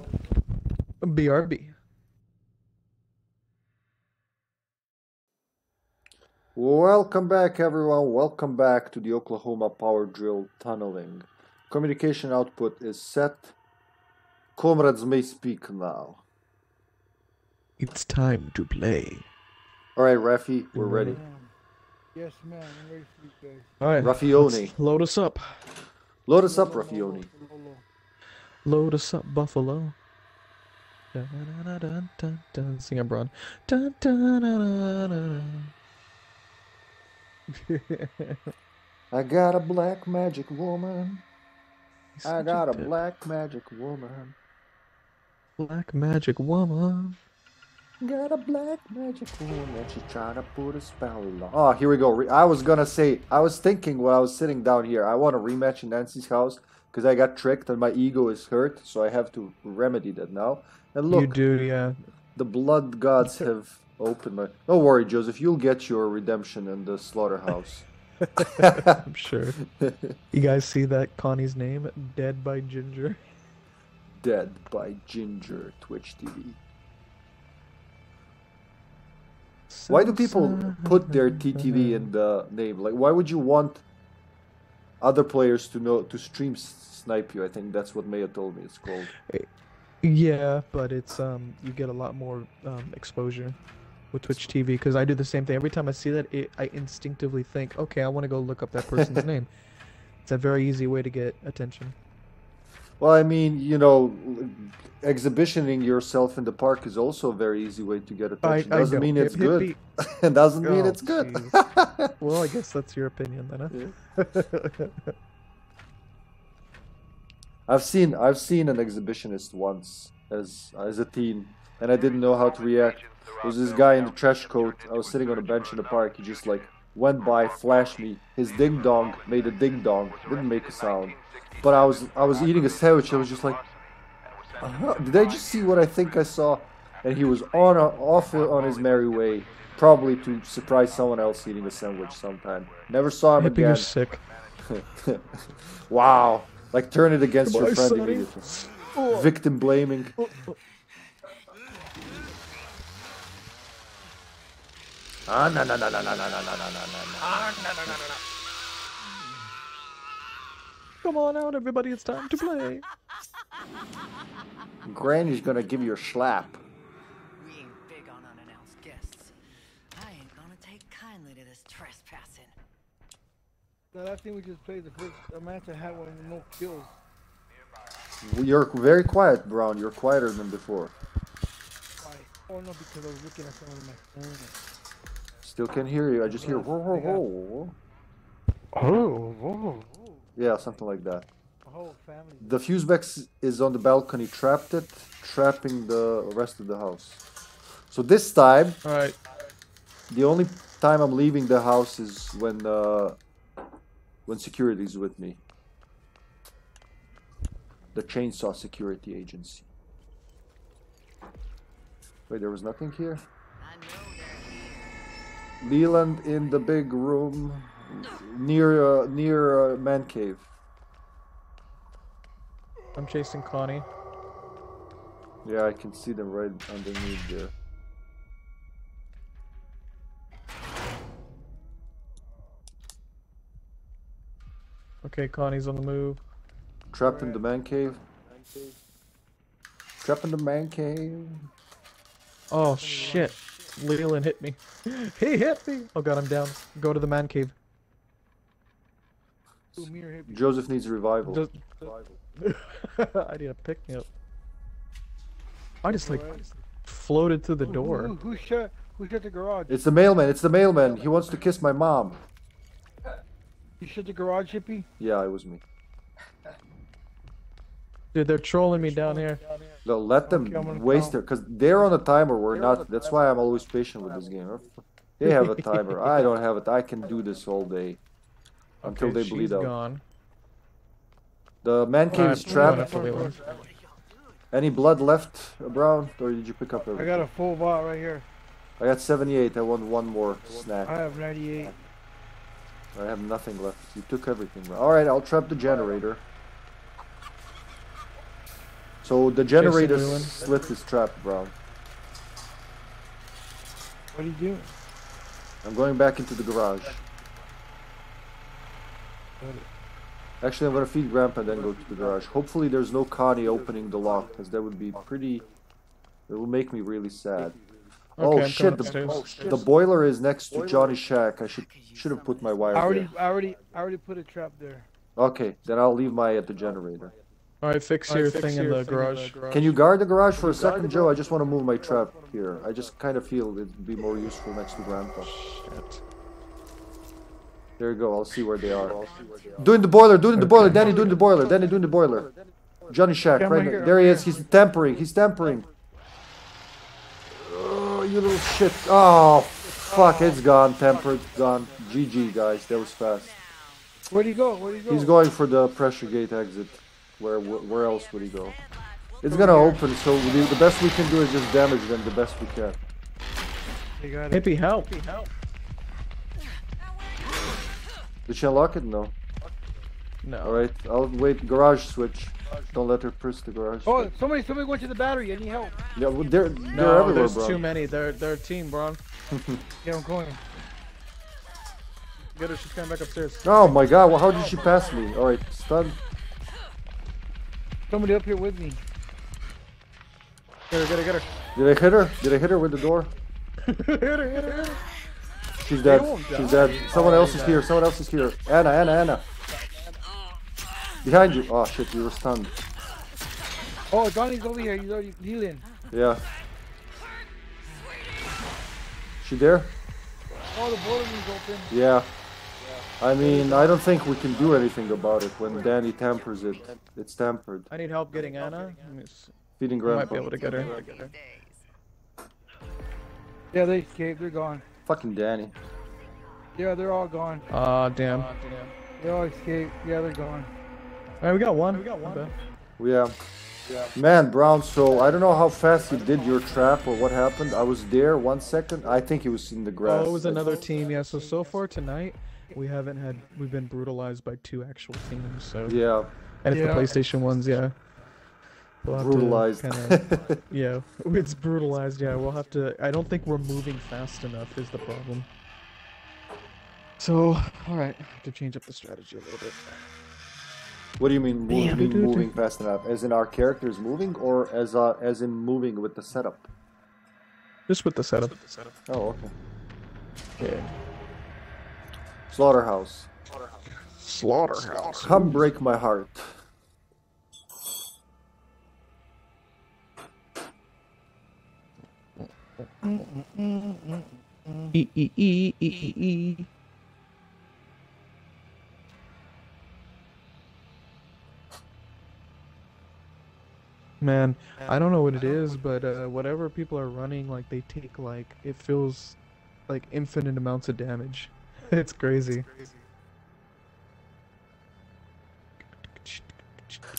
S3: BRB.
S2: Welcome back, everyone. Welcome back to the Oklahoma power drill tunneling. Communication output is set. Comrades may speak now.
S3: It's time to play.
S2: All right, Rafi, we're ready.
S4: Yes, ma'am. I'm ready for you guys.
S3: All right,
S2: Raffioni.
S3: load us up.
S2: Load us up,
S4: Low, low,
S2: Raffioni.
S3: Load us up, Buffalo. Dun, dun, dun, dun, dun. Sing it, Braun. Dun, dun, dun, dun, dun.
S2: I got a black magic woman.
S3: He's
S2: I got a black magic woman.
S3: black magic woman.
S2: Got a black magic woman. She's trying to put a spell on. Oh, here we go. Re- I was gonna say. I was thinking while I was sitting down here. I want a rematch in Nancy's house because I got tricked and my ego is hurt. So I have to remedy that now. And look,
S3: you do, yeah.
S2: the blood gods have opened my. Don't worry, Joseph. You'll get your redemption in the slaughterhouse.
S3: I'm sure. You guys see that Connie's name? Dead by Ginger.
S2: Dead by Ginger Twitch TV. Why do people put their TTV in the name? Like, why would you want other players to know to stream snipe you? I think that's what Maya told me. It's called.
S3: Yeah, but it's um you get a lot more um exposure with Twitch TV because I do the same thing. Every time I see that, it, I instinctively think, okay, I want to go look up that person's name. It's a very easy way to get attention.
S2: Well, I mean, you know, exhibitioning yourself in the park is also a very easy way to get attention.
S3: I
S2: Doesn't
S3: know.
S2: mean it's good. It doesn't mean
S3: Oh,
S2: it's good.
S3: Well, I guess that's your opinion then. Huh?
S2: I've seen I've seen an exhibitionist once as as a teen, and I didn't know how to react. There was this guy in the trash coat. I was sitting on a bench in the park. He just like went by, flashed me. His ding dong made a ding dong. Didn't make a sound. But I was I was eating a sandwich. I was just like, "Uh-huh. did I just see what I think I saw? And he was on a, off on his merry way, probably to surprise someone else eating a sandwich sometime. Never saw him
S3: Hippy, you're
S2: again.
S3: sick.
S2: wow. Like turn it against your friend immediately. Victim blaming. Ah, no, no, no, no, no, no, no, no, no, no, no.
S3: Come on out, everybody! It's time to play.
S2: Granny's gonna give you a slap.
S6: We ain't big on unannounced guests. I ain't gonna take kindly to this trespassing.
S4: The last thing we just played, the first uh, match I had one with no kills.
S2: You're very quiet, Braun. You're quieter than before.
S4: Why? Oh no, because I was looking at something on my phone.
S2: Still can't hear you. I just hear whoa, whoa, whoa.
S4: Oh, whoa.
S2: Yeah, something like that.
S4: The whole.
S2: The fusebox is on the balcony, trapped it, trapping the rest of the house. So this time,
S3: All right.
S2: the only time I'm leaving the house is when uh, when security's with me. The chainsaw security agency. Wait, there was nothing here. Leland in the big room near uh, near uh, man cave.
S3: I'm chasing Connie.
S2: Yeah, I can see them right underneath there.
S3: Okay, Connie's on the move.
S2: Trapped in the man cave. Trapped in the man cave.
S3: Oh shit. Leland hit me. He hit me. Oh god, I'm down. Go to the man cave.
S4: Ooh, mirror hit me.
S2: Joseph needs a revival.
S3: Just... I need a pick me up. I just like floated through the door.
S4: Who, who shut? Who shut the garage?
S2: It's the mailman. It's the mailman. He wants to kiss my mom.
S4: You shut the garage, hippy?
S2: Yeah, it was me.
S3: Dude, they're trolling me down here.
S2: No, let them
S4: Okay,
S2: waste their, cause they're on a timer. We're not. That's why I'm always patient with this game. They have a timer. I don't have it. I can do this all day until
S3: Okay,
S2: they bleed out.
S3: gone.
S2: The man cave
S3: Alright,
S2: is trapped. Any blood left, Braun, or did you pick up everything?
S4: I got a full bot right here.
S2: I got 78. I want one more snack.
S4: I have 98.
S2: I have nothing left. You took everything. All right, I'll trap the generator. So the generator slipped his trap, bro.
S4: What are you doing?
S2: I'm going back into the garage. Actually, I'm gonna feed Grandpa and then go to the garage. Hopefully, there's no Connie opening the lock, because that would be pretty. It will make me really sad.
S3: Okay,
S2: oh shit!
S3: coming
S2: The,
S3: upstairs.
S2: Oh, the boiler is next to Johnny's shack. I should should have put my wire
S4: I already,
S2: there.
S4: I already, I already put a trap there.
S2: Okay, then I'll leave my at the generator.
S3: Alright, fix your thing in the garage.
S2: Can you guard the garage for a second, Joe? I just want to move my trap here. I just kind of feel it'd be more useful next to Grandpa.
S3: Shit.
S2: There you go. I'll see where they are. Doing the boiler. Doing the boiler. Danny doing the boiler. Danny doing the boiler. Johnny Shack,
S4: Okay,
S2: right
S4: right
S2: there.
S4: here,
S2: There he is. He's tempering. He's tempering. Oh, you little shit. Oh, fuck. It's gone. Tempered. Gone. GG, guys. That was fast.
S4: Where'd he go? Where'd he go?
S2: He's going for the pressure gate exit. Where where else would he go? It's gonna open, so the, the best we can do is just damage them the best we can.
S4: They got it.
S3: Hippy, help!
S2: Did she unlock it? No.
S3: No.
S2: Alright, I'll wait. Garage switch. Don't let her press the garage.
S4: Oh,
S2: switch.
S4: somebody, somebody went to the battery. I need help.
S2: Yeah, well, they're, they're
S3: No,
S2: everywhere,
S3: there's
S2: bro.
S3: too many. They're they're a team, bro.
S4: Yeah, I'm going.
S3: Get her. She's coming back upstairs.
S2: Oh my god, well, how did she pass me? Alright, stun.
S4: Somebody up here with me.
S3: Get her. Get her. Get her.
S2: Did I hit her? Did I hit her with the door?
S3: hit her. Hit her. Hit her.
S2: She's dead. She's dead. Someone else is here. Someone else is here. Ana, Ana, Ana. Behind you. Oh shit, you were stunned.
S4: Oh, Johnny's over here. He's already healing.
S2: Yeah. She there?
S4: Oh, the room's open.
S2: Yeah. I mean, I don't think we can do anything about it when Danny tampers it. It's tampered.
S3: I need help getting Ana. Let me
S2: Feeding
S3: I might be able to get her.
S4: Yeah, they escaped. They're gone.
S2: Fucking Danny.
S4: Yeah, they're all gone.
S3: Ah, damn.
S4: They all escaped. Yeah, they're gone.
S3: Alright, we got one. We got one.
S2: Yeah. Yeah. Man, Braun, so I don't know how fast you did your trap or what happened. I was there one second. I think he was in the grass.
S3: Oh, it was another team. Yeah. So so far tonight, we haven't had. We've been brutalized by two actual teams. So.
S2: Yeah,
S3: And it's
S4: Yeah.
S3: the PlayStation ones, yeah. We'll
S2: brutalized.
S3: kinda- yeah, it's brutalized. Yeah, we'll have to. I don't think we're moving fast enough. Is the problem. So, all right, I have to change up the strategy a little bit.
S2: what do you mean, move,
S3: Yeah.
S2: mean moving fast enough? As in our characters moving, or as uh, as in moving with the setup?
S3: Just with the setup.
S2: Oh, okay.
S3: Yeah.
S2: Slaughterhouse.
S3: Slaughterhouse.
S2: Come break my heart.
S3: E e e e e e. Man, I don't know what it is, but uh, whatever people are running, like they take like it feels like infinite amounts of damage. it's crazy.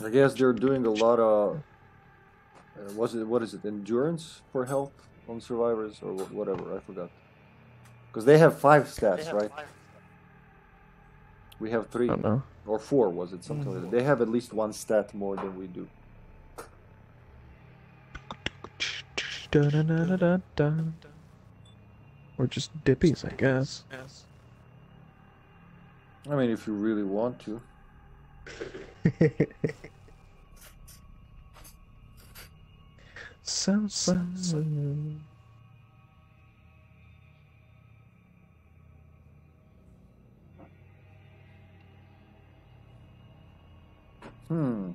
S2: I guess they're doing a lot of. Uh, was it what is it? Endurance for health on survivors or whatever? I forgot. Because they have five stats, right? We have three.
S3: I don't know.
S2: Or four, was it? Something like that. They have at least one stat more than we do.
S3: Dun-dun-dun-dun-dun. Or just dippies, I guess.
S2: I mean, if you really want to.
S3: so.
S2: Hmm.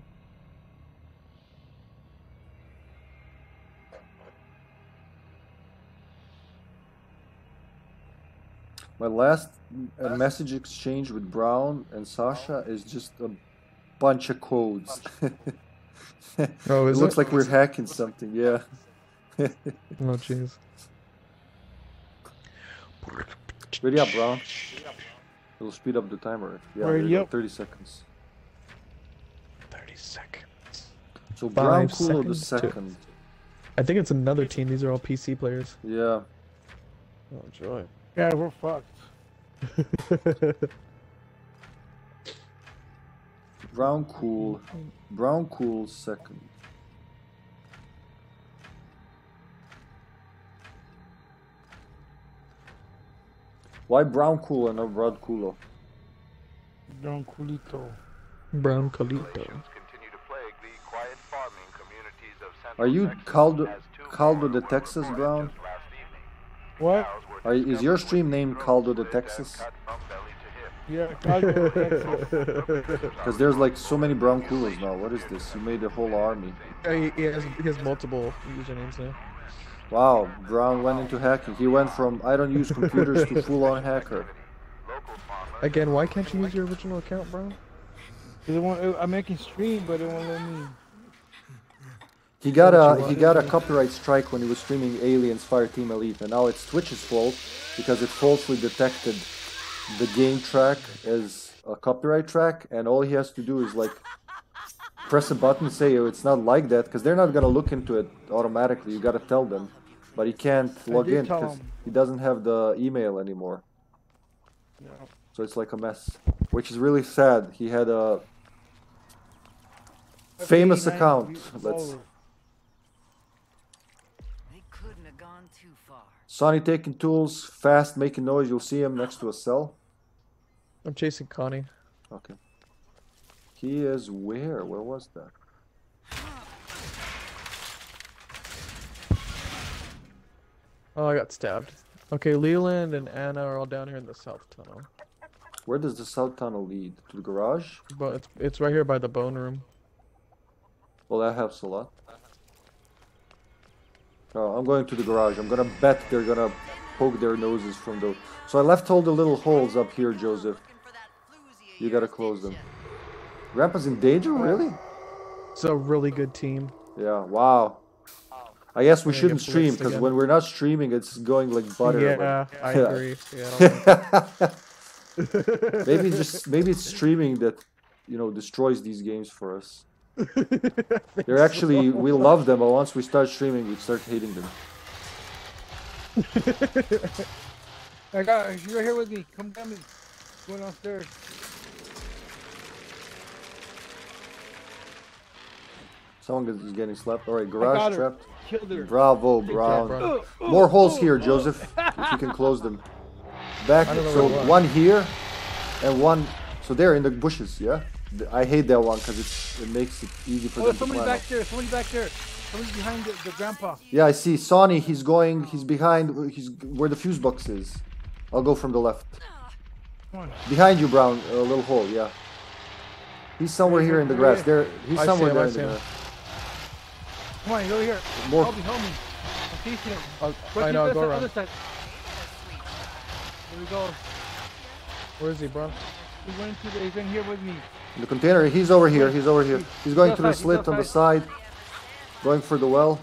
S2: My last uh, message exchange with Braun and Sasha is just a bunch of codes.
S3: Oh,
S2: it
S3: is
S2: looks
S3: it?
S2: like we're hacking something, yeah.
S3: Oh, jeez.
S2: Ready up, Braun. It'll speed up the timer. Yeah,
S4: Ready
S2: there you go, 30 seconds.
S3: 30 seconds.
S2: So Brown
S3: Five
S2: Kulo the second.
S3: I think it's another team. These are all PC players.
S2: Yeah.
S3: Oh, joy.
S4: Yeah, we're fucked.
S2: Brown Cool. Brown Cool second. Why Brown Cool and not Broad Kulo?
S4: Brown Culito.
S3: Brown Calito.
S5: Conditions continue to plague the quiet farming communities of Central
S2: Are you
S5: Texas
S2: Caldo,
S5: as two
S2: Caldo
S5: more
S2: de Texas, Braun?
S5: just last evening.
S4: What?
S2: Are, is your stream
S5: name
S2: Caldo de Texas?
S5: cut from belly to hip.
S4: Yeah, Caldo, Texas.
S2: Because there's like so many Brown Kulos now. What is this? You made a whole army.
S3: Yeah, he, he has, he has multiple usernames now.
S2: Wow, Braun went into hacking. He went from I don't use computers to full on hacker.
S3: Again, why can't you use your original account, bro?
S4: They won't, I'm making stream, but it won't let me.
S2: He got a he got a copyright strike when he was streaming Aliens Fireteam Elite, and now it's Twitch's fault because it falsely detected the game track as a copyright track, and all he has to do is like press a button, say oh, it's not like that, because they're not gonna look into it automatically. You gotta tell them, but he can't log in because he doesn't have the email anymore.
S4: Yeah.
S2: So it's like a mess, which is really sad. He had a famous account. Let's. Sonny taking tools, fast making noise. You'll see him next to a cell.
S3: I'm chasing Connie.
S2: Okay. He is where? Where was that?
S3: Oh, I got stabbed. Okay, Leland and Ana are all down here in the south tunnel.
S2: Where does the south tunnel lead? To the garage?
S3: But it's it's right here by the bone room.
S2: Well, that helps a lot. Oh, I'm going to the garage. I'm gonna bet they're gonna poke their noses from the. So I left all the little holes up here, Joseph.
S6: Looking for that floozy of
S2: You gotta close them. Grandpa's in danger, really?
S3: It's a really good team.
S2: Yeah. Wow. I guess we shouldn't stream because when we're not streaming, it's going like butter.
S3: yeah, I
S2: Yeah.
S3: agree. Yeah, I
S2: maybe just maybe it's streaming that you know destroys these games for us. They're actually we love them, but once we start streaming, we start hating them.
S4: I got you're right here with me. Come down me. Go downstairs.
S2: Someone is is getting slapped. All right, garage trapped.
S4: Killed.
S2: Bravo,
S3: job,
S2: Braun.
S3: Braun.
S2: More holes here, Joseph. If you can close them. Back.
S3: I don't know
S2: So
S3: where it was.
S2: one here, and one. So they're in the bushes. Yeah. Th- I hate that one because it makes it easy for
S4: Oh,
S2: them
S4: there's
S2: to
S4: somebody back there. Somebody back there. Somebody behind the, the grandpa.
S2: Yeah, I see. Sonny, he's going. He's behind. He's where the fuse box is. I'll go from the left.
S4: Come on.
S2: Behind you, Braun. A little hole. Yeah. He's somewhere here in the grass. There. He's
S3: I
S2: somewhere
S3: him,
S2: there in the grass.
S4: Come on, go here.
S2: More.
S4: Help me, help me. I'm chasing him.
S3: I'll,
S4: Go
S3: I know,
S4: the
S3: go
S4: other
S3: around.
S4: side. Here we go.
S3: Where is he, bro?
S4: He went to the, he's in here with me.
S2: In the container. He's over here. He's over here. He's going through the slit on the side. Going for the well.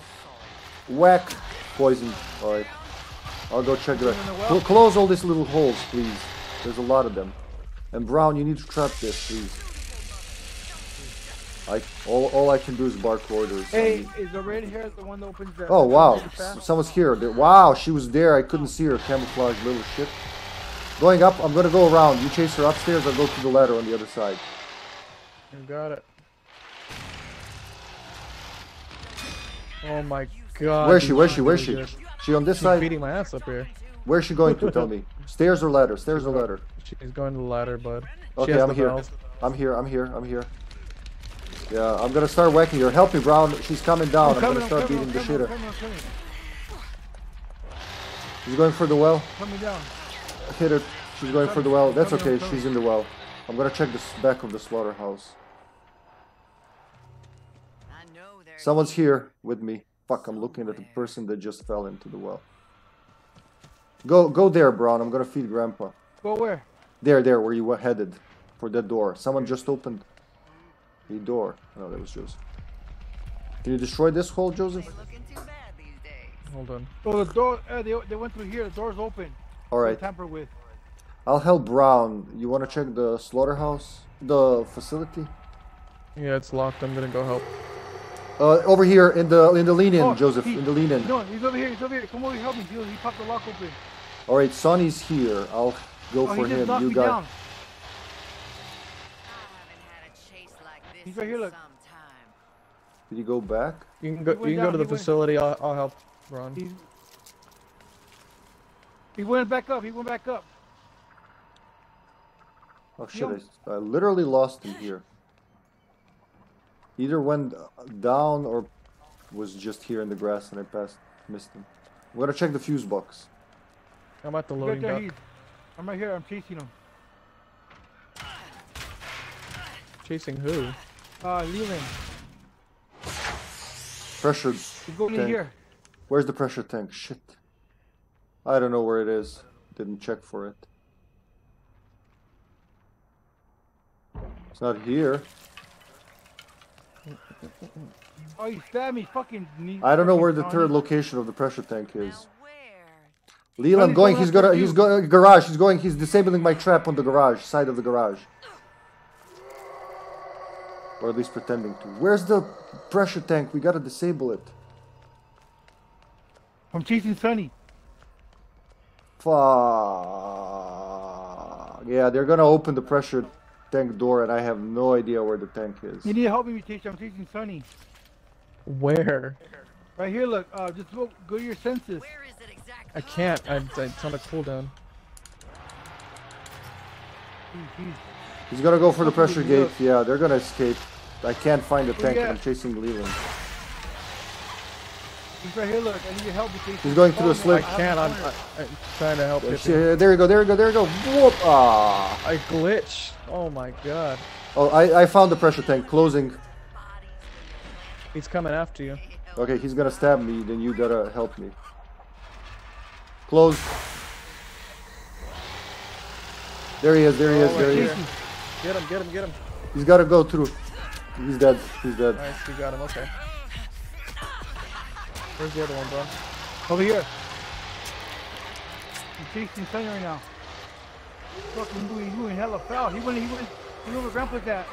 S2: Whack. Poison. All right. I'll go check the
S4: well.
S2: Close all these little holes, please. There's a lot of them. And Braun, you need to trap this, please. I all, all I can do is bark orders.
S4: Hey, is the red hair the one that opens the?
S2: Oh wow,
S4: door fast?
S2: S- someone's here. Wow, she was there. I couldn't see her. Camouflage, little shit. Going up. I'm gonna go around. You chase her upstairs. I'll go to the ladder on the other side.
S3: You got it. Oh my god.
S2: Where's she? Where's she? Where's she? She on this
S3: She's
S2: side.
S3: beating my ass up here.
S2: Where's she going to? Tell me. Stairs or ladder? Stairs or ladder?
S3: She's going to the ladder, bud.
S2: Okay, I'm here. I'm here. I'm here. I'm here. Yeah, I'm gonna start whacking her. Help me, Braun. She's coming down. I'm,
S4: coming,
S2: gonna start beating the
S4: I'm coming,
S2: out.
S4: I'm coming, I'm
S2: She's going for the well.
S4: coming down.
S2: Hit her. She's going for the well. That's okay. She's in the well. I'm gonna check the back of the slaughterhouse.
S6: I know there
S2: Someone's here with me. Fuck, I'm looking at the person that just fell into the well. Go, go there, Braun. I'm gonna feed Grandpa.
S4: Go where?
S2: There, there, where you were headed, for that door. Someone just opened the door. No, that was Joseph. Can you destroy this hole, Joseph?
S6: looking too bad these days.
S3: Hold on.
S4: Oh, the door. Uh, they, they went through here. The door's open.
S2: All right,
S4: Tamper with.
S2: I'll help Braun. You want to check the slaughterhouse, the facility?
S3: Yeah, it's locked. I'm gonna go help.
S2: Uh, over here in the in the lean-in,
S4: Oh,
S2: Joseph.
S4: he-
S2: In the lean-in.
S4: No, he's over here. He's over here. Come over here. Help me. He, he popped the lock open.
S2: All right, Sonny's here. I'll go
S4: Oh,
S2: for
S4: he
S2: him. You
S4: me
S2: guys.
S4: down.
S6: I haven't had a chase like this
S4: He's right here, look.
S2: Did you go back?
S3: You can go. You can go to the facility. I'll, I'll help. Ron.
S4: He, he went back up. He went back up.
S2: Oh shit! I, I literally lost him here. Either went down or was just here in the grass and I passed, missed him. I'm gonna check the fuse box.
S3: I'm at the loading
S4: there.
S3: dock.
S4: He's, I'm right here. I'm chasing him.
S3: Chasing who?
S4: Uh, Leland.
S2: Pressure
S4: He's going in
S2: tank.
S4: here.
S2: Where's the pressure tank? Shit. I don't know where it is. Didn't check for it. It's not here.
S4: Oh, he stabbed me. Fucking. knee-
S2: I don't know where the third location of the pressure tank is.
S6: Now where?
S2: Leland
S4: Johnny's
S2: going.
S4: going
S2: He's
S4: after
S2: gonna. He's going. Garage. He's going. He's disabling my trap on the garage side of the garage. Or at least pretending to. Where's the pressure tank? We gotta disable it.
S4: I'm chasing Sonny.
S2: Fuck. Yeah, they're gonna open the pressure tank door, and I have no idea where the tank is.
S4: You need to help me, Mutation. I'm chasing Sonny.
S3: Where?
S4: Right here, look. Uh, just go, go to your senses.
S6: Where is it exactly?
S3: I can't. I, it's on a cooldown.
S4: He's, he's,
S2: He's gonna go for the pressure
S4: the
S2: gate. Yeah, they're gonna escape. I can't find the tank.
S4: yeah.
S2: I'm chasing Leland.
S4: He's right here, look. I need your help, Mutation.
S2: He's going through the
S4: Follow
S2: slip.
S3: I can't. I'm. I, I'm trying to help.
S2: Yeah,
S3: Hippy.
S2: shit, there we go. There we go. There we go. Whoop! Ah.
S3: I glitch. Oh my god.
S2: Oh, I, I found the pressure tank closing.
S3: He's coming after you.
S2: Okay, he's gonna stab me. Then you gotta help me. Close. There he is. There he is.
S3: Oh,
S2: There he is.
S3: Get him. Get him. Get him.
S2: He's gotta go through. He's dead. He's dead.
S3: Nice. You got him. Okay. Where's the other one, bro?
S4: Over here. I'm chasing Sonny right now. Fucking moving, moving hella foul. He went, he went, he went over Grandpa's that.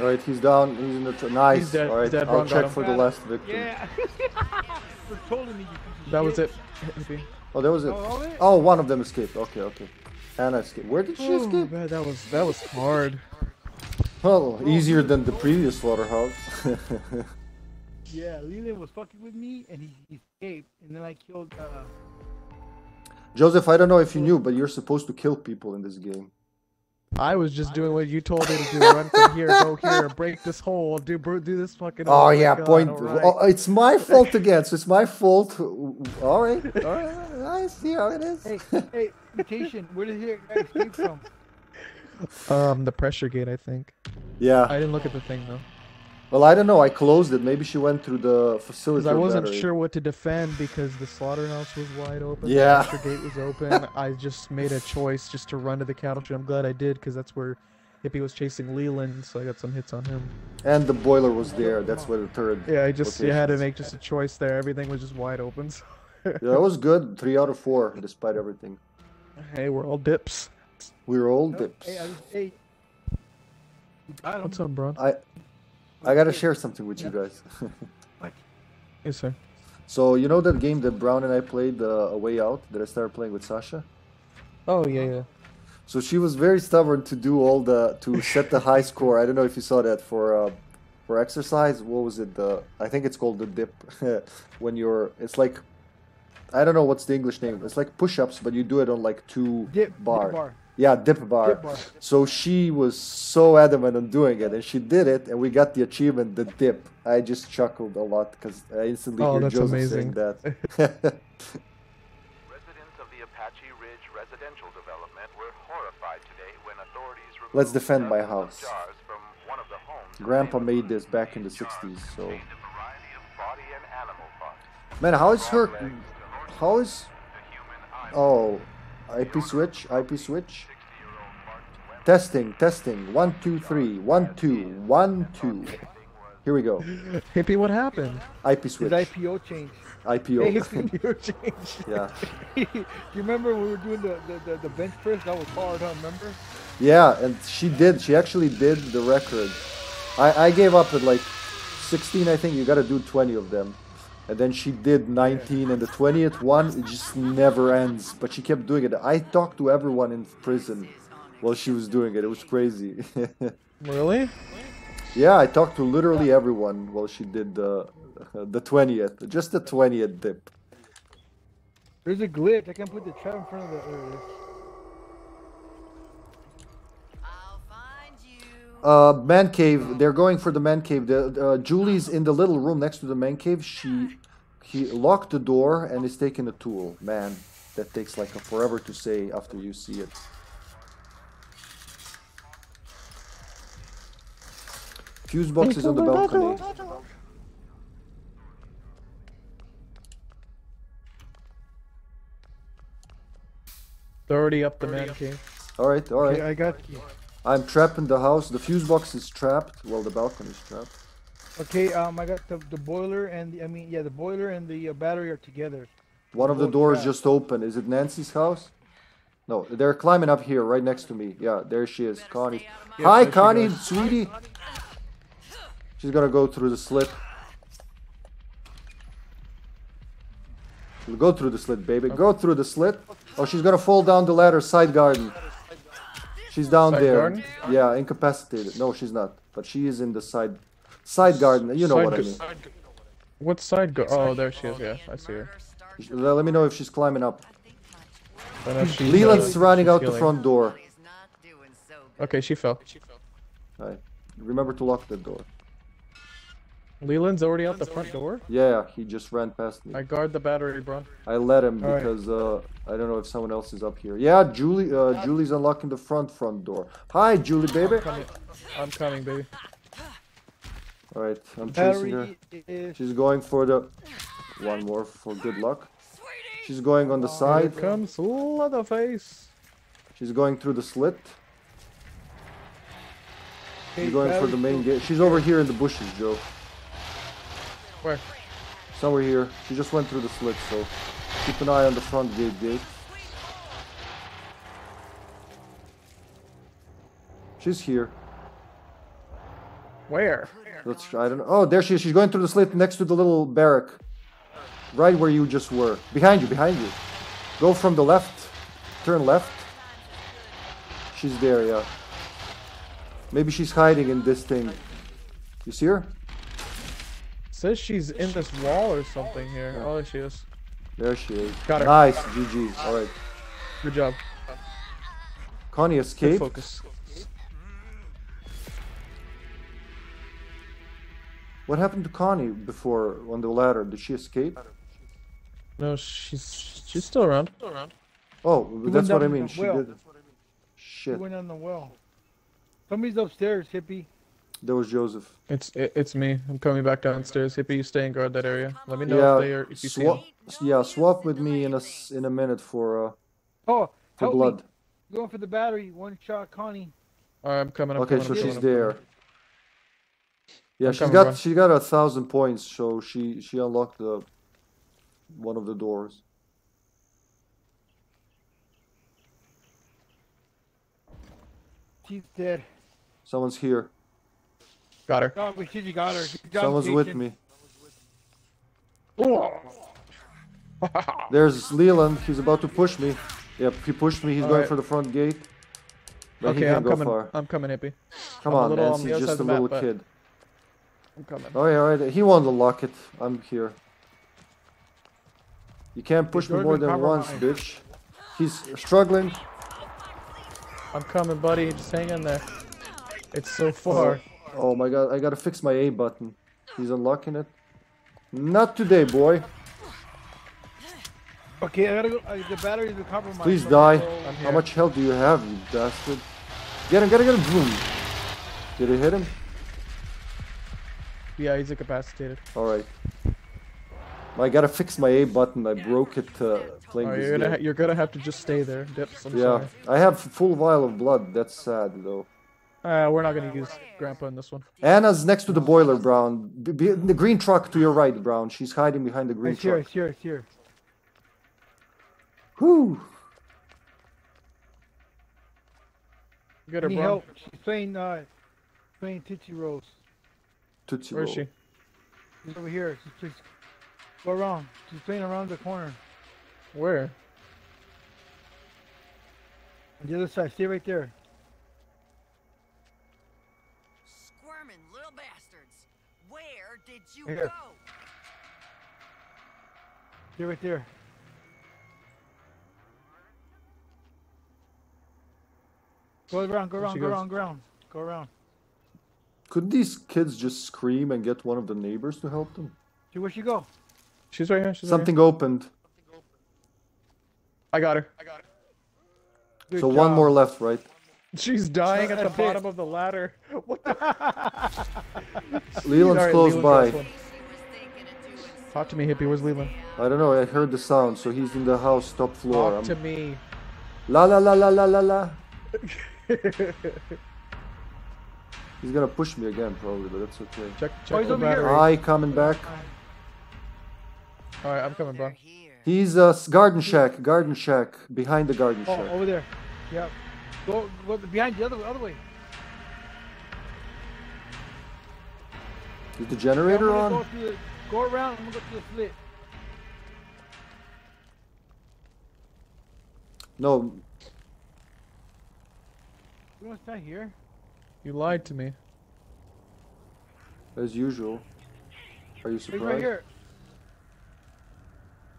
S2: All right, he's down. He's in the tr- nice.
S3: He's dead.
S2: All right,
S3: He's dead.
S2: I'll
S3: Ron
S2: check for the last victim.
S4: Yeah. For trolling me. you piece of oh,
S3: That was it.
S2: Oh, that was it.
S4: Oh, it?
S2: Oh, one of them escaped. Okay, okay. Ana escaped. Where did she
S3: Oh,
S2: escape?
S3: man, that was that was hard.
S2: Well, easier than the previous slaughterhouse.
S4: Yeah, Leland was fucking with me, and he, he escaped, and then I killed. Uh,
S2: Joseph, I don't know if you knew, but you're supposed to kill people in this game.
S3: I was just doing what you told me to do. Run from here, go here, break this hole, do do this fucking.
S2: Oh,
S3: my
S2: yeah,
S3: God,
S2: point.
S3: all right.
S2: Oh, it's my fault again. So it's my fault. All right, all right. I see how it is.
S4: hey, hey, mutation. Where did he guy escape from?
S3: Um, the pressure gate, I think.
S2: Yeah.
S3: I didn't look at the thing though,
S2: Well, I don't know. I closed it. Maybe she went through the facility.
S3: because I wasn't
S2: battery.
S3: sure what to defend because the slaughterhouse was wide open.
S2: Yeah.
S3: The gate was open. I just made a choice just to run to the cattle tree. I'm glad I did because that's where Hippy was chasing Leland, so I got some hits on him.
S2: And the boiler was there. That's where the third.
S3: Yeah, I just you had to make just a choice there. Everything was just wide open. So.
S2: Yeah, it was good. Three out of four, despite everything.
S3: hey, we're all dips.
S2: We're all dips.
S4: Hey, I just, hey, You got him.
S3: What's up, bro?
S2: I I gotta share something with you guys.
S3: like, Yes, sir.
S2: so you know that game that Braun and I played, uh, A Way Out, that I started playing with Sasha.
S3: Oh yeah, yeah.
S2: So she was very stubborn to do all the to set the high score. I don't know if you saw that for uh, for exercise. What was it? The I think it's called the dip. when you're, it's like I don't know what's the English name. It's like push-ups, but you do it on like two
S4: Dip, dip
S2: bar.
S4: Bar.
S2: Yeah, dip bar.
S4: Dip bar.
S2: So she was so adamant on doing it, and she did it, and we got the achievement, the dip. I just chuckled a lot because I instantly
S3: Oh,
S2: hear Joseph
S3: amazing.
S2: saying that.
S5: Residents of the Apache Ridge residential development were horrified today when authorities
S2: Let's defend my house.
S5: jars from one of the homes where
S2: Grandpa made this back in the 60s, so
S5: contained a variety of body and animal parts.
S2: man, how is her?
S5: Frog legs, the
S2: How is?
S5: the human
S2: Oh, IP switch, IP switch.
S5: 60-year-old Martin Webb
S2: Testing, testing. One, two, three. One, two, one, two. Here we go.
S3: Hippy, what happened?
S2: IP
S4: His
S2: switch.
S4: IPO changed. Hey,
S2: IPO.
S4: hippy.
S3: You changed.
S2: yeah.
S4: you remember when we were doing the, the, the, the bench press? That was hard, huh? Remember?
S2: Yeah, and she did. She actually did the record. I, I gave up at like 16, I think. You got to do 20 of them. And then she did 19, and the 20th one, it just never ends. But she kept doing it. I talked to everyone in prison while she was doing it. It was crazy.
S3: Really?
S2: yeah, I talked to literally everyone while she did the the 20th. Just the 20th dip.
S4: There's a glitch. I can put the trap in front of the. Uh,
S2: man cave. They're going for the man cave. The uh, Julie's in the little room next to the man cave. She he locked the door and is taking a tool. Man, that takes like a forever to say after you see it. Fuse box is on the balcony.
S3: They're already up the man cave.
S2: Alright, alright.
S4: okay. I got you.
S2: I'm trapped in the house. The fuse box is trapped. Well, the balcony is trapped.
S4: Okay, um, I got the, the boiler and the, I mean, yeah, the boiler and the uh, battery are together.
S2: One of the doors
S4: trapped.
S2: just open. Is it Nancy's house? No, they're climbing up here, right next to me. Yeah, there she is, Connie.
S3: Yep,
S2: Hi,
S3: there she
S2: Connie, sweetie. She's gonna go through the slit. Go through the slit, baby. Go through the slit. Oh, she's gonna fall down the ladder, side garden. She's down
S3: Side
S2: there.
S3: garden?
S2: Yeah, incapacitated. No, she's not. But she is in the side side garden. You know
S3: Side
S2: what I mean.
S3: What side go? Oh, there she is. Yeah, I see her.
S2: Let me know if she's climbing up.
S3: She's,
S2: Leland's
S3: uh,
S2: running out the front door.
S6: He's not doing so good.
S3: Okay, she fell.
S2: Right. Remember to lock the door.
S3: Leland's already out the front door.
S2: Yeah, he just ran past me.
S3: I guard the battery, bro.
S2: I let him
S3: Alright.
S2: because uh, I don't know if someone else is up here. Yeah, Julie. Uh, Julie's unlocking the front front door. Hi, Julie, baby.
S3: I'm Coming. I'm coming, baby.
S2: All right, I'm chasing her.
S4: Is.
S2: She's going for the one more for good luck. She's going on the side.
S3: Here comes Leatherface.
S2: She's going through the slit.
S4: okay,
S2: She's going for the main gate. She's over here in the bushes, Joe.
S3: Where?
S2: Somewhere here. She just went through the slit, so keep an eye on the front gate gate. She's here.
S3: Where?
S2: Let's try. I don't know. Oh, there she is. She's going through the slit next to the little barrack. Right where you just were. Behind you, behind you. Go from the left. Turn left. She's there, yeah. Maybe she's hiding in this thing. You see her?
S3: Says she's in this wall or something here. Oh, there she is.
S2: There she is.
S3: Got her.
S2: Nice, GG. Alright.
S3: Good job.
S2: Connie
S3: Good
S2: escaped.
S3: focus.
S2: What happened to Connie before on the ladder? Did she escape?
S3: No, she's she's still around. Still around.
S2: Oh,
S4: went
S2: that's what I mean.
S4: the
S2: She
S4: well.
S2: did.
S4: She
S2: Shit.
S4: went on the well. Somebody's upstairs, hippy.
S2: That was Joseph.
S3: It's it, it's me. I'm coming back downstairs. Hippy, you stay and guard that area. Let me know
S2: Yeah,
S3: if they are if you see
S2: swap.
S3: them.
S2: Yeah, swap with me in a s- in a minute for uh
S4: Oh,
S2: for blood.
S4: me. Going for the battery. One shot, Connie.
S3: Alright, I'm coming. I'm
S2: Okay,
S3: coming,
S2: so
S3: I'm
S2: she's
S3: coming,
S2: there.
S3: coming.
S2: Yeah,
S3: I'm
S2: she's
S3: coming,
S2: got
S3: bro.
S2: she got a thousand points, so she she unlocked the one of the doors.
S4: She's dead.
S2: Someone's here.
S3: Got her.
S4: Oh, we should you got her. Good job,
S2: Someone's with me. There's Leland. He's about to push me. Yep, he pushed me. He's going
S3: Alright.
S2: for the front gate. But he
S3: okay,
S2: can't
S3: I'm
S2: go
S3: coming.
S2: far.
S3: I'm coming, hippy.
S2: Come
S3: I'm
S2: on,
S3: little on
S2: Nancy.
S3: Um, the other
S2: Just a little
S3: map,
S2: kid.
S3: I'm coming.
S2: Alright, alright. He won't unlock it. I'm here. You can't push me more than once,
S4: compromised.
S2: bitch. He's struggling.
S3: I'm coming, buddy. Just hang in there. It's so far.
S2: Oh my god, I gotta fix my A button. He's unlocking it. Not today, boy.
S4: Okay, I gotta go. Uh, the batteries are compromised.
S2: Please die.
S4: I'm gonna go-
S3: I'm
S2: How much health do you have, you bastard? Get him, get him, get him. Boom. Did it hit him?
S3: Yeah, he's incapacitated.
S2: Alright. I gotta fix my A button. I broke it uh, playing
S3: Oh,
S2: this
S3: you're gonna
S2: game.
S3: you're gonna have to just stay there, Dips. I'm
S2: Yeah, I have full vial of blood. That's sad, though.
S3: Sorry. Uh, we're not gonna use Grandpa in this one.
S2: Ana's next to the boiler, Braun. Be- be- the green truck to your right, Braun. She's hiding behind the green
S4: It's here,
S2: truck.
S4: it's here, it's here.
S2: Whew.
S3: Get her,
S4: Need
S3: bro.
S4: help. She's playing, uh, playing Tootsie Rolls.
S2: Tootsie
S3: Where is
S2: Roll.
S3: she?
S4: She's over here. She's, she's go around. She's playing around the corner.
S3: Where?
S4: On the other side. Stay right there.
S6: Squirming little bastards. Where did you
S4: Here.
S6: go?
S4: Stay right there. Go around, go around, go around, go around. Go around.
S2: Could these kids just scream and get one of the neighbors to help them?
S4: See where she go?
S3: She's right here. She's right
S2: Something opened.
S3: I got her. I got her.
S4: Good
S2: so one more left, right?
S3: She's dying at the
S4: That's
S3: bottom of the ladder. What the?
S2: Leland's
S3: Alright,
S2: close
S3: Leland's
S2: by.
S3: Talk to me, hippy. Where's Leland?
S2: I don't know. I heard the sound, so he's in the house top floor.
S3: Talk
S2: I'm-
S3: to me.
S2: La la la la la la la. He's gonna push me again, probably, but that's okay.
S3: Check,
S4: Oh,
S3: check
S4: he's
S3: the
S4: over here.
S3: battery.
S2: I coming back.
S3: All right, I'm coming, bro.
S6: Here.
S2: He's uh, garden shack, garden shack, behind the garden
S4: Oh,
S2: shack.
S4: over there. Yep. Go, go behind the other, other way.
S2: Is the
S4: I'm
S2: generator
S4: gonna
S2: on?
S4: Go, through the, go around. I'm gonna go through the slit.
S2: No,
S4: You want to stand here?
S3: You lied to me.
S2: as usual. Are you
S4: He's right
S2: surprised?
S4: here.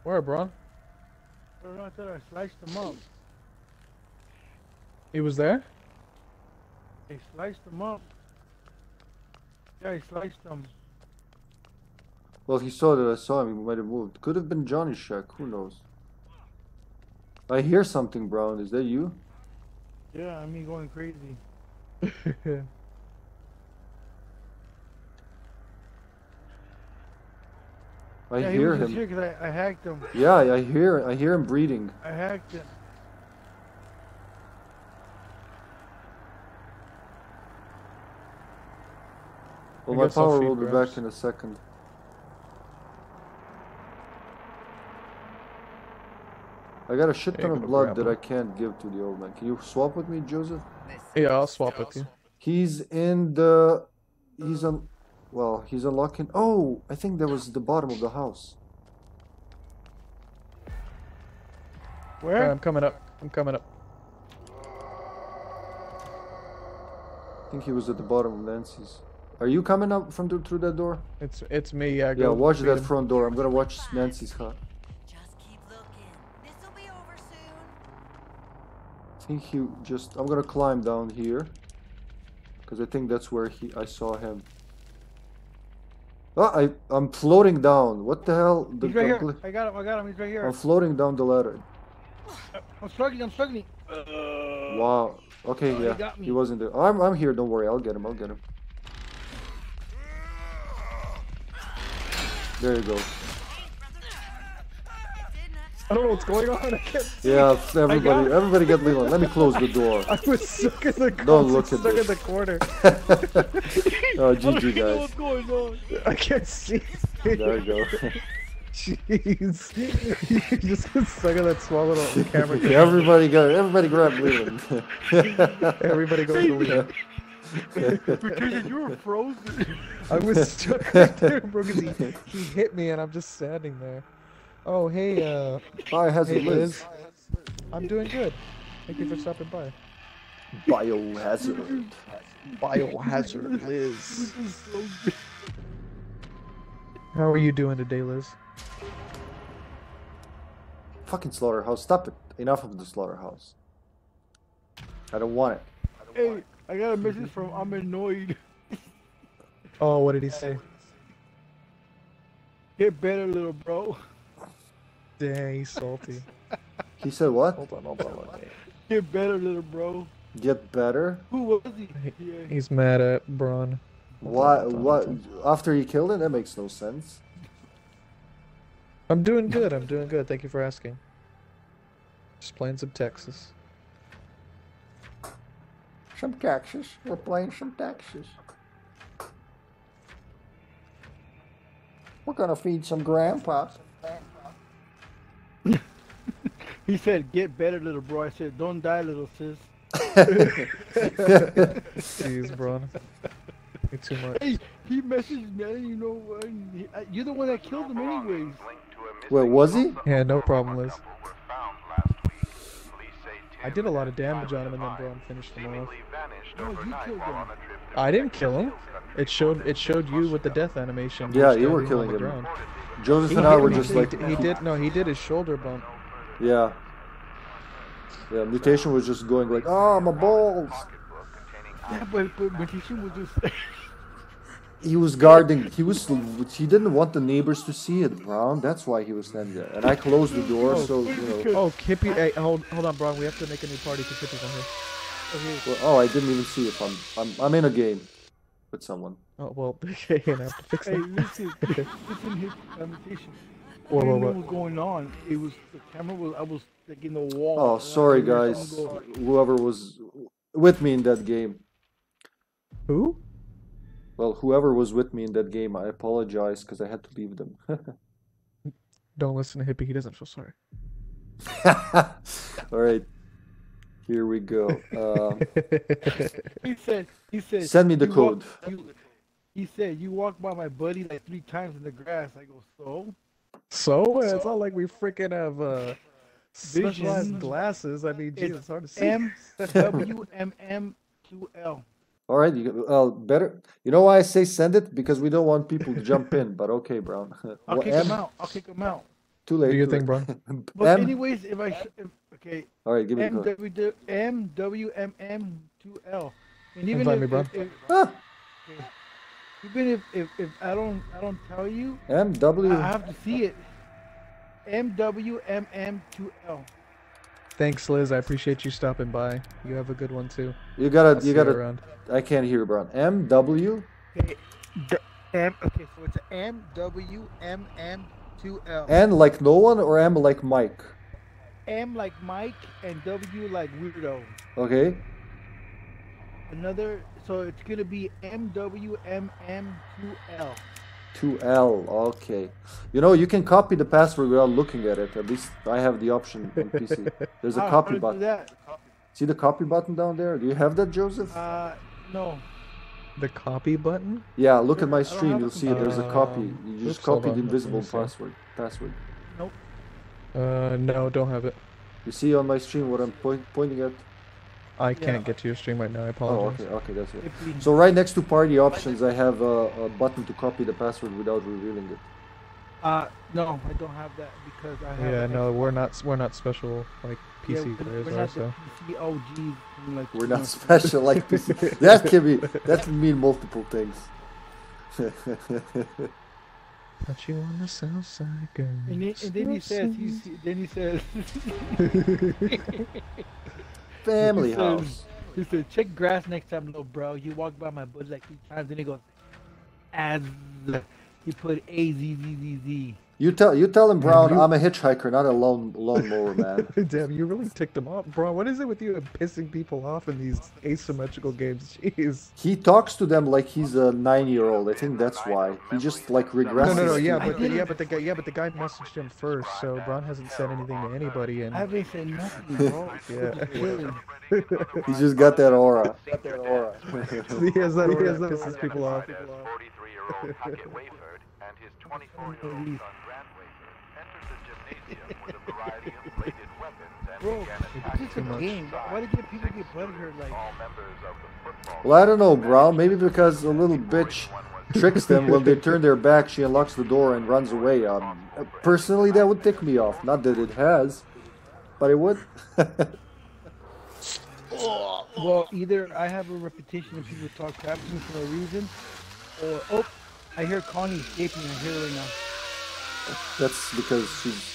S3: Where, bro?
S4: Right there. I sliced them up.
S3: He was there.
S4: He sliced them up. Yeah, he sliced them.
S2: Well, he saw that I saw him. He might have moved. Could have been Johnny's shack. Who knows? I hear something, Braun. Is that you?
S4: Yeah, I mean going crazy.
S2: I
S4: yeah, he
S2: hear
S4: was just
S2: him.
S4: here I, I hacked him.
S2: Yeah, I hear. I hear him breathing.
S4: I hacked him.
S2: Well, my power will be back in a second. I got a shit ton
S3: you
S2: of blood that I can't give to the old man. Can you swap with me, Joseph?
S3: Yeah, I'll swap with you.
S2: He's in the. He's on. Well, he's unlocking. Oh, I think that was the bottom of the house.
S3: All right,
S4: Where?
S3: I'm coming up. I'm coming up.
S2: I think he was at the bottom of Nancy's. Are you coming up from the, through that door?
S3: It's it's me. Yeah,
S2: Yeah,
S3: go
S2: watch that
S3: him.
S2: front door. I'm gonna watch Nancy's hut.
S6: Just keep looking. This'll be over soon.
S2: I think he just. I'm gonna climb down here, because I think that's where he. I saw him. Ah, I I'm floating down. What the hell? The,
S4: He's right here. I got him. I got him. He's right here.
S2: I'm floating down the ladder.
S4: I'm struggling. I'm struggling.
S2: Wow. Okay,
S4: Oh, he
S2: yeah,
S4: got me.
S2: he wasn't there. I'm I'm here. Don't worry. I'll get him. I'll get him. There you go.
S3: I don't know what's going on. I can't see.
S2: Yeah, everybody, everybody get Leland. Let me close the door.
S3: I was stuck in the corner.
S2: Don't look at
S3: stuck in the corner.
S2: oh,
S4: I don't
S2: GG guys.
S4: what's going on.
S3: I can't see.
S2: There you go.
S3: Jeez. you just got stuck in that small little camera.
S2: everybody got everybody grab Leland.
S3: Everybody go to the lead.
S4: Patricia, you were frozen.
S3: I was stuck right there, bro, 'cause he, he hit me and I'm just standing there. Oh, hey, uh,
S2: Hi, how's
S3: hey,
S2: it Liz?
S3: Liz. I'm doing good. Thank you for stopping by.
S2: Biohazard.
S3: Biohazard Liz. How are you doing today, Liz?
S2: Fucking slaughterhouse. Stop it. Enough of the slaughterhouse. I don't want it.
S4: hey, I got a message from I'm annoyed.
S3: Oh, what did he say?
S4: Get better, little bro.
S3: Dang, he's salty.
S2: He said what?
S3: Hold on, hold on, hold on.
S4: Get better, little bro.
S2: Get better?
S4: Who was he? Yeah.
S3: He's mad at Braun.
S2: What? What? After he killed him? That makes no sense.
S3: I'm doing good. I'm doing good. Thank you for asking. Just playing some Texas.
S2: Some Texas. We're playing some Texas. We're gonna feed some grandpa.
S4: He said, "Get better, little bro." I said, "Don't die, little sis."
S3: Jeez, bro. You're too much.
S4: Hey, he messaged me. You know. what- uh, You're the one that killed him, anyways.
S5: Linked to a missing
S2: Wait, was he?
S3: Yeah, no problem, Liz.
S5: couple were found last week. Police say
S3: I did a lot of damage on him and then
S5: Devine
S3: Braun finished him off.
S4: No, you killed him.
S5: on a trip to
S3: I didn't kill him. It showed it showed you with the death animation.
S2: Yeah, you were killing him.
S3: ground.
S2: Joseph
S3: He
S2: and I were just
S3: he
S2: like,
S3: he did no, he did his shoulder bump.
S2: yeah. Yeah, mutation was just going like, oh, my balls.
S4: Yeah, but but Magician was just.
S2: He was guarding. He was. He didn't want the neighbors to see it, Braun. That's why he was standing there. And I closed the door, oh, so you know.
S3: Oh, Kippy, hey, hold hold on, Braun. We have to make a new party because Kippy's on here.
S4: okay.
S2: Well, oh, I didn't even see if I'm. I'm. I'm in a game with someone.
S3: Oh well, okay, and I have to fix
S4: Hey,
S3: it.
S4: listen, listen, his conversation.
S3: Whoa, whoa,
S4: know what was going on. It was the camera was. I was like in the wall.
S2: Oh, sorry, guys. Whoever was with me in that game.
S3: Who?
S2: Well, whoever was with me in that game, I apologize because I had to leave them.
S3: Don't listen to Hippy. He doesn't feel sorry.
S2: All right, here we go. Um,
S4: He said. He said.
S2: Send me the code."
S4: walk- you- he said you walked by my buddy like three times in the grass. I go so.
S3: So it's not like we freaking have uh specialized glasses. I mean, geez,
S4: It's
S3: it's hard to see.
S4: M W M M Q L.
S2: all right, you uh, better. You know why I say send it because we don't want people to jump in. But okay, Braun.
S4: I'll
S2: Well,
S4: kick
S2: M-
S4: him out. I'll kick him out.
S2: Too late.
S3: Do your
S2: too
S3: thing,
S2: late.
S4: But
S2: M-
S4: anyways, if I if, okay,
S2: all right, give me the
S4: M
S2: code.
S4: W M W M M two L. And even
S3: Invite
S4: if,
S3: me, bro.
S4: if, if
S2: Ah,
S4: okay, even if, if if I don't I don't tell you,
S2: M W.
S4: I have to see it. M W M M two L.
S3: Thanks, Liz. I appreciate you stopping by. You have a good one too.
S2: You gotta.
S3: I'll
S2: You gotta.
S3: around.
S2: I can't hear Braun. M W.
S4: Okay, D- M. Okay, so it's M W M M two L.
S2: N like no one or M like Mike.
S4: M like Mike and W like weirdo.
S2: Okay.
S4: Another. So it's gonna be M W M M two L.
S2: Two L. Okay. You know you can copy the password without looking at it. At least I have the option on PC. There's a
S4: How- how
S2: copy button.
S4: that?
S2: See the copy button down there? Do you have that, Joseph?
S4: Uh, no.
S3: The copy button.
S2: Yeah, look at my
S4: I
S2: stream. You'll
S4: a
S2: see there's a copy.
S3: Um,
S2: You just
S3: oops,
S2: copy the
S3: on, let me
S2: invisible
S3: see.
S2: password. Password.
S3: Uh, no, don't have it.
S2: You see on my stream what I'm point, pointing at?
S3: I can't get to your stream right now. I apologize.
S2: Oh,
S3: apologize.
S2: okay, okay, that's it.
S4: If
S2: So right next to party options, I have a, a button to copy the password without revealing it.
S4: Uh, no, I don't have that because I have.
S3: Yeah, no,
S4: Xbox.
S3: we're not we're not special like
S4: Yeah,
S3: PC
S4: we're-
S3: players
S4: we're
S3: are.
S4: not
S3: So
S4: the PC OGs. from, Like,
S2: We're not special like PC. That can be. That can mean multiple things.
S3: Put you on the south side, girl.
S4: And then, and then he says, he's, then he says,
S2: Family
S4: He says-
S2: house.
S4: he said, check grass next time, little bro. You walk by my butt like three times, then he goes, as he put A Z Z Z Z.
S2: You tell you tell him, Braun. I'm a hitchhiker, not a lone lone mower man.
S3: Damn, you really ticked him off, Braun. What is it with you and pissing people off in these asymmetrical games? Jeez.
S2: He talks to them like he's a nine-year-old. I think that's why. He just like regresses.
S3: No, no, no. Yeah, but the, yeah, but the guy, yeah, but the guy messaged him first, so Braun hasn't said anything to anybody, and
S4: I haven't said nothing, bro.
S3: Yeah.
S4: Chilling.
S2: He's just got that aura. Got that aura.
S3: he has that. He has that pisses people off.
S5: 43-year-old Hackett Wayford and his 24-year-old son Grant Wayford entered the gymnasium with a variety of bladed weapons and
S4: Bro,
S5: began
S4: it's
S5: attacking
S4: just a
S3: much.
S4: game. Why do you get people get butthurt like?
S5: of the
S2: Well, I don't know, bro. Maybe because a little bitch tricks them when they turn their back. She unlocks the door and runs away. Um, personally, that would tick me off. Not that it has, but it would.
S4: Well, either I have a reputation of people talk crap to me for no reason, or oh, I hear Connie escaping. I hear her right now.
S2: That's because she's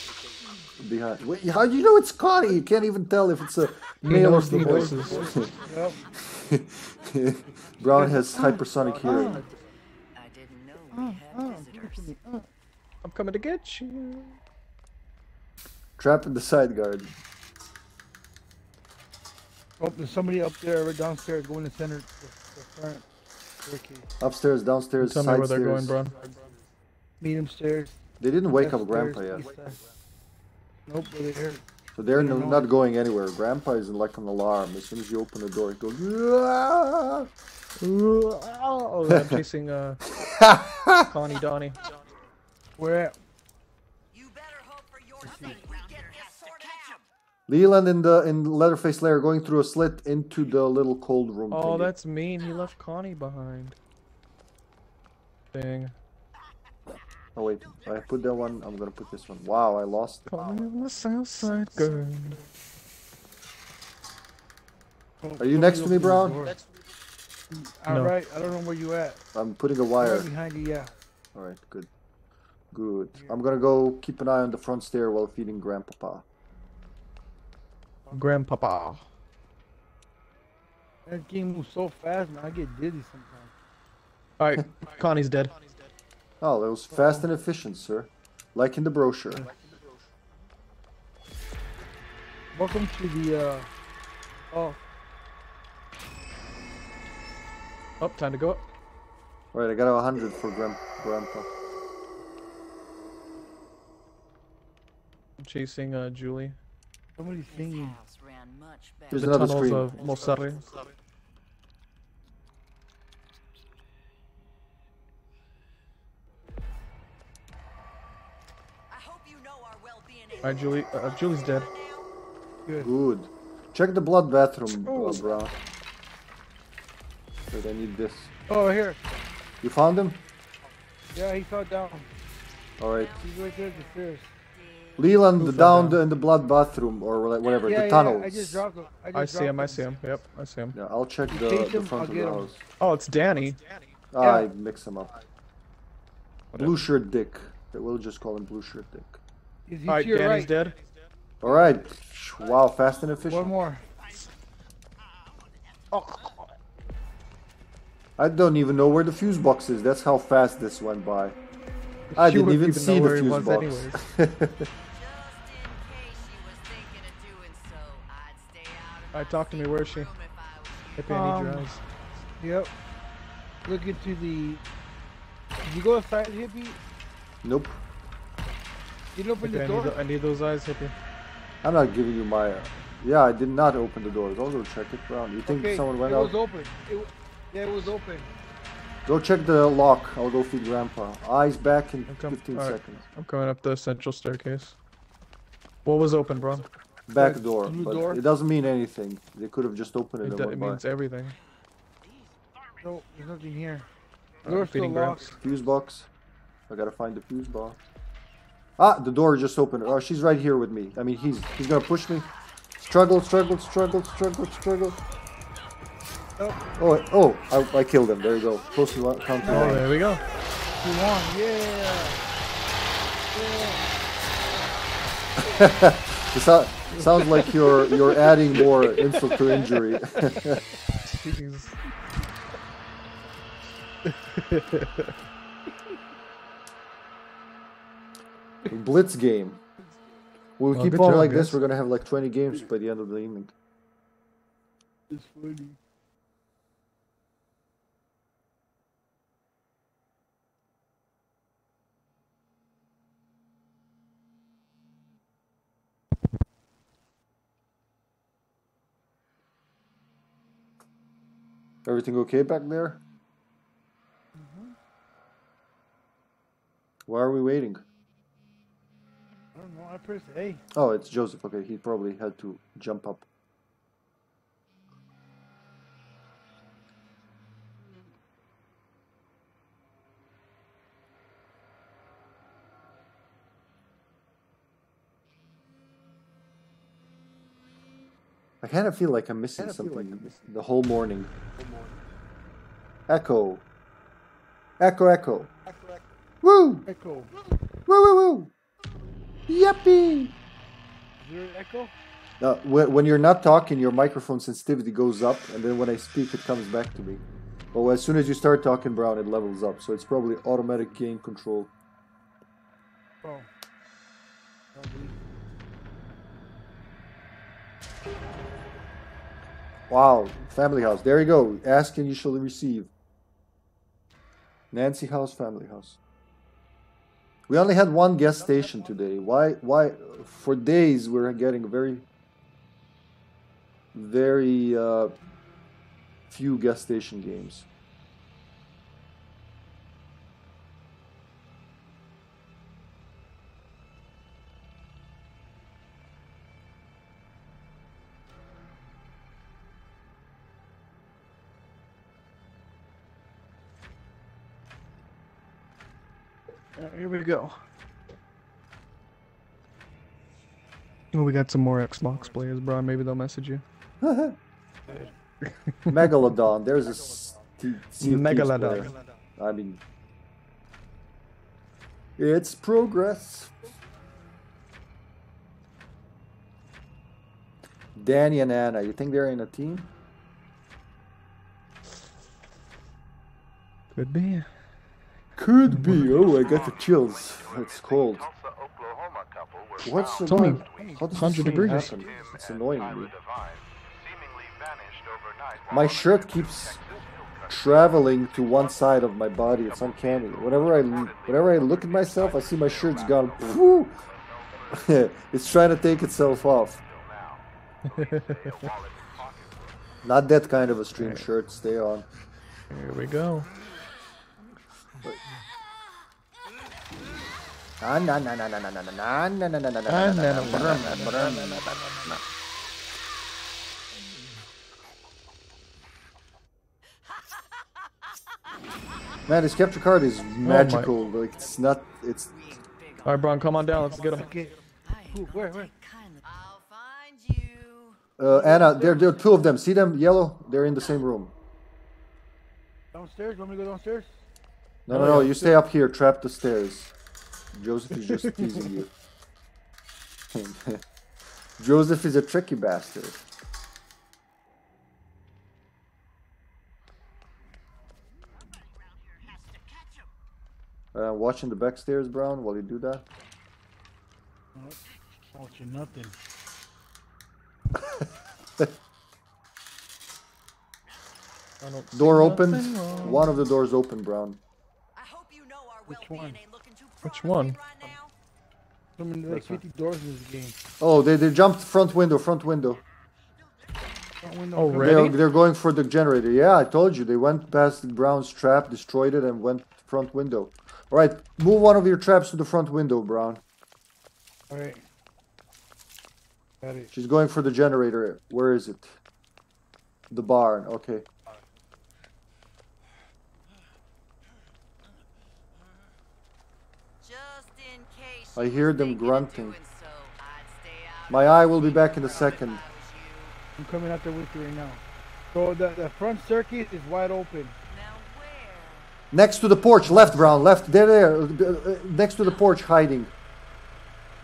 S2: behind. Wait, how do you know it's Connie? You can't even tell if it's a male or
S3: the
S2: female.
S3: voices.
S4: Yep.
S2: Braun has hypersonic hearing.
S6: Oh, I didn't know we had oh, oh, visitors.
S3: I'm coming to get you.
S2: Trap in the side guard.
S4: Oh, there's somebody up there, right downstairs, going to center, the, the front staircase.
S2: Upstairs, downstairs,
S3: Tell me
S2: side
S3: where they're
S2: stairs.
S3: going, Braun.
S4: Medium stairs.
S2: They didn't wake up
S4: left
S2: Grandpa
S4: stairs,
S2: yet,
S4: east side. Nope, they're here.
S2: so they're
S4: don't
S2: no, not going anywhere. Grandpa is like an alarm. As soon as you open the door, it goes. "Ah!"
S3: Oh, I'm chasing uh, Connie Donnie.
S4: Where at?
S6: You better hope for your fate. We get this sorted out.
S2: Leland in the in Leatherface Lair going through a slit into the little cold room.
S3: Oh,
S2: thingy.
S3: that's mean. He left Connie behind. Dang.
S2: Oh wait, I put that one. I'm gonna put this one. Wow, I lost.
S3: Connie on the south side, girl.
S2: Are you next to me, Braun?
S4: opened the door. All
S3: No.
S4: I don't know where you at.
S2: I'm putting a
S4: Right
S2: wire.
S4: behind you, yeah.
S2: All right, good, good. I'm gonna go keep an eye on the front stair while feeding Grandpapa.
S3: Grandpapa.
S4: That game moves so fast, man. I get dizzy sometimes.
S3: Alright, Connie's dead.
S2: Oh, that was fast and efficient, sir. Like in the brochure.
S4: Welcome to the, uh, oh,
S3: Oh, time to go up.
S2: All right, I got a hundred for Grand Grandpa.
S3: I'm chasing uh, Julie.
S4: somebody's singing.
S6: house ran much better.
S2: There's
S3: The
S2: another
S3: tunnels
S2: screen.
S3: of Mosari. Alright, Julie. Uh, Julie's dead.
S4: Good.
S2: Good. Check the blood bathroom, uh, Braun. Wait, I need this.
S4: Oh, here.
S2: You found him?
S4: Yeah, he fell down.
S2: All right.
S4: He's right there at the stairs.
S2: Leland,
S3: Who
S2: the
S3: fell
S2: down
S3: down?
S2: the, in the blood bathroom or whatever,
S4: yeah,
S2: the
S4: yeah,
S2: tunnels.
S4: I just dropped him. I, just
S3: I see
S4: dropped
S3: him. I see him. Yep, I see him.
S2: Yeah, I'll check the, the front
S4: I'll
S2: of
S4: get
S2: the
S4: him.
S2: house.
S3: Oh, it's Danny.
S2: Ah, I mix him up.
S3: Whatever.
S2: Blue shirt Dick. We'll just call him Blue shirt Dick.
S4: He's, he's
S3: Alright,
S4: to your
S3: Danny's
S4: right.
S3: dead.
S2: All right. Wow, fast and efficient.
S4: One more. Oh.
S2: I don't even know where the fuse box is. That's how fast this went by. I
S3: You
S2: didn't even
S3: even
S2: see the
S3: where he
S2: fuse
S3: was
S2: box.
S3: anyways.
S6: Just in case you was thinking of doing so, I'd stay out of
S3: Alright, talk to me. Where is she?
S6: room if I was
S3: I need your
S4: Um,
S3: eyes.
S4: Yep. Look into the. Did you go outside, hippy?
S2: nope.
S4: You didn't open
S3: Hippy,
S4: the
S3: I, need
S4: door.
S3: I need those eyes, Hippy.
S2: I'm not giving you my. Uh, yeah, I did not open the doors. I'll go check it, Braun. You think
S4: okay,
S2: someone went out?
S4: it
S2: out?
S4: was open. It, yeah, it was open.
S2: Go check the lock. I'll go feed Grandpa. Eyes back in
S3: I'm
S2: 15
S3: alright.
S2: seconds.
S3: I'm coming up the central staircase. What was open, bro?
S2: Back
S4: The
S2: door,
S4: blue
S2: but
S4: door?
S2: it doesn't mean anything. They could have just opened it,
S3: It,
S2: and
S3: do-
S2: went
S3: it
S2: by.
S3: means everything.
S4: No, there's nothing here.
S3: I'm
S4: Door's still
S3: feeding
S4: locked.
S2: Fuse box. I gotta find the fuse box. Ah, the door just opened. Oh, she's right here with me. I mean, he's he's gonna push me. Struggle, struggle, struggle, struggle, struggle.
S4: Oh,
S2: Oh, oh, I, I killed him. There you go. Close to one- count to
S3: Oh,
S2: one.
S3: there we go.
S4: you won. Yeah.
S2: It so- sounds like you're you're adding more insult to injury.
S3: Jeez.
S2: Blitz game. We'll
S3: Well,
S2: keep on
S3: job,
S2: like this. We're gonna have like 20 games by the end of the evening.
S4: It's funny.
S2: Everything okay back there? Mm-hmm. Why are we waiting?
S4: Don't know. I pressed A.
S2: Oh, it's Joseph. Okay, he probably had to jump up. I kind of feel like I'm missing something the whole morning. Echo. Echo, echo. Woo!
S4: Echo.
S2: Woo, woo, woo! Yuppie!
S4: Is there an echo?
S2: Uh, when, when you're not talking, your microphone sensitivity goes up, and then when I speak, it comes back to me. But as soon as you start talking, Braun, it levels up. So it's probably automatic gain control.
S4: Oh. Probably.
S2: Wow, Family House. There you go. Ask and you shall receive. Nancy House, Family House. We only had one gas station today. Why? Why? For days we're getting very, very uh, few gas station games.
S3: Here we go. Oh, we got some more Xbox players, bro. Maybe they'll message you.
S2: Megalodon. There's a
S3: Megalodon.
S2: player. I mean, it's progress. Danny and Ana, you think they're in a team?
S3: Could be.
S2: Could be. Oh, I got the chills. It's cold.
S5: Tulsa, Oklahoma couple were
S2: What's the
S5: found
S3: It's only
S2: why- how does this
S3: 100
S2: thing
S3: degrees.
S2: happen? It's annoying me.
S5: Devine seemingly vanished overnight while
S2: My shirt keeps
S5: Texas Hill Country.
S2: traveling to one side of my body. It's uncanny. Whenever I whenever I look at myself, I see my shirt's gone. Phew. it's trying to take itself off. Not that kind of a stream shirt. Stay on.
S3: Here we go.
S2: Man, this capture card is magical. Like it's not. It's
S6: Big big
S3: All right, Brian, come on down. Let's get him.
S4: Okay. Who, where? Where?
S6: I'll find you.
S2: uh, Ana. There, there are two of them. See them? Yellow. They're in the same room.
S4: Downstairs? Want me to go downstairs?
S2: No, no, no. You stay up here. Trap the stairs. Joseph is just teasing you. Joseph is a tricky bastard. Uh, watching the back stairs, Braun, while you do that.
S4: Watching nothing.
S2: Door
S3: see
S2: open.
S3: nothing wrong.
S2: One of the doors open, Braun.
S6: I hope you know our
S4: Which
S6: well-being
S4: one?
S6: ain't looking too
S3: Which one?
S6: right now.
S4: So like 50 doors in this game.
S2: Oh, they, they jumped front window, front window.
S4: Front window,
S3: Oh,
S4: come
S3: Ready?
S2: They're, they're going for the generator. Yeah, I told you. They went past Braun's trap, destroyed it, and went front window. All right, move one of your traps to the front window, Braun.
S4: Alright. Got it.
S2: She's going for the generator. Where is it? The barn. Okay.
S6: Just in case
S2: I hear them grunting.
S6: doing so, I'd stay out
S2: My eye will be back in a second.
S4: I'm coming out there with you right now. So the, the front circuit is wide open.
S6: Now where?
S2: Next to the porch, left, Braun, left. There, there. uh, uh, Next to the porch, hiding.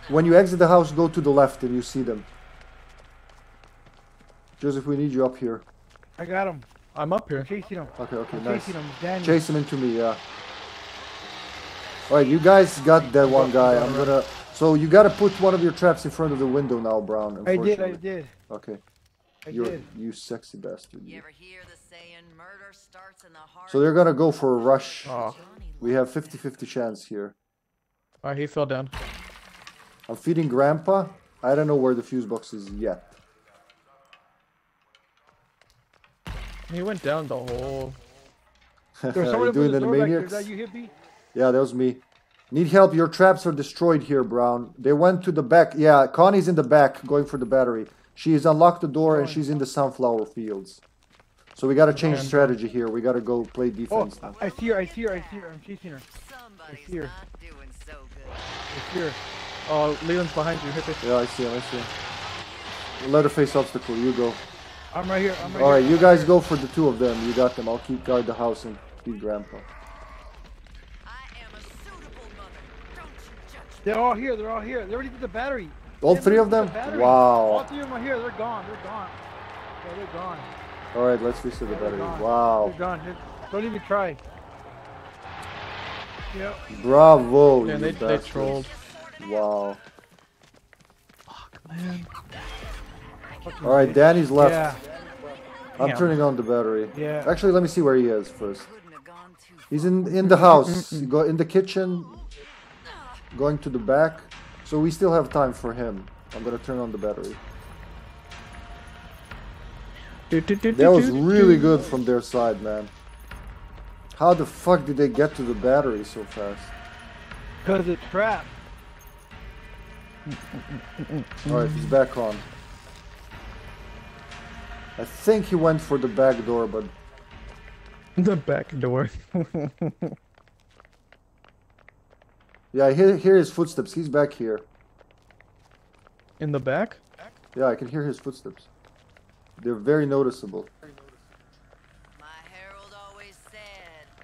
S2: When you exit the house, go to the left, and you see them. Joseph, we need you up here.
S4: I got him.
S3: I'm up here.
S4: Chasing him.
S2: Okay, okay,
S4: I'm
S2: nice.
S4: chasing him. Danny.
S2: Chase him into me, yeah. All right, you guys got that one guy. I'm gonna. So you gotta put one of your traps in front of the window now, Braun.
S4: I did, I did,
S2: Okay.
S4: I
S2: You're
S4: did.
S2: you sexy bastard.
S6: You
S2: you.
S6: ever hear the saying, murder starts in the heart?
S2: So they're gonna go for a rush.
S3: Oh,
S2: We have 50-50 chance here.
S3: alright, he fell down.
S2: I'm feeding Grandpa. I don't know where the fuse box is yet.
S3: He went down the hole.
S4: There's
S2: Are you doing
S4: the
S2: the
S4: door
S2: maniacs?
S4: Is that you, hippy?
S2: Yeah, that was me. Need help. Your traps are destroyed here, Braun. They went to the back. Yeah, Connie's in the back going for the battery. She has unlocked the door and she's in the sunflower fields. So we gotta change
S3: And- uh,
S2: strategy here. We gotta go play
S4: Oh,
S2: defense now.
S4: I see her, I see her, I see her. I'm chasing her.
S6: Somebody's
S4: here.
S6: not doing so good.
S4: I see her.
S3: Oh, Leland's behind you. Hit it.
S2: Yeah, I see him. I see him. Leatherface obstacle. You go.
S4: I'm right here. I'm right
S2: All right,
S4: here.
S2: you guys go for the two of them. You got them. I'll keep guard the house and feed Grandpa.
S6: I am a suitable mother. Don't you judge me.
S4: They're all here. They're all here. They already did the battery.
S2: All
S4: They
S2: three of them?
S4: did the battery. All three of them are here. They're gone. They're gone. Yeah, they're gone.
S2: All right, let's reset the
S4: They're
S2: battery. Wow.
S4: They're gone. They- Don't even try. Yep.
S2: Bravo.
S3: Yeah,
S2: you
S3: they, they trolled.
S2: Wow.
S3: Fuck, Man.
S2: All right, Danny's left.
S4: Yeah.
S2: I'm
S3: Damn.
S2: turning on the battery.
S4: Yeah.
S2: Actually, let me see where he is first.
S6: Couldn't have gone too far.
S2: He's in in the house. Go in the kitchen. Going to the back. So we still have time for him. I'm gonna turn on the battery. That was really good from their side, man. How the fuck did they get to the battery so fast?
S4: Because it's trapped.
S2: Alright, he's back on. I think he went for the back door, but
S3: The back door.
S2: yeah, I hear, hear his footsteps. He's back here.
S3: In the back?
S2: Yeah, I can hear his footsteps. They're very noticeable.
S6: My herald always said,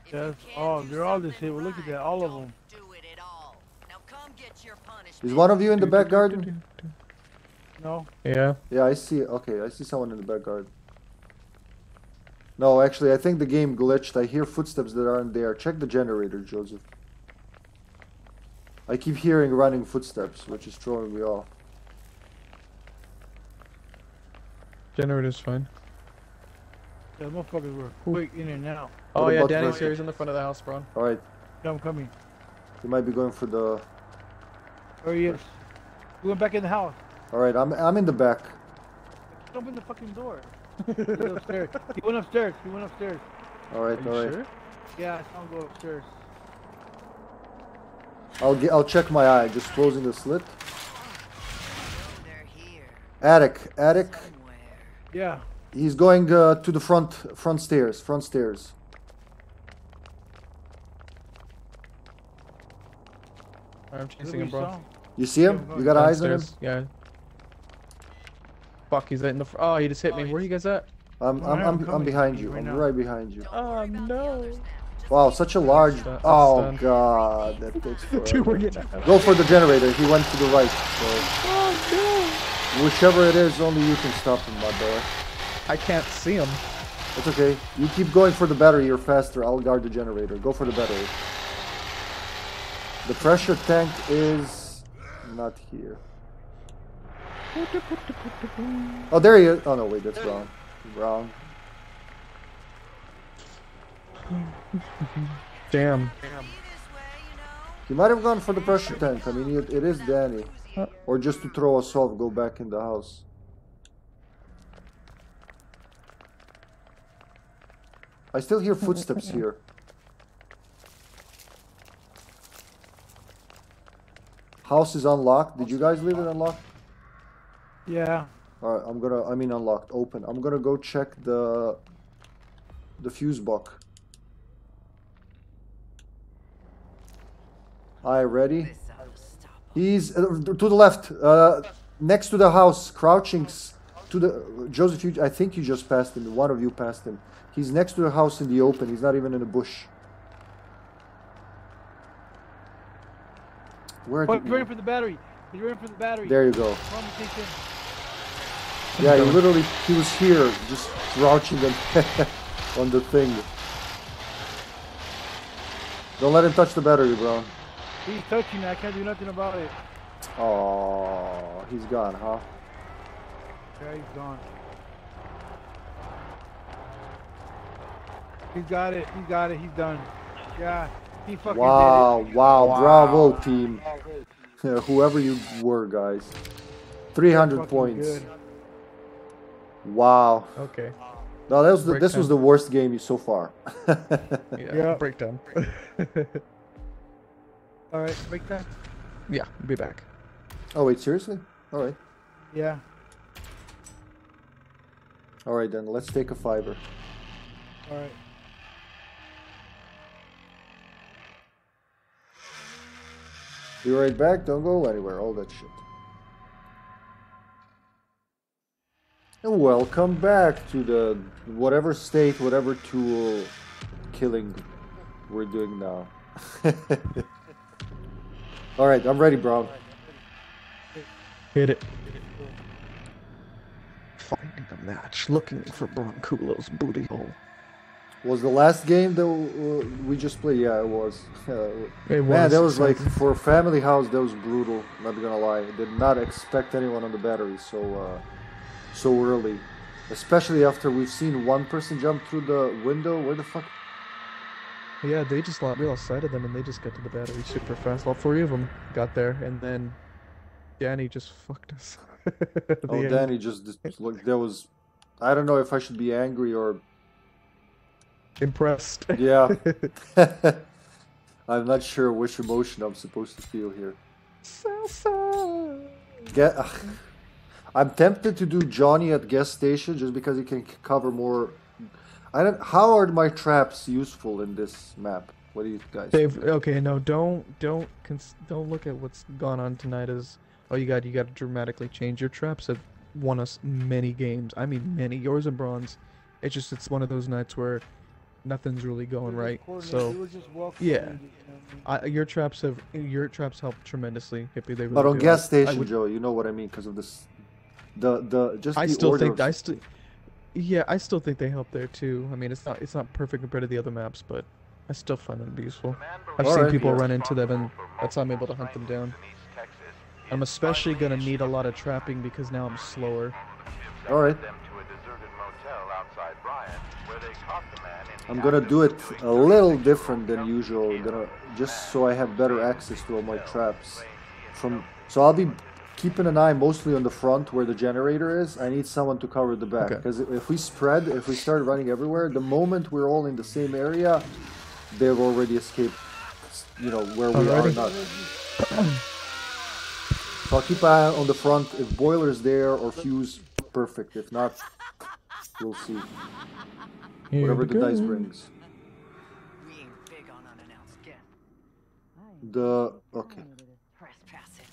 S6: if
S4: Yes.
S6: you can't
S4: Oh, they're all the
S6: something
S4: same. Well, look at that, all of them.
S6: Do it at all. Now come get your punishment.
S2: Is one of you in the back garden?
S4: No.
S3: Yeah.
S2: Yeah, I see. Okay, I see someone in the back garden. No, actually, I think the game glitched. I hear footsteps that aren't there. Check the generator, Joseph. I keep hearing running footsteps, which is throwing me off.
S3: Generator's fine.
S4: The motherfuckers were quick in and out.
S3: Oh
S2: What
S3: yeah,
S2: about
S3: Danny's here. He's in the front of the house, bro.
S2: All right,
S4: Yeah, I'm coming.
S2: he might be going for the.
S4: There he is. He went back in the house.
S2: All right, I'm I'm in the back.
S4: Open the fucking door. he went upstairs. He went upstairs. He went upstairs.
S2: Alright, alright.
S3: sure?
S4: Yeah, I saw him go upstairs.
S2: I'll get. I'll check my eye. Just closing the slit.
S6: They're here.
S2: Attic, attic.
S4: Yeah.
S2: He's going uh, to the front front stairs. Front stairs.
S3: I'm chasing him,
S4: you
S3: bro.
S2: You see him? You got eyes on him?
S3: Yeah. Fuck, he's in the. Fr- oh, he just hit me. Where are you guys at?
S2: I'm I'm
S4: I'm
S2: I'm, I'm behind you. I'm right behind you.
S3: Oh no.
S2: Wow, such a large. Oh god, that takes
S3: Dude,
S2: forever.
S3: we're getting.
S2: Go for the generator. He went to the right. So
S3: Oh
S2: whichever it is, only you can stop him, my boy.
S3: I can't see him.
S2: It's okay. You keep going for the battery. You're faster. I'll guard the generator. Go for the battery. The pressure tank is not here. Oh, there he is. Oh no, wait, that's wrong. Wrong.
S3: Damn.
S2: He might have gone for the pressure tank. I mean, it, it is Danny. Uh. Or just to throw us off, go back in the house. I still hear footsteps here. House is unlocked. Did you guys leave it unlocked?
S4: Yeah.
S2: Alright, I'm gonna, I mean unlocked, open. I'm gonna go check the, the fuse box. Alright, ready? He's uh, to the left, uh, next to the house, crouching to the. Joseph, you, I think you just passed him. One of you passed him. He's next to the house in the open. He's not even in a bush. Where
S4: Oh, he's ready for the battery. He's ready for the battery.
S2: There you go.
S4: Come on, take him.
S2: Yeah, he literally he was here, just crouching on, on the thing. Don't let him touch the battery, bro.
S4: He's touching it. I can't do nothing about it.
S2: Oh, he's gone, huh?
S4: Yeah, he's gone. He's got it. He got it. He's done. Yeah, he fucking
S2: Wow,
S4: did
S2: wow,
S4: Wow.
S2: bravo team. Whoever you were, guys. 300 points.
S4: good.
S2: Wow.
S3: Okay.
S2: No, that was the, this was the worst game so far.
S3: Yeah.
S4: Yeah.
S3: Breakdown.
S4: All right, break that.
S3: yeah. Be back.
S2: oh wait, seriously? All right.
S4: Yeah.
S2: All right then, let's take a fiber.
S4: All right.
S2: Be right back. Don't go anywhere. All that shit. And welcome back to the whatever state, whatever tool killing we're doing now. All right, I'm ready, Braun.
S3: Hit it. Finding a match. Looking for Brauncoolo's booty hole.
S2: Was the last game that uh, we just played? Yeah, it was. Uh,
S3: It
S2: Man,
S3: was
S2: that was like for family house. That was brutal. Not gonna lie. Did not expect anyone on the battery so uh, so early, especially after we've seen one person jump through the window. Where the fuck?
S3: Yeah, they just lost, we lost sight of them and they just got to the battery super fast. All three of them got there, and then Danny just fucked us.
S2: Oh,
S3: end.
S2: Danny just just- look. There was. I don't know if I should be angry or
S3: Impressed.
S2: yeah. I'm not sure which emotion I'm supposed to feel here.
S3: Salsa.
S2: Get. ugh. I'm tempted to do Johnny at guest station just because he can cover more. I don't. How are my traps useful in this map? What do you guys?
S3: Dave, okay, no, don't, don't, cons- don't look at what's gone on tonight as, oh, you got, you got to dramatically change your traps. Have won us many games. I mean, many. Yours and Braun's. It's just, it's one of those nights where nothing's really going right. So, yeah. I, your traps have, your traps help tremendously. Hippy, they really
S2: But on
S3: do.
S2: gas
S3: I
S2: station,
S3: would-
S2: Joe, you know what I mean because of this. The the just
S3: I
S2: the
S3: still
S2: order
S3: think
S2: of-
S3: I still, yeah, I still think they help there too. I mean, it's not it's not perfect compared to the other maps, but I still find them useful. I've seen
S2: Alright.
S3: people
S2: Yeah.
S3: run into them, and that's how I'm able to hunt them down. I'm especially gonna need a lot of trapping because now I'm slower.
S2: All right.
S5: Them to a deserted motel outside Bryan, where they caught the man in the
S2: I'm gonna do it a little different than usual. Gonna just so I have better access to all my traps. From so I'll be keeping an eye mostly on the front where the generator is. I need someone to cover the back
S3: Okay.
S2: because if we spread, if we start running everywhere, the moment we're all in the same area, they've already escaped. You know where we are
S3: Alrighty.
S2: not. So I'll keep an eye on the front. If boiler's there or fuse, perfect. If not, we'll see.
S3: Here
S2: Whatever
S3: we
S2: the dice brings.
S6: We ain't big on unannounced.
S2: The okay.
S6: Trespassing.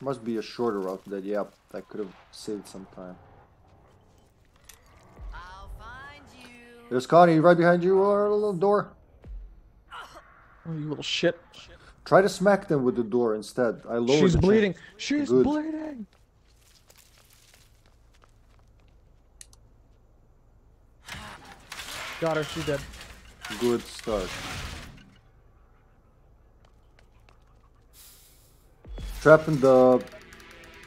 S2: Must be a shorter route that, yeah, that could have saved some time.
S6: I'll find you.
S2: There's Connie right behind you or a little door.
S3: Oh, you little shit.
S2: Try to smack them with the door instead. I lowered
S3: She's
S2: the
S3: bleeding.
S2: chance.
S3: She's
S2: Good.
S3: bleeding. Got her. She's dead.
S2: Good start. Trap in the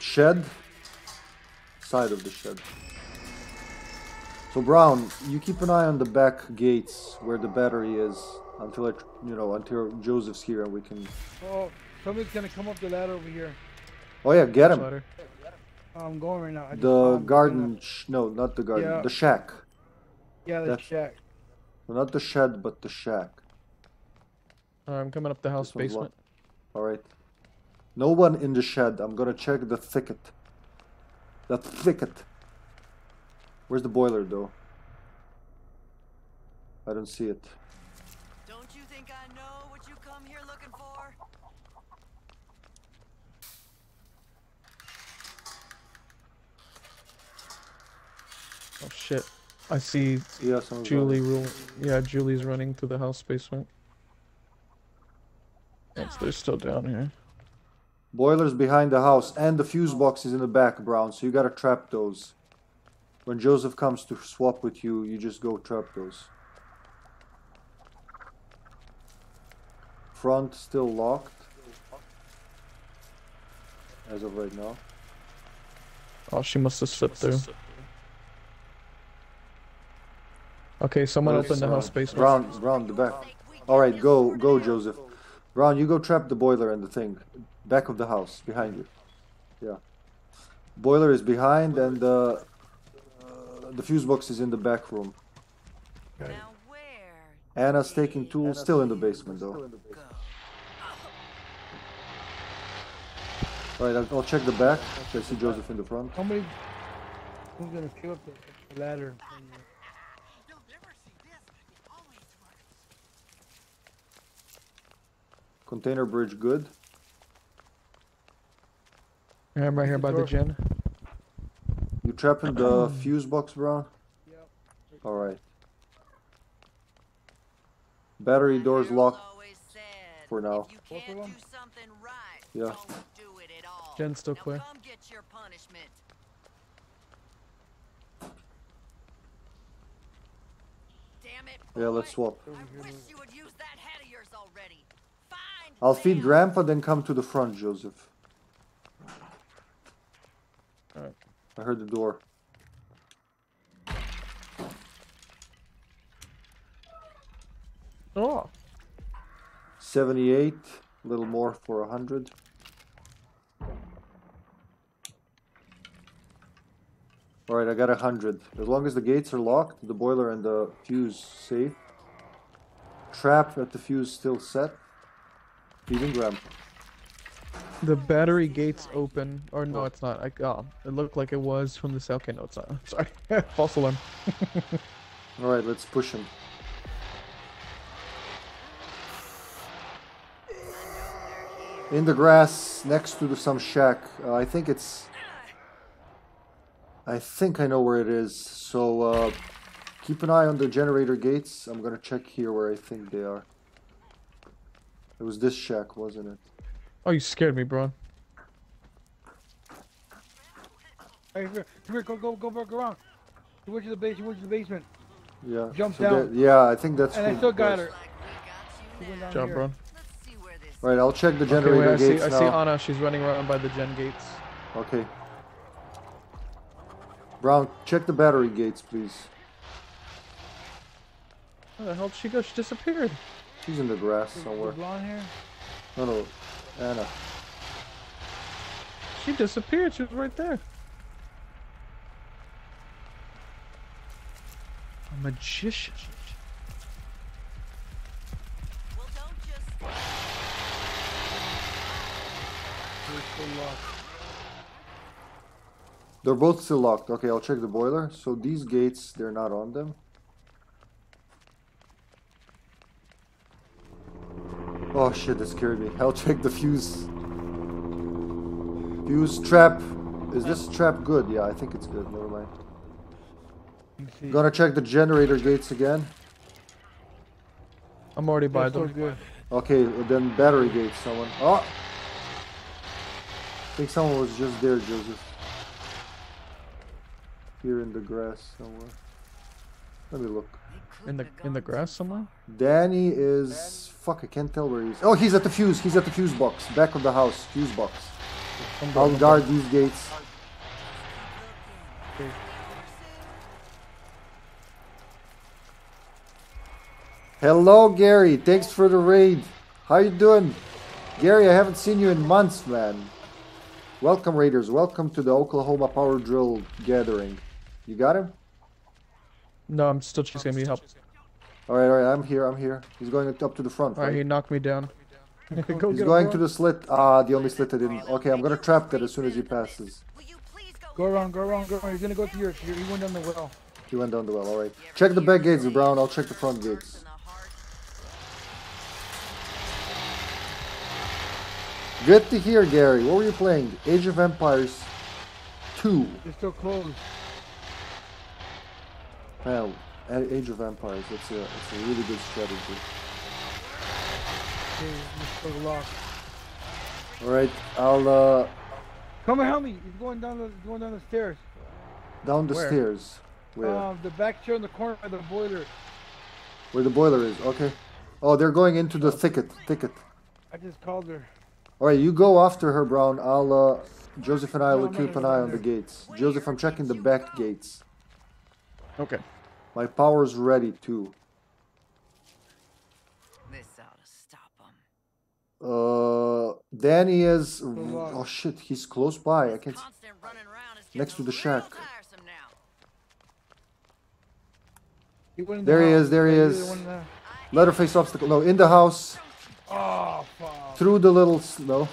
S2: shed. Side of the shed. So Braun, you keep an eye on the back gates where the battery is until I, you know, until Joseph's here and we can.
S4: Oh, somebody's gonna come up the ladder over here.
S2: Oh yeah, get him.
S3: Got. Oh,
S4: I'm going right now. I
S2: The
S4: saw
S2: garden, sh- no, not the garden,
S4: Yeah.
S2: the shack.
S4: Yeah, the
S2: That's-
S4: shack.
S2: Not the shed, but the shack.
S3: Alright, I'm coming up the house
S2: This one's
S3: basement.
S2: All right. No one in the shed. I'm gonna check the thicket. The thicket. Where's the boiler, though? I don't see it.
S6: Don't you think I know what you come here looking for?
S3: Oh shit. I see
S2: Yeah,
S3: Julie
S2: running.
S3: Yeah, Julie's running through the house basement. Yes, they're still down here.
S2: Boiler's behind the house, and the fuse box is in the back, Braun. So you gotta trap those. When Joseph comes to swap with you, you just go trap those. front still locked. As of right now.
S3: Oh, she must have slipped through. Okay, someone
S2: open
S3: opened the house basement.
S2: Braun, Braun, the back. All right, go, go, Joseph. Braun, you go trap the boiler and the thing, back of the house, behind you. Yeah. Boiler is behind, and uh, uh, the fuse box is in the back room.
S6: Now where?
S2: Ana's taking tools, still in the basement though.
S6: Go.
S2: All right, I'll, I'll check the back. I see Joseph in the front.
S4: How many? Who's gonna pick up the, the ladder?
S6: You'll never see this. It always works.
S2: Container bridge good.
S3: Yeah, I'm right here by the
S4: Door.
S3: gen.
S2: You trapping the fuse box, Braun?
S4: Yep.
S2: All right. Battery doors locked. for now.
S6: If
S4: Both of them?
S6: right,
S2: Yeah.
S6: don't do it at all.
S3: Gen's still
S6: now
S3: clear.
S6: Come get your punishment. Damn it.
S2: Yeah, let's swap.
S6: I wish you would use that head of yours already. Fine.
S2: I'll feed Grandpa, then come to the front, Joseph.
S3: Alright.
S2: I heard the door.
S3: Oh,
S2: 78, a little more for 100. Alright, I got 100. As long as the gates are locked, the boiler and the fuse safe. Trap at the fuse still set. Feeding Grandpa.
S3: The battery gate's open. Or no, it's not. I, oh, it looked like it was from the cell. Okay, no, it's not. Sorry. False alarm.
S2: Alright, let's push him. In the grass next to the, some shack. Uh, I think it's. I think I know where it is. So uh, keep an eye on the generator gates. I'm gonna check here where I think they are. It was this shack, wasn't it?
S3: Oh, you scared me, bro.
S4: Hey, here, here, go, go, go back around. She went to the base. She went to the basement,
S2: Yeah.
S4: Jump
S2: so
S4: down.
S2: that- yeah, I think that's.
S4: and I
S2: who
S4: still
S2: it
S4: got
S2: was.
S4: her.
S6: Like
S4: She
S6: we got you
S4: went
S6: now.
S4: down
S3: Job,
S4: here.
S3: bro.
S6: Let's see where this
S2: Right, I'll check the
S3: Okay,
S2: generator
S3: wait, I see.
S2: gates
S3: I see Ana. She's running around by the gen gates.
S2: Okay. Braun, check the battery gates, please.
S3: Where the hell did she go? She disappeared.
S2: She's in the grass
S4: The- the
S2: somewhere.
S4: blonde hair.
S2: No, no, Ana.
S3: She disappeared. She was right there. A magician.
S6: Well, don't just.
S4: She was still locked.
S2: They're both still locked. Okay, I'll check the boiler. So these gates, they're not on them. Oh, shit, that scared me. I'll check the fuse. Fuse trap. Is this trap good? Yeah, I think it's good. Never mind.
S4: You see.
S2: Gonna check the generator gates again.
S3: I'm already by
S4: That's so
S3: them.
S4: good.
S2: Okay, then battery gates. Someone. Oh! I think someone was just there, Joseph. Here in the grass somewhere. Let me look.
S3: In the in the grass somewhere.
S2: Danny is fuck. I can't tell where he is. Oh, he's at the fuse. He's at the fuse box, back of the house. Fuse box. I'll guard these gates. Hello, Gary. Thanks for the raid. How you doing, Gary? I haven't seen you in months, man. Welcome, Raiders. Welcome to the Oklahoma Power Drill gathering. You got him?
S3: No, I'm still chasing him. Need help.
S2: All right, all right. I'm here. I'm here. He's going up to the front.
S3: All right,
S2: right?
S3: he knocked me down. Go
S2: He's going to the slit. Ah, the only slit I didn't. Okay, I'm gonna trap that as soon as he passes.
S6: Will you please go?
S4: Go around, go around, go around. He's gonna go to your. your he went down the well.
S2: He went down the well. All right. Check the back gates, Braun. I'll check the front gates.
S6: In the heart.
S2: Good to hear, Gary. What were you playing? Age of Empires 2.
S4: It's still closed.
S2: Hell, Age of Empires. It's a, it's a really good strategy.
S4: Okay, It's still locked.
S2: All right. I'll uh
S4: Come and help me. He's going down the. Going down the stairs.
S2: down the
S3: Where?
S2: stairs. Where?
S4: Um, the back chair in the corner by the boiler.
S2: Where the boiler is. Okay. Oh, they're going into the thicket. Thicket.
S4: I just called her.
S2: All right, you go after her, Braun. I'll uh, Joseph and I
S4: No,
S2: will keep an eye
S4: go
S2: on the gates. Joseph, I'm checking the back gates.
S3: Okay.
S2: My power's ready too.
S6: This ought to stop them.
S2: Uh, Danny is. Oh shit, he's close by. I can't. s-
S6: Constant running around is
S2: Next to the shack.
S4: He went the
S2: There he is, there he is.
S4: the one
S2: Leatherface obstacle. No, in the house.
S4: Oh, fuck.
S2: Through the little. s- No.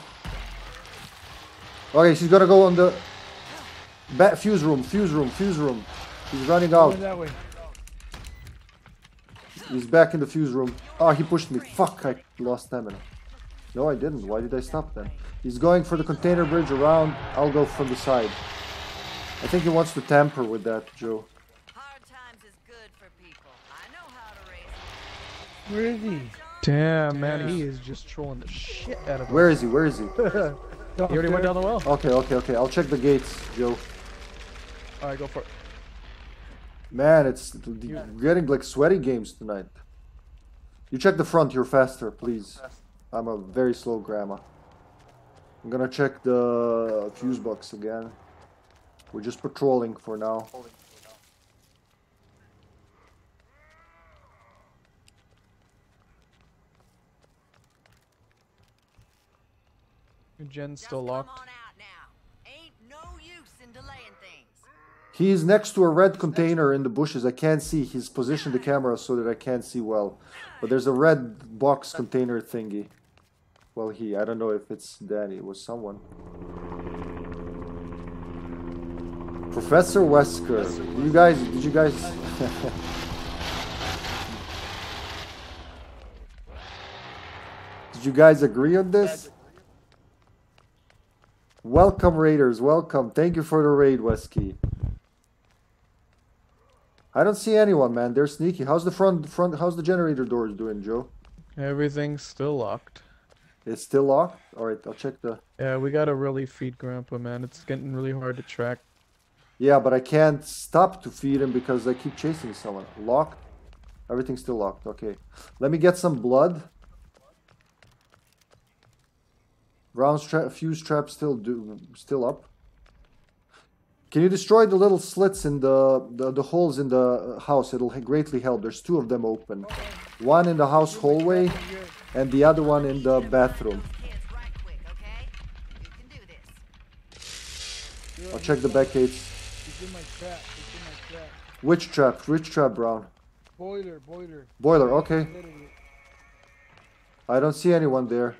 S2: Okay, she's gonna go on the. Bat fuse room, fuse room, fuse room. He's running out.
S4: Went that way.
S2: He's back in the fuse room. Oh, he pushed me. Fuck, I lost stamina. No, I didn't. Why did I stop then? He's going for the container bridge around. I'll go from the side. I think he wants to tamper with that, Joe.
S6: Hard times is good for people. I know how to raise
S4: Where is he?
S3: Damn, man, he is just trolling the shit out of us.
S2: Where is he? Where is he?
S3: He already went down the well.
S2: Okay, okay, okay. I'll check the gates, Joe.
S3: All right, go for it.
S2: Man, it's getting like sweaty games tonight. You check the front. You're faster, please. I'm a very slow grandma. I'm gonna check the fuse box again. We're just patrolling for now.
S3: Gen's
S6: Just
S3: still
S6: come
S3: locked.
S6: on out now. Ain't no use in delaying things.
S2: He's next to a red container in the bushes. I can't see. He's positioned the camera so that I can't see well. But there's a red box container thingy. Well, he. I don't know if it's Danny. It was someone. Professor Wesker. You guys, did you guys? did you guys agree on this? Welcome, Raiders. Welcome. Thank you for the raid, Wesky. I don't see anyone, man. They're sneaky. How's the front front how's the generator doors doing, Joe?
S3: Everything's still locked.
S2: It's still locked? Alright, I'll check the
S3: Yeah, we gotta really feed Grandpa, man. It's getting really hard to track.
S2: Yeah, but I can't stop to feed him because I keep chasing someone. Locked? Everything's still locked. Okay. Let me get some blood. Braun's tra- fuse trap still do still up. Can you destroy the little slits in the, the the holes in the house? It'll greatly help. There's two of them open. One in the house hallway and the other one in the bathroom.
S6: Kids right quick, okay? You can do this.
S2: I'll check the back gates.
S4: He's in my trap. He's trap.
S2: Which trap? Which trap, Braun?
S4: Boiler, boiler.
S2: Boiler, okay. I don't see anyone there.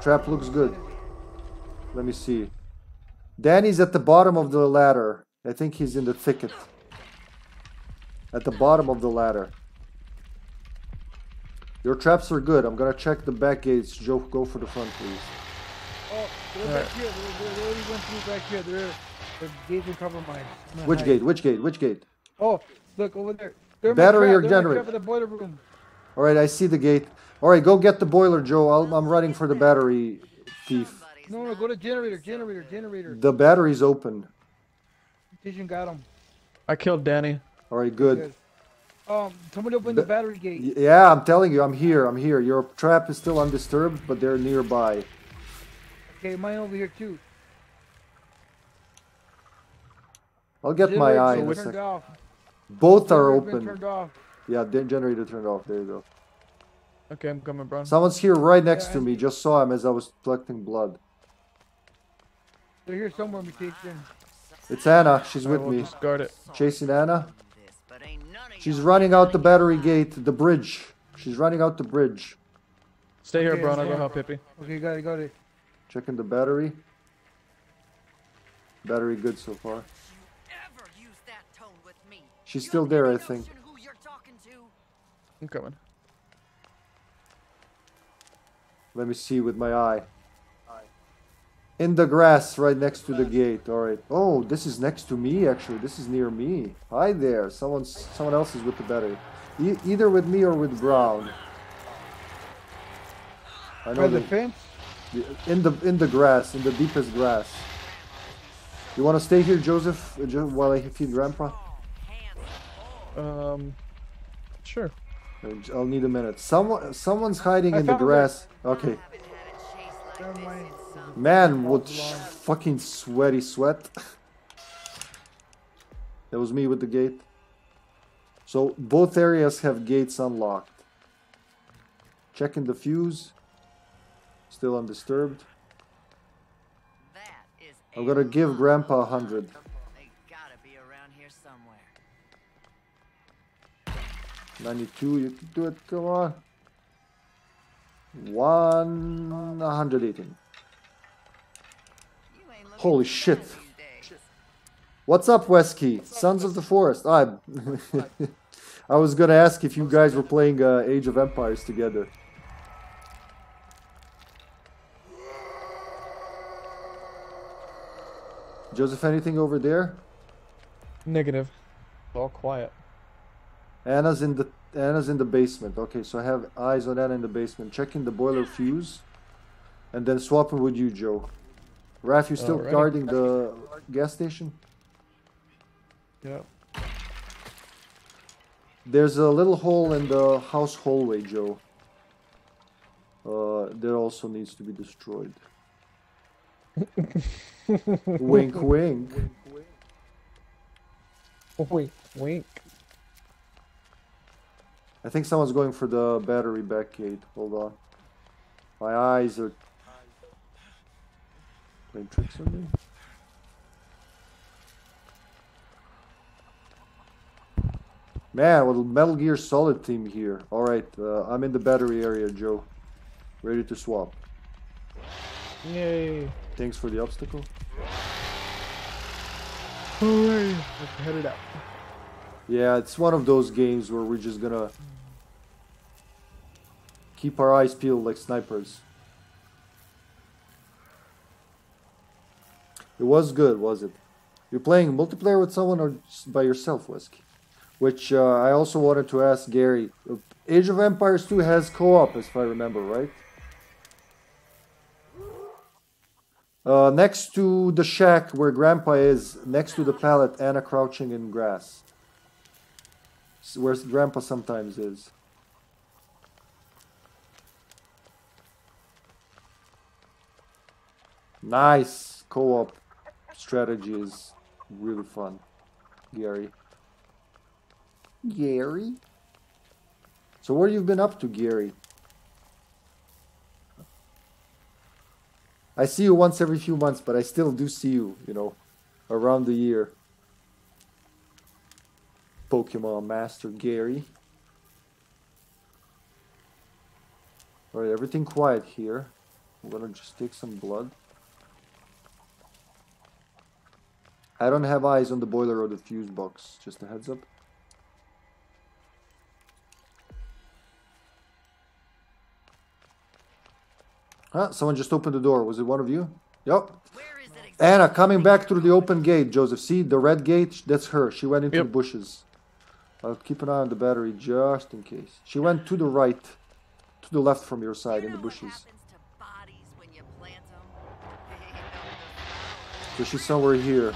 S2: Trap looks good. Let me see. Danny's at the bottom of the ladder. I think he's in the thicket. At the bottom of the ladder. Your traps are good. I'm gonna check the back gates. Joe, go for the front, please.
S4: Oh, they're
S3: Alright.
S4: back here. They're, they're, already went through back here. They're, they're gates are compromised. I'm
S2: Which
S4: hide.
S2: gate? Which gate? Which gate?
S4: Oh, look over there. They're in my
S2: Battery
S4: trap.
S2: or
S4: They're in my
S2: generator?
S4: trap the boiler room.
S2: All right, I see the gate. All right, go get the boiler, Joe. I'll, I'm running for the battery thief.
S6: Somebody's
S4: No, no, go to generator, generator, generator.
S2: The battery's open.
S4: Vision got him.
S3: I killed Danny.
S2: All right, good.
S4: Good. Um, somebody open the battery gate.
S2: Yeah, I'm telling you, I'm here. I'm here. Your trap is still undisturbed, but they're nearby.
S4: Okay, mine over here too.
S2: I'll get my eye in a
S4: turned
S2: second.
S4: off.
S2: Both are
S4: Generator been
S2: open.
S4: Turned off.
S2: Yeah, the generator turned off. There you go.
S3: Okay, I'm coming, bro.
S2: Someone's here right next
S4: Yeah,
S2: to
S4: I
S2: me.
S4: see.
S2: Just saw him as I was collecting blood.
S4: They're here somewhere, mutation.
S2: It's Ana. She's with me.
S3: guard it.
S2: Chasing Ana.
S6: this, but ain't none of
S2: She's running out the battery gate, the bridge. She's running out the bridge.
S3: Stay here,
S4: Okay,
S3: bro. I'll go help Hippy.
S4: Okay, got it, got it.
S2: Checking the battery. Battery good so far.
S6: You ever use that tone with me?
S2: She's still there, I think.
S6: notion Who you're talking to?
S3: I'm coming.
S2: Let me see with my eye. In the grass right next to the gate. All right. Oh, this is next to me actually. This is near me. Hi there. Someone's someone else is with the battery. E- either with me or with Braun. I
S4: By the
S2: the,
S4: fence?
S2: in the in the grass, in the deepest grass. You want to stay here, Joseph, uh, while I feed Grandpa?
S3: Um, sure.
S2: I'll need a minute. Someone, someone's hiding
S4: I
S2: in the
S4: found it.
S2: grass. Okay.
S6: I haven't had a chase like
S4: Never
S6: this
S4: mind.
S2: Man, what fucking sweaty sweat. that was me with the gate. So both areas have gates unlocked. Checking the fuse. Still undisturbed. I'm gonna give Grandpa a hundred. 92, you can do it, come on. 118.
S6: You ain't looking
S2: Holy shit.
S6: bad these days.
S2: What's up, Westkey? Sons of the Forest. I, I was gonna ask if you guys were playing uh, Age of Empires together. Joseph, anything over there?
S3: Negative. All quiet.
S2: Ana's in the Ana's in the basement. Okay, so I have eyes on Ana in the basement. Checking the boiler fuse, and then swapping with you, Joe. Raph, you're still
S3: Alrighty.
S2: guarding the gas station?
S3: Yep.
S2: There's a little hole in the house hallway, Joe. Uh, that also needs to be destroyed. wink, wink.
S3: Wink, wink.
S2: I think someone's going for the battery back gate. Hold on. My eyes are playing tricks on me. Man, what a Metal Gear Solid team here. Alright, uh, I'm in the battery area, Joe. Ready to swap.
S3: Yay.
S2: Thanks for the obstacle.
S3: Alright. Let's head it out.
S2: Yeah, it's one of those games where we're just gonna keep our eyes peeled like snipers. It was good, was it? You're playing multiplayer with someone or by yourself, Whiskey? Which uh, I also wanted to ask Gary. Uh, Age of Empires 2 has co-op, if I remember right. Uh, next to the shack where Grandpa is, next to the pallet, Ana crouching in grass. Where Grandpa sometimes is. Nice co-op strategy is really fun, Gary. Gary? So what have been up to, Gary? I see you once every few months, but I still do see you, you know, around the year. Pokemon Master Gary. Alright, everything quiet here. I'm gonna just take some blood. I don't have eyes on the boiler or the fuse box, just a heads up. Ah, someone just opened the door. Was it one of you? Yep.
S6: Where is it exactly?
S2: Ana coming back through the open gate, Joseph. See the red gate? That's her. She went into
S3: Yep.
S2: the bushes. I'll keep an eye on the battery just in case. She went to the right, to the left from your side
S6: You
S2: in the bushes.
S6: happens to bodies when you plant 'em?
S2: So she's somewhere here.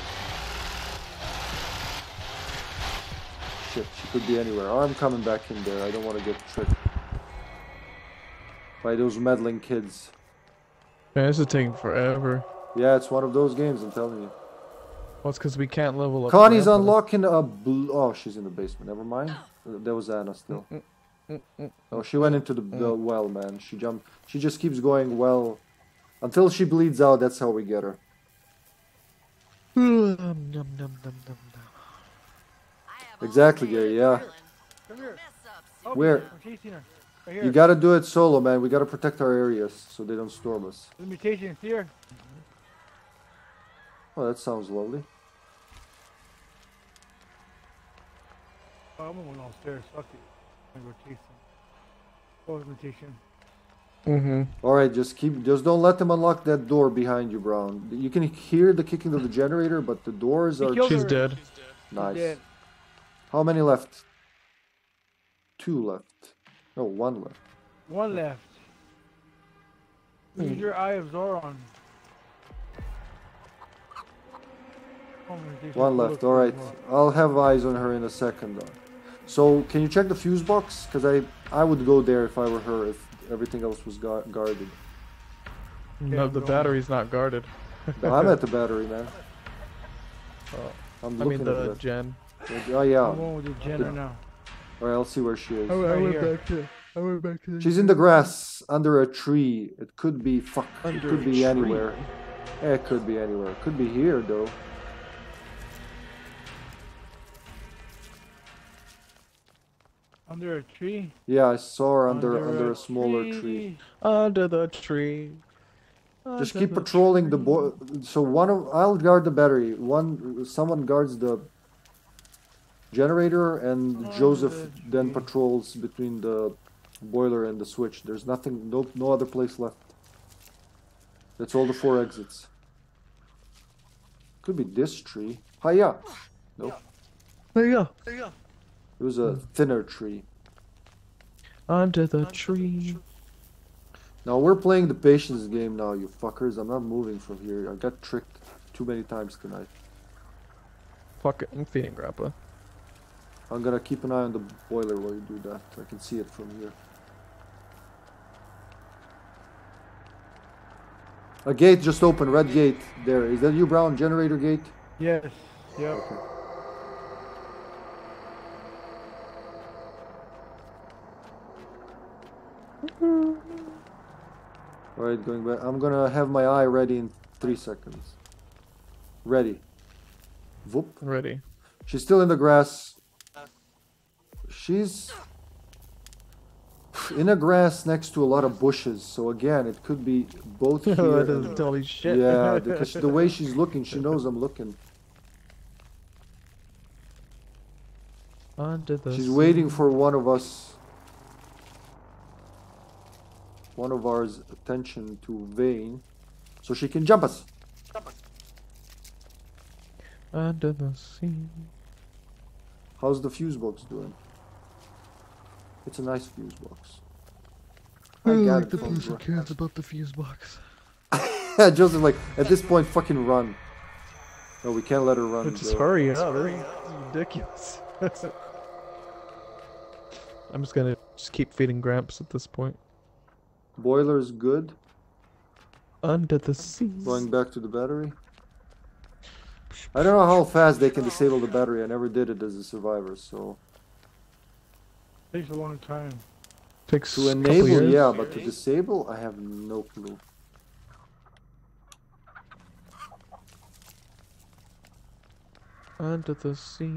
S2: Shit, she could be anywhere. Oh, I'm coming back in there. I don't want to get tricked by those meddling kids.
S3: Man, this is taking forever.
S2: Yeah, it's one of those games. I'm telling you.
S3: Well, it's because we can't level up.
S2: Connie's
S3: Grandpa.
S2: unlocking a. Bl- oh, she's in the basement. Never mind. There was Ana still. Mm, mm, mm, oh, she went into the, the well, man. She jumped. She just keeps going well until she bleeds out. That's how we get her. Exactly,
S6: day
S2: Gary, yeah.
S6: adrenaline.
S4: Come here. Oh,
S2: Where?
S4: I'm chasing her. Right here.
S2: You gotta do it solo, man. We gotta protect our areas so they don't storm us.
S4: The mutation is here.
S2: Oh, that sounds lovely.
S4: Oh, I'm going downstairs. Fuck it. I'm gonna go chase him. Oh, mutation.
S3: Mm-hmm.
S2: All right, just keep. Just don't let them unlock that door behind you, Braun. You can hear the kicking of the generator, but the doors
S4: He
S2: are
S4: killed
S3: She's
S4: her.
S3: dead.
S2: nice.
S4: Dead.
S2: How many left? Two left. No, one left.
S4: One left. Use hmm. your Eye of Sauron. Oh, mutation.
S2: One
S4: Look,
S2: left. All right.
S4: look.
S2: I'll have eyes on her in a second. Though. So can you check the fuse box? Because I I would go there if I were her. If everything else was gu- guarded.
S3: No, the
S4: going.
S3: battery's not guarded.
S2: No, I'm at the battery, man. Oh. I'm
S3: I
S2: looking
S3: mean the
S2: at that.
S3: gen.
S2: Oh yeah.
S4: I'm going with the Jenner now.
S2: All right, I'll see where she is.
S3: I,
S4: Right
S3: went
S4: here.
S3: back to. I went back to.
S2: She's in the grass under a tree. It could be fuck.
S3: Under
S2: it
S3: could
S2: be
S3: tree.
S2: anywhere. It could be anywhere. It could be here though.
S4: Under a tree.
S2: Yeah, I saw her under under, a smaller tree.
S4: tree.
S3: Under the tree.
S2: Just keep
S3: the
S2: patrolling the
S3: tree.
S2: boy. So one of I'll guard the battery. One someone guards the generator, and
S4: Oh,
S2: Joseph
S4: the
S2: then patrols between the boiler and the switch. There's nothing, no no other place left. That's all the four exits. Could be this tree. Hiya. Nope.
S3: There you go. There you go.
S2: It was a thinner tree.
S3: Under the tree.
S2: Now we're playing the patience game now, you fuckers. I'm not moving from here. I got tricked too many times tonight.
S3: Fuck it. I'm feeding Grappa.
S2: I'm gonna keep an eye on the boiler while you do that. I can see it from here. A gate just opened, red gate. There. Is that you, Braun? Generator gate?
S4: Yes. Yep.
S2: Okay. Mm-hmm. Alright, going back. I'm gonna have my eye ready in three seconds. Ready. Whoop.
S3: Ready.
S2: She's still in the grass. She's in a grass next to a lot of bushes. So again, it could be both here.
S3: that tell me shit.
S2: yeah, because the way she's looking, she knows I'm looking.
S3: Under the
S2: She's
S3: sea.
S2: waiting for one of us, one of ours attention to Vane, so she can jump us.
S3: Under the sea.
S2: How's the fuse box doing? It's a nice fuse box. I got it from Bra-
S3: cares about the fuse box.
S2: Joseph, like at this point, fucking run. No, we can't let her run.
S3: Just
S2: Joe.
S3: hurry up. This is ridiculous. I'm just gonna just keep feeding Gramps at this point.
S2: Boiler's good.
S3: Under the sea.
S2: Going back to the battery. I don't know how fast they can disable the battery. I never did it as a survivor, so
S4: Takes a long time.
S3: Takes
S2: to
S3: a
S2: enable,
S3: years.
S2: yeah, but to disable, I have no clue.
S3: Under the sea.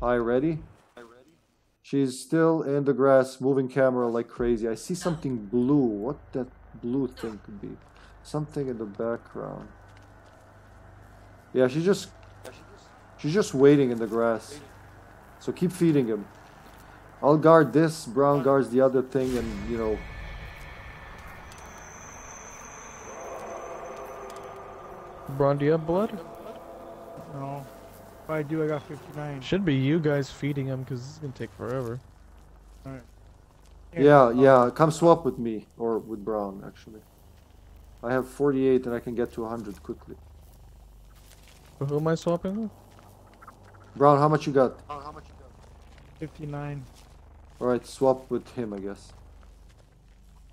S2: Hi, ready? She's still in the grass, moving camera like crazy. I see something blue. What that blue thing could be? Something in the background. Yeah, she's just she's just waiting in the grass. So keep feeding him. I'll guard this. Braun guards the other thing, and you know.
S3: Braun, do you have blood?
S4: No. If I do, I got 59.
S3: Should be you guys feeding him because it's gonna take forever.
S2: Yeah, yeah. Come swap with me or with Braun actually. I have 48 and I can get to 100 quickly.
S3: But who am I swapping with?
S2: Braun, how much you got? How much you got?
S4: 59.
S2: All right, swap with him, I guess.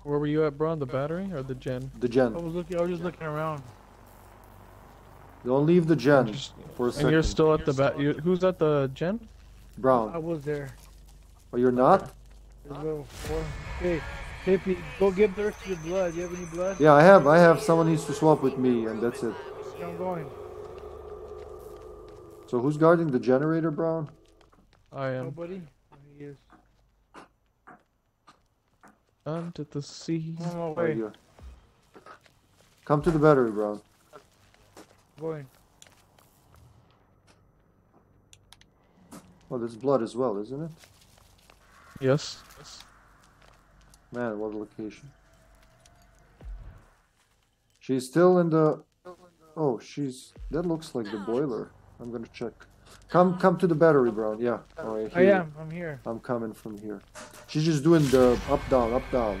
S3: Where were you at, Braun? The battery or the gen?
S2: The gen.
S4: I was looking. I was just looking around.
S2: Don't leave the gen
S3: Just-
S2: for a
S3: And
S2: second.
S3: you're still at the bat. Who's at the gen?
S4: Braun.
S2: I
S4: was there.
S2: Oh, you're not?
S4: Four. Hey, Hippy, go give the rest of your blood. You have any blood?
S2: Yeah, I have. I have. Someone needs to swap with me, and that's it.
S4: I'm going.
S2: So who's guarding the generator, Braun?
S3: I am.
S4: Nobody. He is.
S3: Under the sea.
S4: I'm on my way.
S2: yeah. Come to the battery, Braun.
S4: Going.
S2: Oh, there's blood as well, isn't it?
S3: Yes. Yes.
S2: Man, what a location. She's still in the. Oh, she's. That looks like the boiler. I'm gonna check. Come, come to the battery, Braun. Yeah. All right. Here.
S4: I am. I'm here.
S2: I'm coming from here. She's just doing the up down, up down.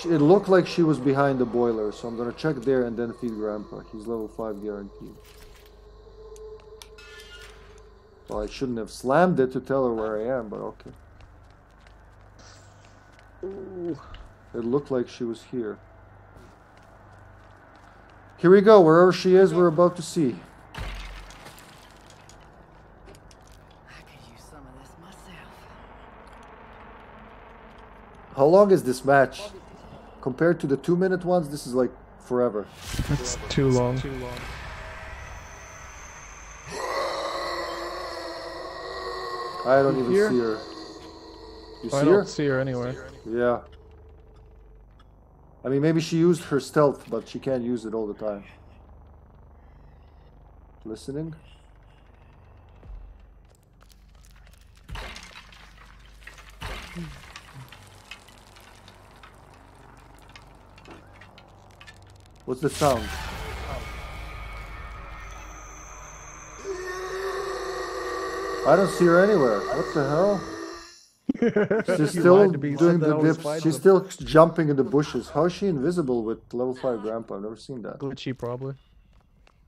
S2: She, it looked like she was behind the boiler, so I'm gonna check there and then feed Grandpa. He's level 5 guaranteed. Well, I shouldn't have slammed it to tell her where I am, but okay. It looked like she was here. Here we go, wherever she is, we're about to see.
S6: I could use some of this myself.
S2: How long is this match? Compared to the two minute ones, this is like forever.
S3: That's too long.
S2: I don't even
S4: Here?
S2: see her. You
S3: I
S2: see her?
S3: don't see her anywhere.
S2: Yeah. I mean, maybe she used her stealth, but she can't use it all the time. Listening? What's the sound? I don't see her anywhere. What the hell? She's still
S3: lied to me, you
S2: doing the dips. She's
S3: with-
S2: still jumping in the bushes. How is she invisible with level 5 grandpa? I've never seen that.
S3: Glitchy, probably.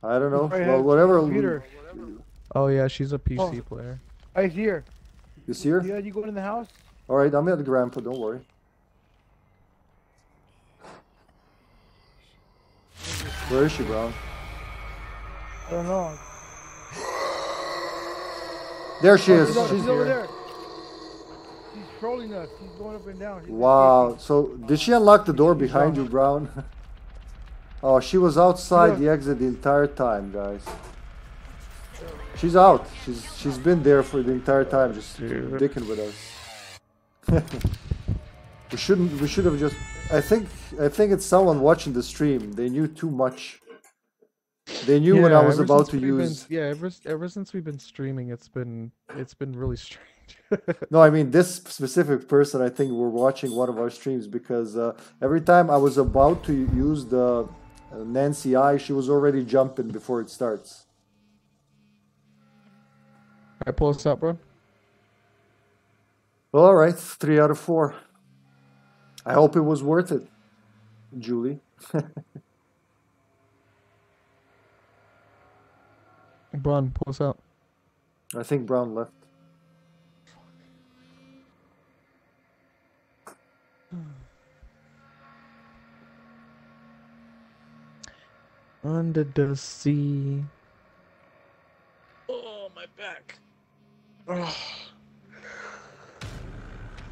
S2: I don't know.
S4: Probably
S2: Well, whatever.
S4: Computer.
S3: Oh yeah, she's a PC
S4: Oh.
S3: player.
S4: I see her.
S2: You see her?
S4: Yeah, you going in the house?
S2: Alright, I'm at the grandpa, don't worry. Where is she, Braun?
S4: I don't know.
S2: There she oh, is.
S4: She's, over-
S2: She's
S4: she's over
S2: here.
S4: there. She's trolling us. She's going up and down. She's
S2: Wow. So, did she unlock the door behind you, Braun? oh, she was outside
S4: Yeah.
S2: the exit the entire time, guys. She's out. She's she's been there for the entire time, just
S3: Dude.
S2: dicking with us. we shouldn't. We should have just. I think. I think it's someone watching the stream. They knew too much. They knew when I was about to
S3: we've been-
S2: use.
S3: yeah, ever ever since we've been streaming, it's been it's been really strange.
S2: No, I mean this specific person. I think were watching one of our streams because uh, every time I was about to use the uh, Nancy I, she was already jumping before it starts.
S3: I pull us up, bro.
S2: Well, all right, three out of four. I hope it was worth it, Julie.
S3: Braun, pull us out.
S2: I think Braun left.
S3: Under the sea. Oh, my back. Oh.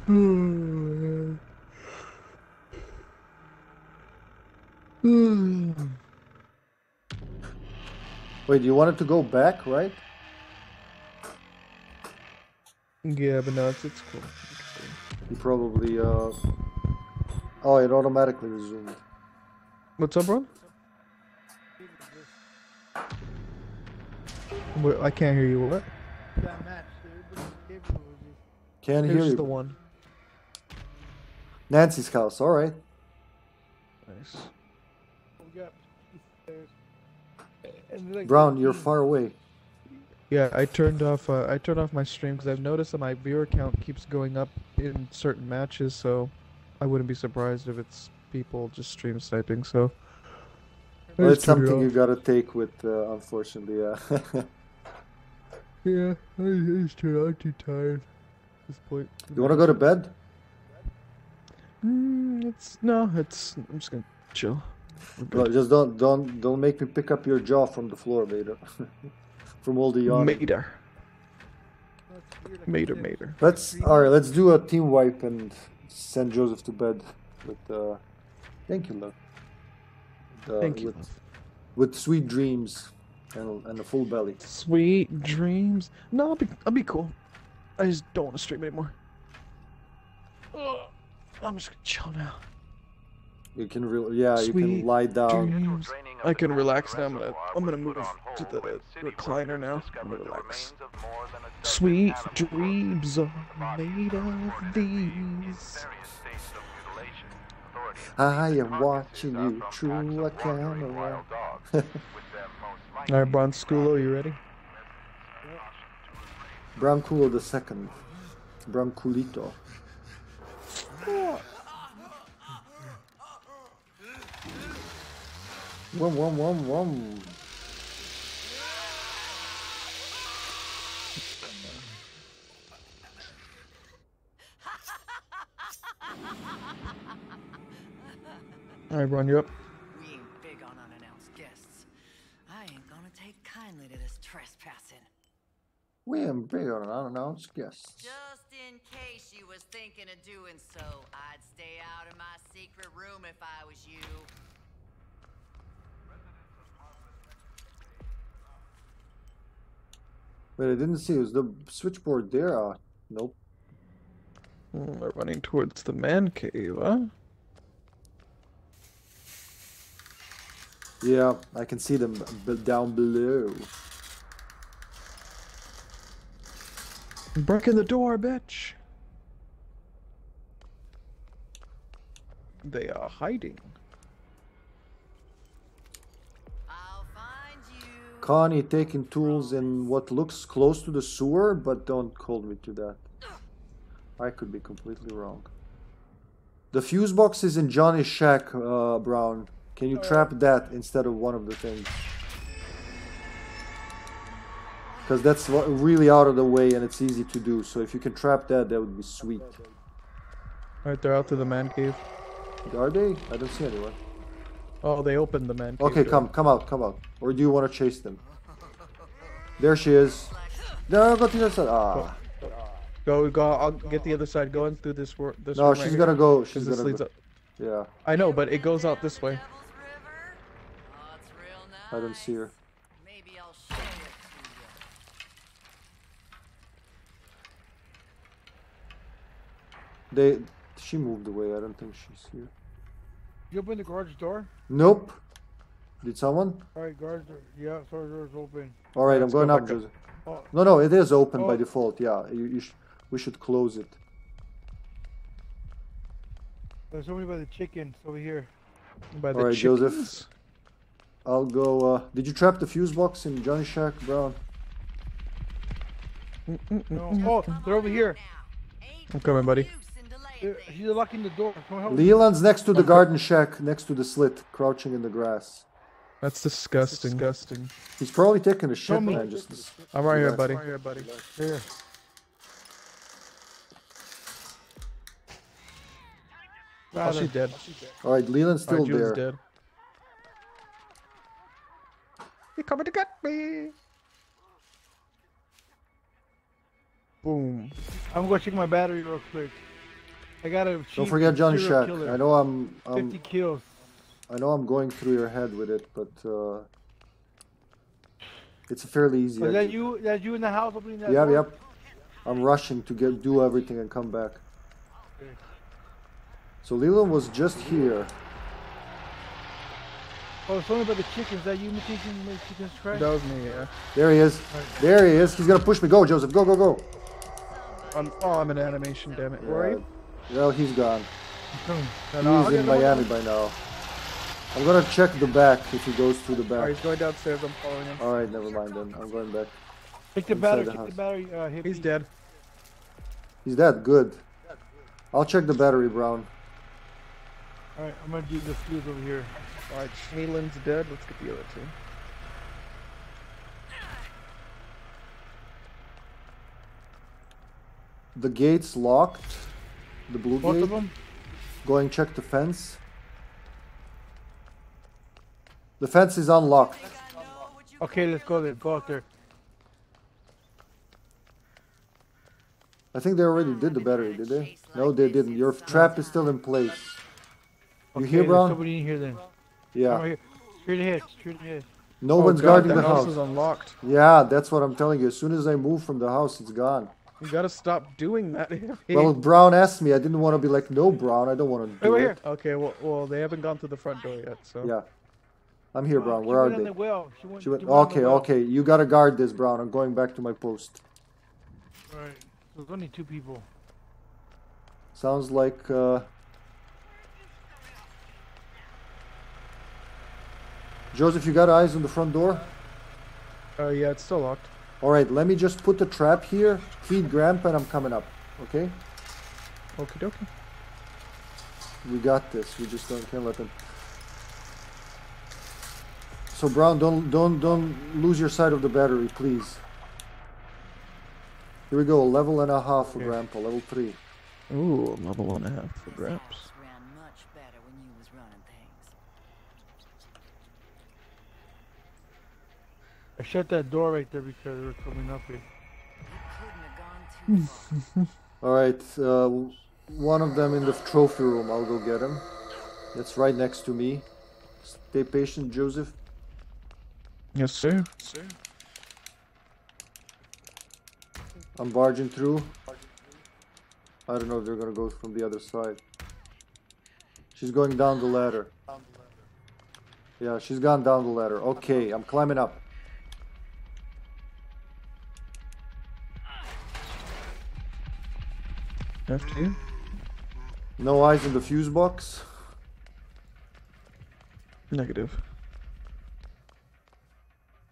S2: Wait, you wanted to go back, right?
S3: yeah, but no, it's, it's cool. It's cool.
S2: You probably. Uh... Oh, it automatically resumed.
S3: What's up, bro? I can't hear you. What?
S4: That match. Everybody's capable of this.
S2: Can't hear
S3: Here's
S2: you.
S3: the one.
S2: Nancy's house. All right.
S3: Nice.
S4: We got stairs. And they're like
S2: Braun, you're far away.
S3: Yeah, I turned off. Uh, I turned off my stream because I've noticed that my viewer count keeps going up in certain matches. So I wouldn't be surprised if it's people just stream sniping. So I
S2: Well, it's
S3: turned it
S2: something you
S3: off.
S2: gotta take with, uh, unfortunately. Yeah.
S3: Yeah, I I just turned. I'm too tired. At this point.
S2: you wanna go to bed?
S3: Mm, it's no. It's. I'm just gonna chill. We're
S2: No, just don't don't don't make me pick up your jaw from the floor, Mater. from all the yawning.
S3: Mater.
S4: That's weird, like
S3: Mater. Mater.
S2: Let's all right. Let's do a team wipe and send Joseph to bed with. Uh, thank you, love. Uh,
S3: Thank you.
S2: With,
S3: love.
S2: with sweet dreams and and a full belly.
S3: Sweet dreams. No, I'll be. I'll be cool. I just don't want to stream anymore. Ugh. I'm just gonna chill now.
S2: You can real yeah. You can lie down.
S3: dreams. I can relax now. I'm gonna. I'm gonna move
S5: on
S3: to the recliner now. I'm gonna relax.
S5: remains of more than a dozen
S3: Sweet dreams are made of
S5: reported to be in
S3: these.
S5: various states of mutilation. Authorities
S2: I am watching you
S5: are from
S2: through a
S5: of wandering
S2: camera.
S5: wild dogs, with them most
S3: All right,
S5: likely
S3: Bron Skulo, you ready?
S2: Brauncoolo the second. Branculito. Wum, wum, wum, wum.
S3: All right, everyone, you up?
S6: We ain't big on unannounced guests. I ain't gonna take kindly to this trespassing.
S2: We am big on unannounced guests.
S6: Just in case you was thinking of doing so, I'd stay out of my secret room if I was you.
S2: But I didn't see. It was the switchboard there? Uh, nope.
S3: Mm, We're running towards the man cave, huh?
S2: Yeah, I can see them down below.
S3: Break in the door, bitch. They are hiding.
S2: Connie taking tools in what looks close to the sewer, but don't hold me to that. I could be completely wrong. The fuse box is in Johnny's shack, uh, Braun. Can you trap that instead of one of the things? Because that's really out of the way and it's easy to do. So if you can trap that, that would be sweet.
S3: Alright, they're out to the man cave.
S2: Are they? I don't see anyone.
S3: Oh, they opened the man.
S2: Okay,
S3: door.
S2: come, come out, come out. Or do you want to chase them? There she is. No, go to the other side. Ah.
S3: Go, go. I'll get the other side. Going through this. wor- This.
S2: No, she's
S3: right
S2: gonna
S3: here,
S2: go. She's gonna This
S3: leads
S2: go.
S3: up.
S2: Yeah,
S3: I know, but it goes out this way.
S6: Devil's River? It's real nice.
S2: I don't see her.
S6: Maybe I'll show it
S2: They. She moved away. I don't think she's here.
S4: You open the garage door?
S2: Nope. Did someone?
S4: Alright, garage door. Yeah, garage door's open.
S2: All right, I'm
S3: Let's go
S2: going up,
S3: back up.
S2: Joseph.
S4: Oh,
S2: No, no, it is open by
S4: Oh.
S2: default. Yeah, you, you sh- we should close it.
S4: there's somebody by the chickens over here.
S3: By the
S2: All right, Joseph. I'll go. Uh, did you trap the fuse box in Johnny Shack, Braun?
S4: No. Oh, they're over here.
S3: I'm coming, buddy.
S4: They're- locking the door. Come help me.
S2: Leland's next to the garden shack, next to the slit, crouching in the grass.
S3: That's disgusting. disgusting.
S2: He's probably taking a shit,
S4: me.
S2: man. Just
S3: I'm right here,
S2: Relax.
S3: buddy. Right here, buddy.
S4: Here.
S3: Oh,
S4: Got
S3: she's
S4: her.
S3: dead.
S2: all right. Leland's still
S3: Alright, Jules
S2: there.
S3: is dead. You're coming to get me. Boom.
S4: I'm gonna check my battery real quick. I got a.
S2: Don't forget Johnny Shack.
S4: killer.
S2: I know I'm. I'm
S4: kills.
S2: I know I'm going through your head with it, but uh, it's a fairly easy.
S4: Was that you? That you in the house opening that
S2: Yep,
S4: door?
S2: yep. I'm rushing to get do everything and come back.
S4: Okay.
S2: So Leland was just here.
S4: Oh, it's only by the chickens. That you taking the chickens trash?
S3: That was me, yeah.
S2: There he is. There he is. He's gonna push me. Go, Joseph. Go, go, go.
S3: I'm, oh, I'm in animation, damn it. Where are you?
S2: Well, he's gone.
S4: Come.
S3: No, no, I'll
S2: He's in
S3: him, I'll get
S2: Miami by now. I'm gonna check the back if he goes through the
S3: Alright,
S2: back.
S3: he's going downstairs. I'm following him.
S2: All right, never mind then. I'm going back.
S4: Take the battery.
S2: the
S4: Take
S2: house.
S4: the battery. Uh.
S3: He's dead.
S2: He's dead. Good. I'll check the battery, Braun.
S4: All right, I'm gonna do the fuse over here.
S3: Alright, Schneeland's dead. Let's get the other two.
S2: The gate's locked. The blue
S4: Both
S2: gate.
S4: of them.
S2: Going check the fence. The fence is unlocked.
S4: Okay, let's go there. Go out there.
S2: I think they already did the battery, did they? No, they didn't. Your trap is still in place. You
S4: Okay,
S2: hear,
S4: there's
S2: Braun?
S4: Somebody in here then.
S2: Yeah.
S4: right here. Straight ahead. Straight ahead.
S2: No
S3: Oh,
S2: one's
S3: God,
S2: guarding
S3: that
S2: the
S3: house
S2: house.
S3: is unlocked.
S2: Yeah, that's what I'm telling you. As soon as I move from the house, it's gone.
S3: You gotta stop doing that.
S2: Well, Braun asked me. I didn't want to be like, no, Braun, I don't want to do
S4: right
S2: it.
S3: okay, well, well, they haven't gone to the front door yet, so.
S2: Yeah. I'm here, Braun.
S4: She
S2: Where are they?
S4: the well. She went,
S2: She went,
S4: she on the
S2: okay,
S4: well.
S2: okay. You gotta guard this, Braun. I'm going back to my post.
S4: All right. There's only two people.
S2: Sounds like uh, Joseph. You got eyes on the front door.
S3: Uh, yeah, it's still locked.
S2: All right, let me just put the trap here. Feed Grandpa, and I'm coming up. Okay,
S3: Okie dokie.
S2: we got this. We just don't can't let them. So Braun, don't don't don't lose your sight of the battery, please. Here we go, level and a half for Grandpa, level three.
S3: Ooh, a level and a half for Graps.
S6: Things ran much better when you was running things.
S4: I shut that door right there because they were coming up here.
S6: You couldn't have gone too far.
S2: All right, uh, one of them in the trophy room. I'll go get him. It's right next to me. Stay patient, Joseph.
S3: Yes, sir. Sir.
S2: I'm barging through. I don't know if they're gonna go from the other side. She's going down the ladder. Yeah, she's gone down the ladder. Okay, I'm climbing up.
S3: After you.
S2: No eyes in the fuse box.
S3: Negative.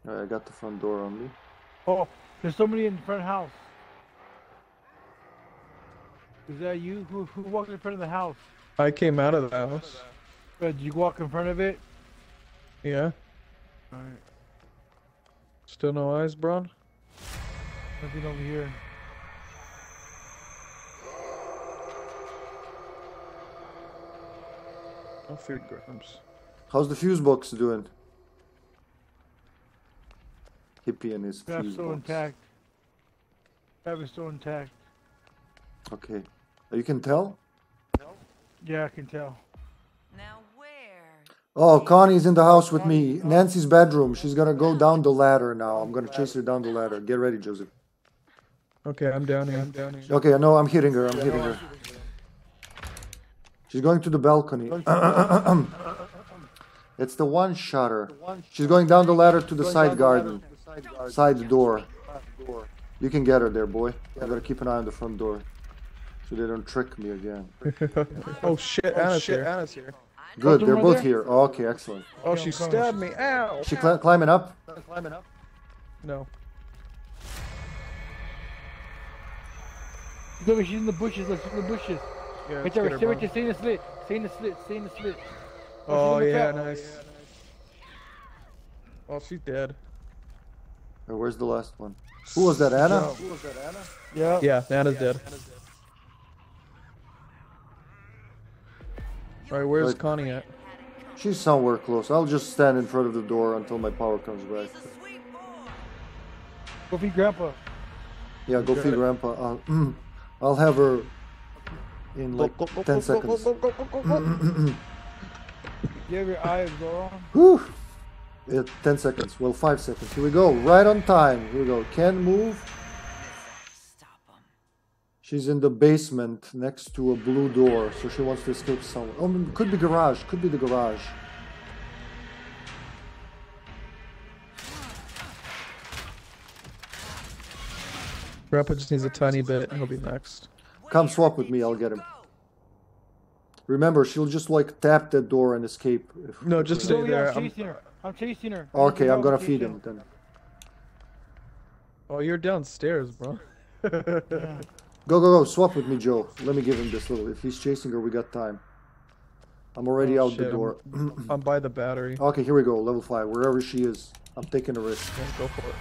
S2: Alright, I got the front door on me.
S4: Oh, there's somebody in the front house. Is that you? Who who walked in front of the house?
S3: I came out of the house.
S4: Uh, did you walk in front of it?
S3: Yeah.
S4: Alright.
S3: Still no eyes, Braun?
S4: Nothing over here.
S3: No fear grabs.
S2: How's the fuse box doing? Hippy and his
S4: Crap's
S2: fuse
S4: still
S2: box.
S4: intact. That was still intact.
S2: Okay. Oh, you can tell?
S4: Yeah, I can tell.
S6: Now where?
S2: Oh, Connie's in the house with me. Oh. Nancy's bedroom. She's gonna go down the ladder now. I'm gonna chase her down the ladder. Get ready, Joseph.
S3: Okay, I'm down here. I'm down here.
S2: Okay, no, I'm hitting her. I'm hitting her. She's going to the balcony. it's the one shutter. She's going down the ladder to the side garden. Side door. You can get her there, boy. I gotta keep an eye on the front door. So they don't trick me again.
S3: oh shit, oh, Ana's here. Ana's here.
S2: Good, they're both here. Oh, okay, excellent.
S3: Oh, she stabbed me. Ow.
S2: She cli- climbing up?
S3: No.
S4: Look, she's in the bushes. Look, she's in the bushes.
S3: Yeah,
S4: Right
S3: let's
S4: there,
S3: get her,
S4: stay right there. Stay in the slit. Stay in the slit. Stay in the slit.
S3: Oh
S4: she's in the
S3: yeah, nice. Oh, she's dead.
S2: Where's the last one? Who was that, Ana?
S4: Yeah.
S3: Yeah, Ana's dead. All right, where's
S2: Right.
S3: Connie at?
S2: She's somewhere close. I'll just stand in front of the door until my power comes back.
S6: He's a sweet boy.
S4: Go feed Grandpa.
S2: Yeah, go feed Grandpa. I'll, I'll have her in like 10 seconds.
S4: You have your eyes, of Sauron.
S2: Whew. Yeah, 10 seconds. Well, 5 seconds. Here we go. Right on time. Here we go. Can move.
S6: Stop him.
S2: She's in the basement next to a blue door, so she wants to escape somewhere. Oh, could be garage. Could be the garage.
S3: Grandpa just needs a tiny bit. He'll be next.
S2: Come swap with me. I'll get him. Remember, she'll just like tap that door and escape. if-
S3: No, just stay
S4: Oh, yeah,
S3: there.
S4: I'm
S3: I'm-
S4: chasing her. I'm chasing her.
S2: Okay, I'm gonna feed him then.
S3: Oh, you're downstairs, bro.
S2: Go, go, go. Swap with me, Joe. Let me give him this little. If he's chasing her, we got time. I'm already
S3: Oh,
S2: out the
S3: shit,
S2: door.
S3: I'm by the battery.
S2: okay, here we go. Level 5. Wherever she is. I'm taking a risk.
S3: Yeah, go for it.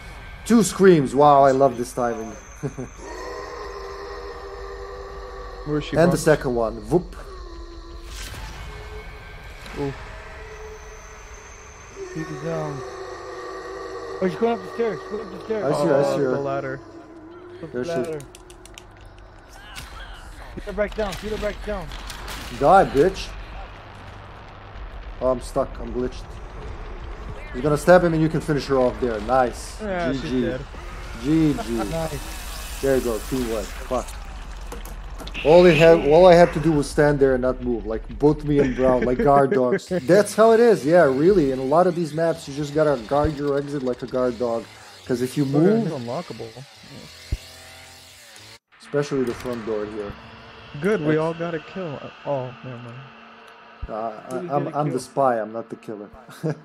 S2: Two screams. Wow, I love this timing.
S3: Where's she?
S2: and
S3: Braun?
S2: the second one. Whoop.
S3: Ooh.
S4: He's down. Oh, she's going up the stairs. She's going up the stairs.
S2: I see her, I
S3: Oh,
S2: see her.
S3: The ladder.
S4: Up
S2: There
S4: the
S2: she is.
S4: ladder. Shoot her back down. Shoot her back down.
S2: Die, bitch. Oh, I'm stuck. I'm glitched. You're gonna stab him and you can finish her off there. Nice.
S3: Yeah, she's
S2: GG.
S3: dead.
S2: GG.
S4: Nice.
S2: There you go. Teamwork. Fuck. All it had, all I had to do was stand there and not move, like both me and Braun, like guard dogs. That's how it is. Yeah, really. In a lot of these maps, you just gotta guard your exit like a guard dog, because if you
S3: He's
S2: move,
S3: unlockable.
S2: especially the front door here,
S3: Good, we all got a kill. Oh, never mind.
S2: uh, I,
S4: Who's
S2: I'm, I'm the spy. I'm not the killer.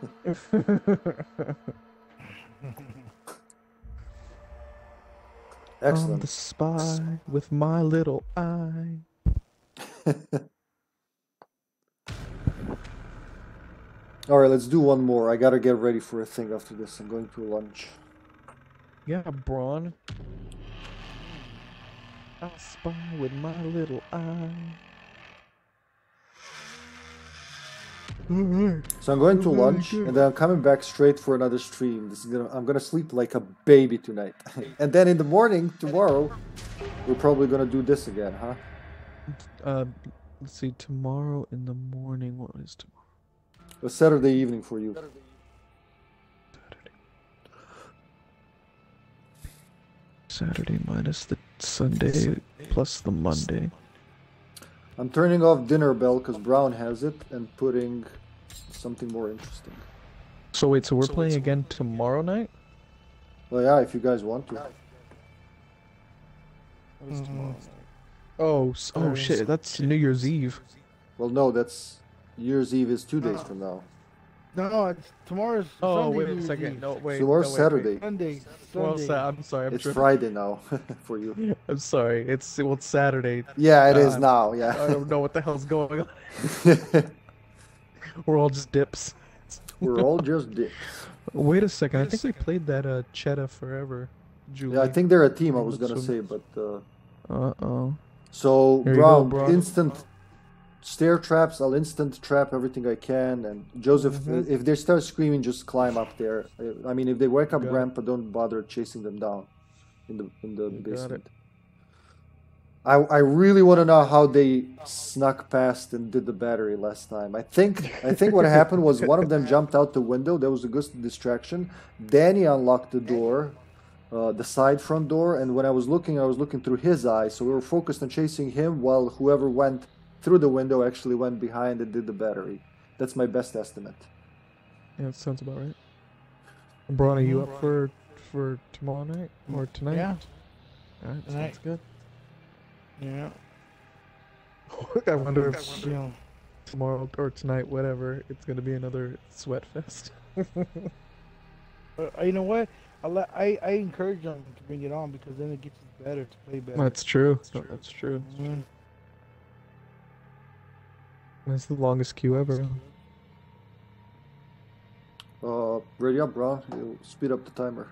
S3: I'm
S2: Excellent.
S3: the spy with my little eye.
S2: All right, let's do one more. I gotta get ready for a thing after this. I'm going to lunch.
S3: Yeah, Braun. I spy with my little eye. Alright.
S2: So I'm going to lunch, and then I'm coming back straight for another stream. This is gonna. I'm gonna sleep like a baby tonight, and then in the morning tomorrow, we're probably gonna do this again, huh?
S3: Uh, let's see. Tomorrow in the morning. What is tomorrow?
S2: A Saturday evening for you.
S3: Saturday. Saturday minus the Sunday plus the Monday.
S2: I'm turning off dinner bell because Braun has it, and putting something more interesting.
S3: So wait, so we're playing again tomorrow night?
S2: Well, yeah, if you guys want to.
S3: What is tomorrow? Mm. Oh, s- oh shit! That's New Year's Eve.
S2: Well, no, that's New Year's Eve is two days from now.
S4: No, no, it's tomorrow's.
S3: Oh
S4: Sunday,
S3: wait a
S4: Year's
S3: second.
S4: Eve.
S3: No wait.
S2: Tomorrow's
S3: no, wait, wait.
S2: Saturday.
S4: Sunday.
S3: Well,
S4: Sunday.
S3: I'm sorry. I'm
S2: It's
S3: tripping.
S2: Friday now for you.
S3: I'm sorry. It's well, it's Saturday.
S2: Yeah, it is
S3: Uh,
S2: now. Yeah.
S3: I don't know what the hell's going on. We're all just dips.
S2: We're all just dicks.
S3: Wait a second. I think we played that uh Cheddar Forever. Julie.
S2: Yeah, I think they're a team. I was gonna
S3: so-
S2: say, but uh,
S3: Uh oh.
S2: so
S3: Here you go,
S2: Braun,
S3: Braun.
S2: instant stair traps. I'll instant trap everything I can. And Joseph,
S3: Mhm.
S2: uh, if they start screaming, just climb up there. I mean, if they wake up
S3: Got it.
S2: Grandpa, don't bother chasing them down in the in the
S3: You
S2: basement. I, I really want to know how they snuck past and did the battery last time. I think I think what happened was one of them jumped out the window. There was a good distraction. Danny unlocked the door, uh, the side front door, and when I was looking, I was looking through his eyes. So we were focused on chasing him, while whoever went through the window actually went behind and did the battery. That's my best estimate.
S3: Yeah, that sounds about right. Braun, are you up for for tomorrow night or tonight?
S4: Yeah.
S3: All right,
S4: Tonight.
S3: sounds good.
S4: Yeah.
S3: I wonder if
S4: You know,
S3: tomorrow or tonight, whatever, it's gonna be another sweat fest.
S4: uh, you know what? I, I I encourage them to bring it on because then it gets better to play better.
S3: That's true. No, That's true.
S4: Mhm.
S3: That's the longest queue ever.
S2: Uh, ready up, bro. You speed up the timer.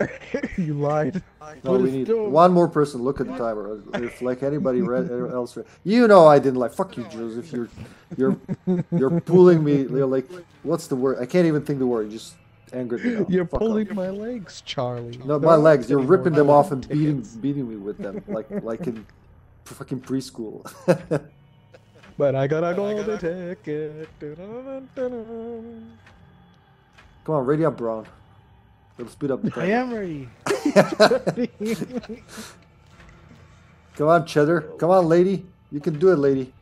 S3: you lied.
S2: No, we need
S4: still-
S2: one more person. Look at the timer. If like anybody read, else read, you know I didn't like. Fuck you, Joseph. You're you're you're pulling me. You're like, what's the word? I can't even think the word. You just angered me. now.
S3: You're
S2: Fuck
S3: pulling
S2: off.
S3: my legs, Charlie.
S2: No,
S3: Don't
S2: my legs. You're ripping them off and beating beating me with them, like like in fucking preschool.
S3: But I got a golden ticket. Dun-dun-dun-dun-dun.
S2: Come on, ready up, Braun. Let's speed up the
S4: I am ready.
S2: Come on, Cheddar. Come on, lady. You can do it, lady.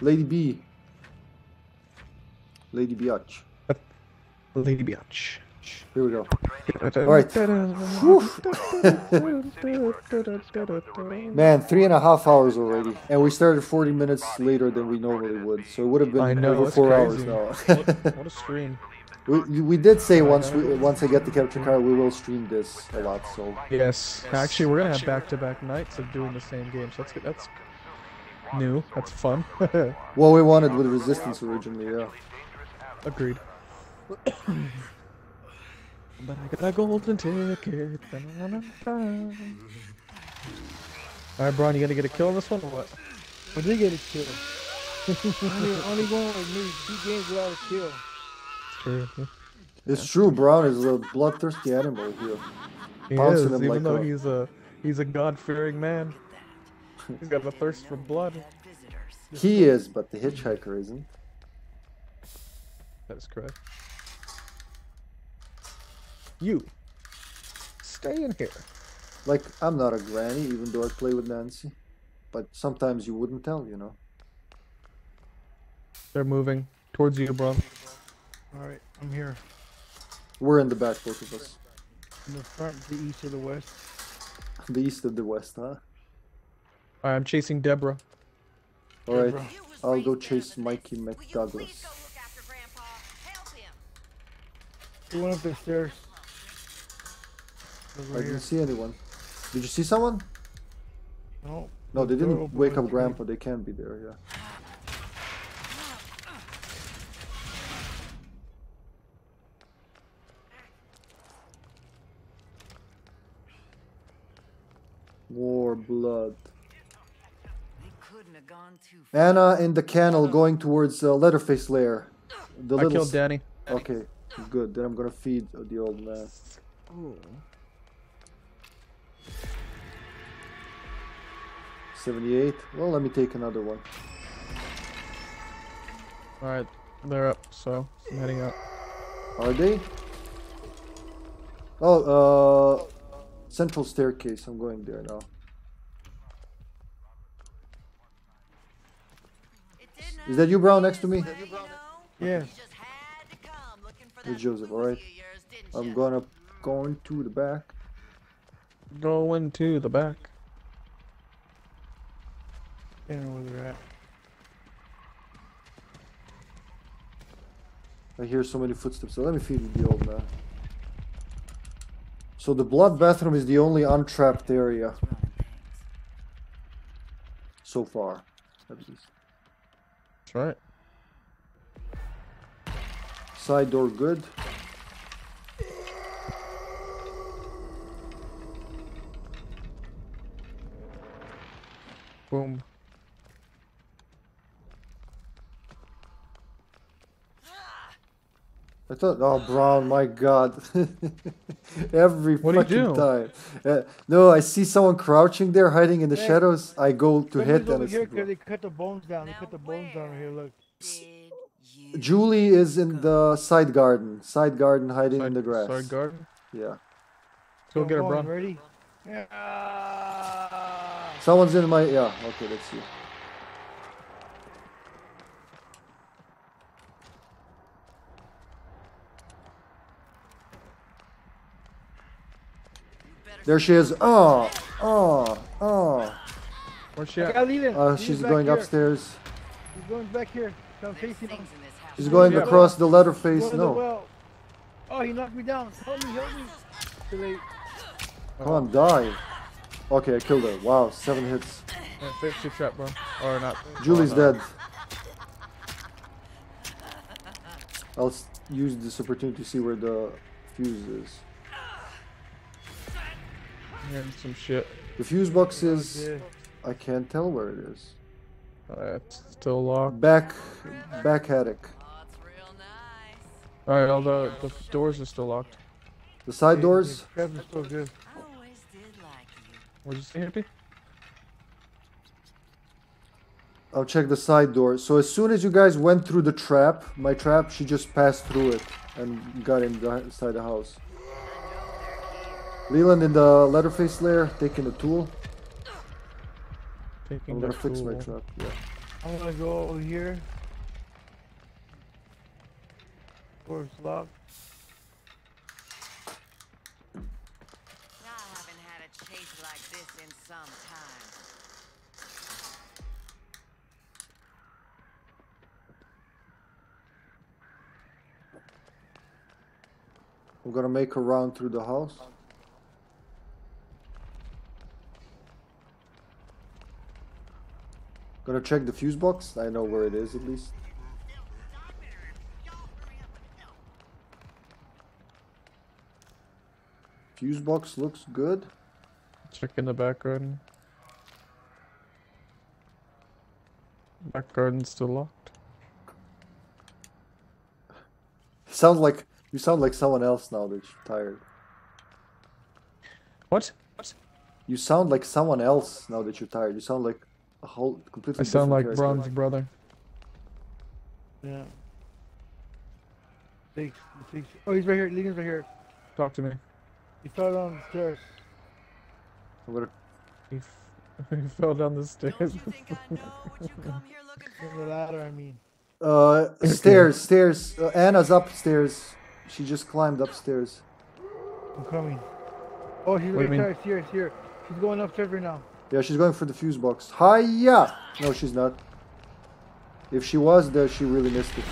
S2: Lady B. Lady Biatch.
S3: Lady Biatch.
S2: Here we go.
S3: All
S2: right. Man, three and a half hours already, and we started 40 minutes later than we normally would, so it would have been
S3: I know,
S2: over four hours now.
S3: what, what a stream.
S2: we, we did say once we once I get the capture card, we will stream this a lot. So
S3: Yes. Actually, we're gonna have back-to-back nights of doing the same game. So that's good. That's new. That's fun.
S2: what we wanted with Resistance originally, yeah.
S3: Agreed. but I got a golden ticket. Alright, Brian, you gonna get a kill on this one or what?
S4: I did get a kill. only, only going like maybe two games without a kill.
S3: True.
S2: It's true. Braun is a bloodthirsty animal here.
S3: He
S2: Bouncing
S3: is,
S2: him
S3: even
S2: like
S3: though
S2: a-
S3: he's a he's a god-fearing man. He's got a thirst for blood.
S2: He is, but the hitchhiker isn't.
S3: That is correct. You stay in here.
S2: Like I'm not a granny, even though I play with Nancy. But sometimes you wouldn't tell, you know.
S3: They're moving towards you, bro.
S4: All right, I'm here.
S2: We're in the back, both of us.
S4: In the front, the east, or the west.
S2: The east of the west, huh?
S3: Alright, I'm chasing Deborah.
S2: All right.
S4: bro.
S6: You
S2: I'll go chase. Mikey
S6: Will you please
S2: McDouglas.
S6: go look after Grandpa? Help him.
S4: He went up the stairs.
S2: I
S4: Over here.
S2: didn't see anyone. Did you see someone?
S4: No,
S2: No, they didn't wake up. Grandpa. They can't be there. Yeah. War blood.
S6: They couldn't have gone too far.
S2: Ana in the kennel going towards uh, Leatherface lair. The
S3: I
S2: little
S3: killed
S2: s-
S3: Danny.
S2: Okay, good. Then I'm gonna feed the old man. Seventy-eight. Well, let me take another one.
S3: All right, they're up, so I'm heading up.
S2: Are they? Oh, uh, central staircase. I'm going there now. Is that you, Braun, next to me?
S6: Yeah. to be this way, you know?
S4: Yes.
S6: You just had to come looking for
S2: Hey, Joseph, alright?
S6: of yours, didn't
S2: I'm gonna going to the back.
S3: Going to the back.
S4: I don't know where they're at.
S2: I hear so many footsteps. So let me feed the old man. So the blood bathroom is the only untrapped area so far, at least.
S3: That's right.
S2: Side door good.
S3: Boom.
S2: I thought, oh, Braun, my God. Every
S3: What do you
S2: fucking
S3: do?
S2: time. Uh, no, I see someone crouching there, hiding in the
S4: Hey.
S2: shadows. I go to
S4: Somebody's
S2: hit
S4: over
S2: and it's
S4: here because they cut the bones down. They cut the bones down here. Look.
S6: Did you
S2: Julie is in the side garden. Side garden, hiding in the grass.
S3: side garden.
S2: Yeah.
S3: Go get her, Braun.
S4: Ready? Yeah.
S2: Someone's in my. Yeah, okay, let's see. There she is. Oh, oh, oh.
S3: Where's she
S4: I
S3: at?
S4: got Leland.
S2: Uh,
S4: Leland's
S2: she's going
S4: here.
S2: upstairs.
S4: She's going back here. Come
S6: There's
S4: facing him.
S6: things in this house.
S2: She's going
S4: Yeah.
S2: across the Leatherface.
S4: Go to the
S2: No.
S4: well. Oh, he knocked me down. Help me, help me. Too late.
S2: Come on, die. Okay, I killed her. Wow, seven hits.
S3: Yeah, fix your trap, bro. Or not.
S2: Julie's
S3: Oh, no.
S2: dead. I'll use this opportunity to see where the fuse is.
S3: Hearing some shit.
S2: The fuse box is.
S4: Yeah.
S2: I can't tell where it is.
S3: Uh, it's still locked.
S2: Back, back attic.
S3: Alright, all the, the doors are still locked.
S2: The side doors.
S4: The is still good.
S6: I always did like you.
S3: What'd you say, Hippy?
S2: I'll check the side door. So as soon as you guys went through the trap, my trap, she just passed through it and got inside the house. Leland in the Leatherface lair, taking the tool.
S3: Taking
S2: I'm gonna fix my truck. Yeah.
S4: I'm gonna go over here. Door's locked.
S6: I haven't had a chase like this in some time.
S2: I'm gonna make a round through the house. Gonna check the fuse box. I know where it is at least. Fuse box looks good.
S3: Check in the back garden. Back garden's still locked.
S2: Sounds like you sound like someone else now that you're tired.
S3: What? What?
S2: You sound like someone else now that you're tired. You sound like a whole completely.
S3: I sound like
S2: character.
S3: Braun's brother.
S4: Yeah. Thanks. Thanks. Oh, he's right here. Leland's right here.
S3: Talk to me.
S4: He fell down the stairs.
S2: I'm
S3: He, f- he fell down the stairs.
S6: Don't you think I know what you come here looking
S4: From the ladder, I mean.
S2: Uh, stairs, stairs. Uh, Ana's upstairs. She just climbed upstairs.
S4: I'm coming. Oh, she's
S3: What do
S4: right
S3: mean?
S4: there. Here. It's here. She's going upstairs right now.
S2: Yeah, she's going for the fuse box. Hiya! No, she's not. If she was there, she really missed it.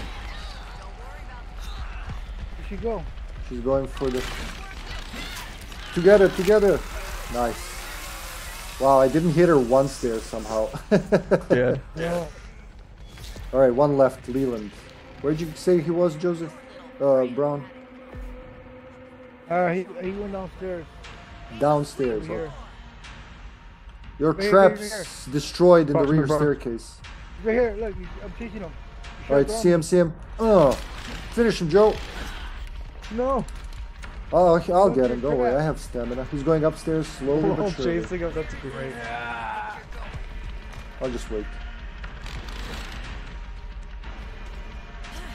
S4: Where'd she go?
S2: She's going for the. Together, together. Nice. Wow, I didn't hit her once there somehow.
S3: Yeah.
S4: No.
S2: All right, one left, Leland. Where'd you say he was, Joseph? Uh, Braun?
S4: Uh, he, he went downstairs.
S2: Downstairs.
S4: Over here.
S2: Your
S4: Right here,
S2: traps destroyed in the rear
S3: the
S2: staircase.
S4: Right here, look, I'm chasing him.
S2: All right, see him, see him. Oh, finish him, Joe.
S4: No.
S2: Oh, I'll
S4: Go
S2: get him. Don't
S4: check
S2: worry. I have stamina. He's going upstairs slowly
S3: Oh,
S2: but surely.
S3: chasing him. That's great.
S2: I'll just wait.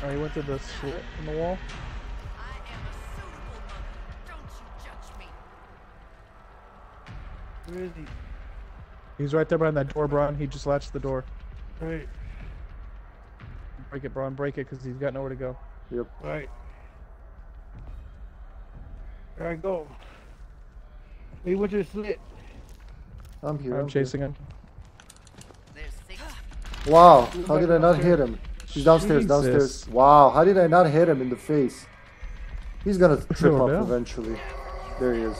S3: Oh, he went to the slit in the wall.
S6: I am a suitable mother. Don't you judge me.
S4: Where is he?
S3: He's right there behind that door, Braun. He just latched the door.
S4: Right,
S3: Break it, Braun. Break it, because he's got nowhere to go.
S2: Yep.
S4: right. There I go. He went to the slit.
S2: I'm here.
S3: I'm
S2: I'm here.
S3: chasing him.
S6: There's six.
S2: Wow, how did I not hit him? He's downstairs, downstairs. Wow, how did I not hit him in the face? He's gonna trip
S3: Oh,
S2: up
S3: no.
S2: eventually. There he is.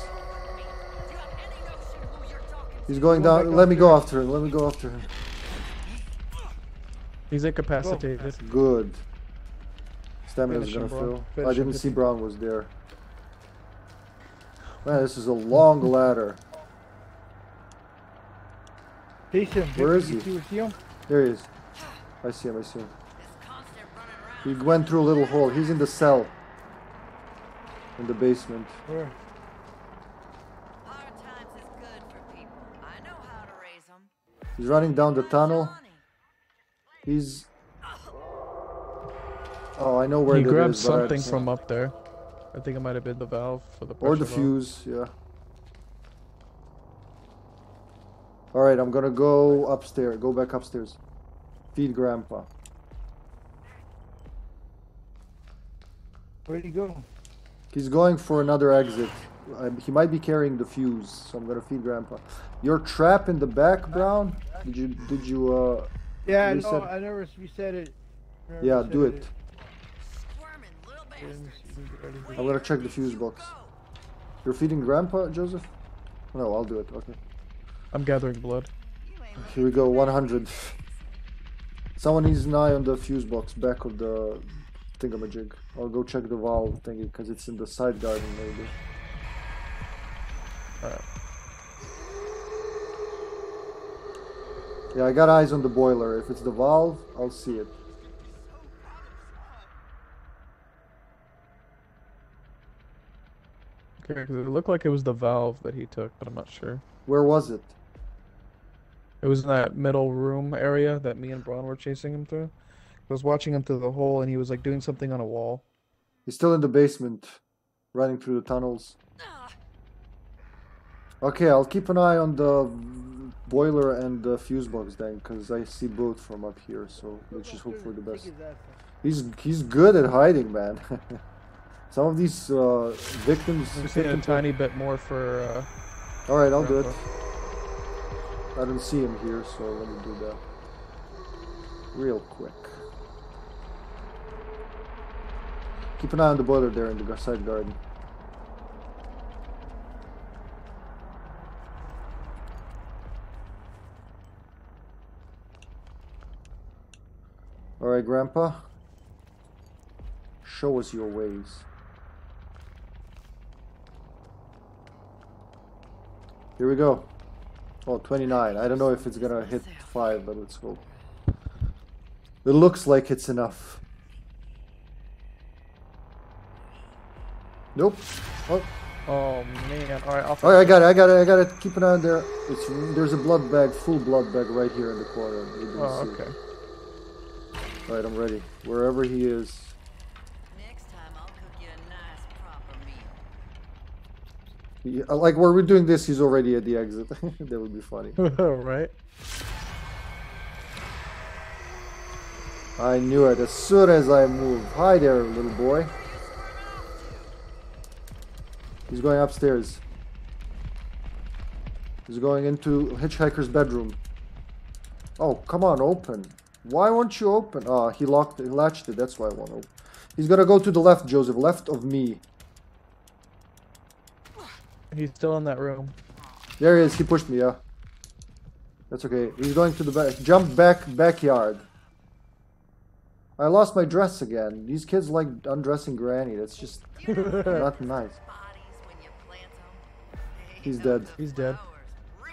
S2: He's going
S4: Go
S2: down. Let me go after him. Let me go after him.
S3: He's incapacitated.
S2: Good. Stamina's gonna fill. I didn't see Braun was there. Man, this is a long ladder.
S4: Patient.
S2: Where is he?
S4: See, you see him?
S2: There he is. I see him. I see him.
S6: This constant running
S2: He went through a little hole. He's in the cell. In the basement.
S4: Where?
S6: Hard times is good for people. I know how to raise them.
S2: He's running down the tunnel. He's. Oh, I know where
S3: he
S2: that
S3: grabbed
S2: is,
S3: something from up there. I think it might have been the valve for the
S2: Or the
S3: valve.
S2: fuse, yeah. Alright, I'm gonna go upstairs. Go back upstairs. Feed Grandpa.
S4: Where'd he go?
S2: He's going for another exit. Um, he might be carrying the fuse, so I'm gonna feed Grandpa. Your trap in the back, Braun? Did you did you uh
S4: Yeah, I
S2: Reset
S4: know.
S2: it.
S4: I never reset it. Never
S2: yeah,
S4: reset
S2: do it.
S6: Squirming little
S4: Yeah, let me
S6: bastards.
S4: see, let me get ready.
S2: I'm gonna check the fuse box. You're feeding Grandpa, Joseph? No, I'll do it. Okay.
S3: I'm gathering blood.
S2: Here we go, 100. Someone needs an eye on the fuse box back of the thingamajig. I'll go check the valve thingy because it's in the side garden maybe.
S3: Alright.
S2: Yeah, I got eyes on the boiler. If it's the valve, I'll see it.
S3: Okay, 'cause it looked like it was the valve that he took, but I'm not sure.
S2: Where was it?
S3: It was in that middle room area that me and Braun were chasing him through. I was watching him through the hole, and he was like doing something on a wall.
S2: He's still in the basement, running through the tunnels. Okay, I'll keep an eye on the boiler and the fuse box then, because I see both from up here. So let's just hope for the best.
S4: his ass out.
S2: He's he's good at hiding, man. Some of these uh, victims.
S3: Just a tiny bit more for. Uh,
S2: All right, I'll do it. I don't see him here, so let me do that real quick. Keep an eye on the boiler there in the side garden. All right, Grandpa. Show us your ways. Here we go. Oh, 29. I don't know if it's gonna hit 5, but let's hope. It looks like it's enough. Nope. Oh,
S3: Oh man! All right, I'll.
S2: oh, I got it. I got it. I got it. Keep an eye on there. It's there's a blood bag, full blood bag right here in the corner.
S3: Oh,
S2: it.
S3: Okay.
S2: All right, I'm ready. Wherever he is.
S6: next time I'll cook you a nice proper meal.
S2: He, uh, like where we're doing this, he's already at the exit. that would be funny.
S3: right?
S2: I knew it as soon as I moved. Hi there, little boy. He's going upstairs. He's going into Hitchhiker's bedroom. Oh, come on, open. Why won't you open? Ah, he locked it, he latched it, that's why I won't open. He's gonna go to the left, Joseph, left of me.
S3: He's still in that room.
S2: There he is, he pushed me, yeah. That's okay. He's going to the back. Jump back backyard. I lost my dress again. These kids like undressing Granny. That's just
S6: don't
S2: nice.
S6: bodies when you plant 'em. They
S2: He's dead.
S3: He's dead.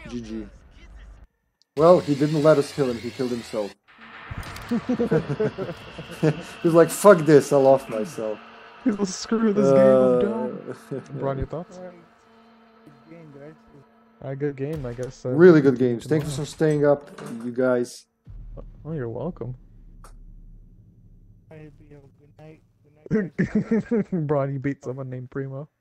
S2: GG. Well, he didn't let us kill him. He killed himself. He's like, fuck this. I'll off myself.
S3: Screw this game. I'm done.
S2: Uh,
S3: Braun, your thoughts?
S4: Good game, guys.
S3: A good game, I guess. Uh,
S2: really good games. Thank you for staying up, you guys.
S3: Oh, you're welcome.
S4: Alright, Hippy, Good night. Good night. guys.
S3: You beat someone named Primo.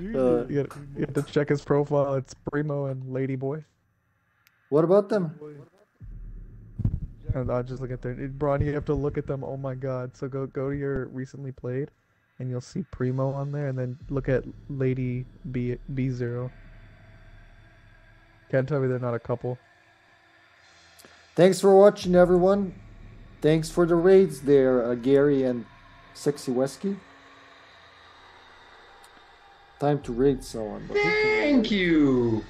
S2: Uh,
S3: You you have to check his profile. It's Primo and Ladyboy.
S2: what about them?
S4: Boy.
S3: And I'll just look at their. it- Braun, you have to look at them. Oh my god. So go go to your recently played, and you'll see Primo on there, and then look at Lady B B Zero. Can't tell me they're not a couple.
S2: Thanks for watching, everyone. Thanks for the raids there, uh, Gary and Sexy Wesky. Time to raid someone. but who can-
S7: Thank you.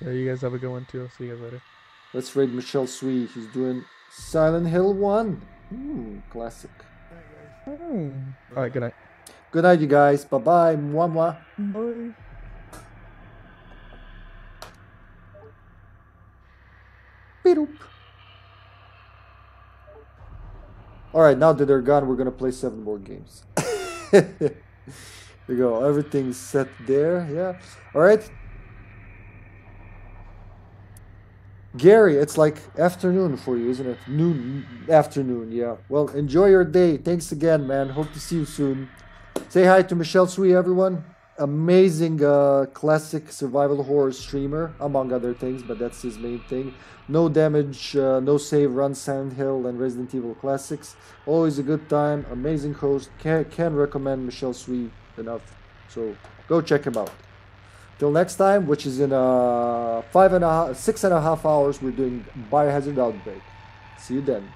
S3: Yeah, you guys have a good one too. I'll see you guys later.
S2: Let's raid Michelle Sweet. He's doing Silent Hill 1. Ooh, classic.
S3: Hmm. All right. Good night.
S2: Good night, you guys. Bye bye. Mwah mwah.
S3: Bye.
S2: Beep. Alright, now that they're gone, we're gonna play seven more games. there you go. Everything's set there. Yeah. Alright. Gary, it's like afternoon for you, isn't it? Noon, afternoon, yeah. Well, enjoy your day. Thanks again, man. Hope to see you soon. Say hi to Michelle Sui, everyone. Amazing uh, classic survival horror streamer, among other things, but that's his main thing. No damage, uh, no save, run Silent Hill and Resident Evil classics. Always a good time. Amazing host. Can can recommend Michelle Sui enough. So go check him out. Till next time, which is in uh, five and a half, six and a half hours, we're doing Biohazard Outbreak. See you then.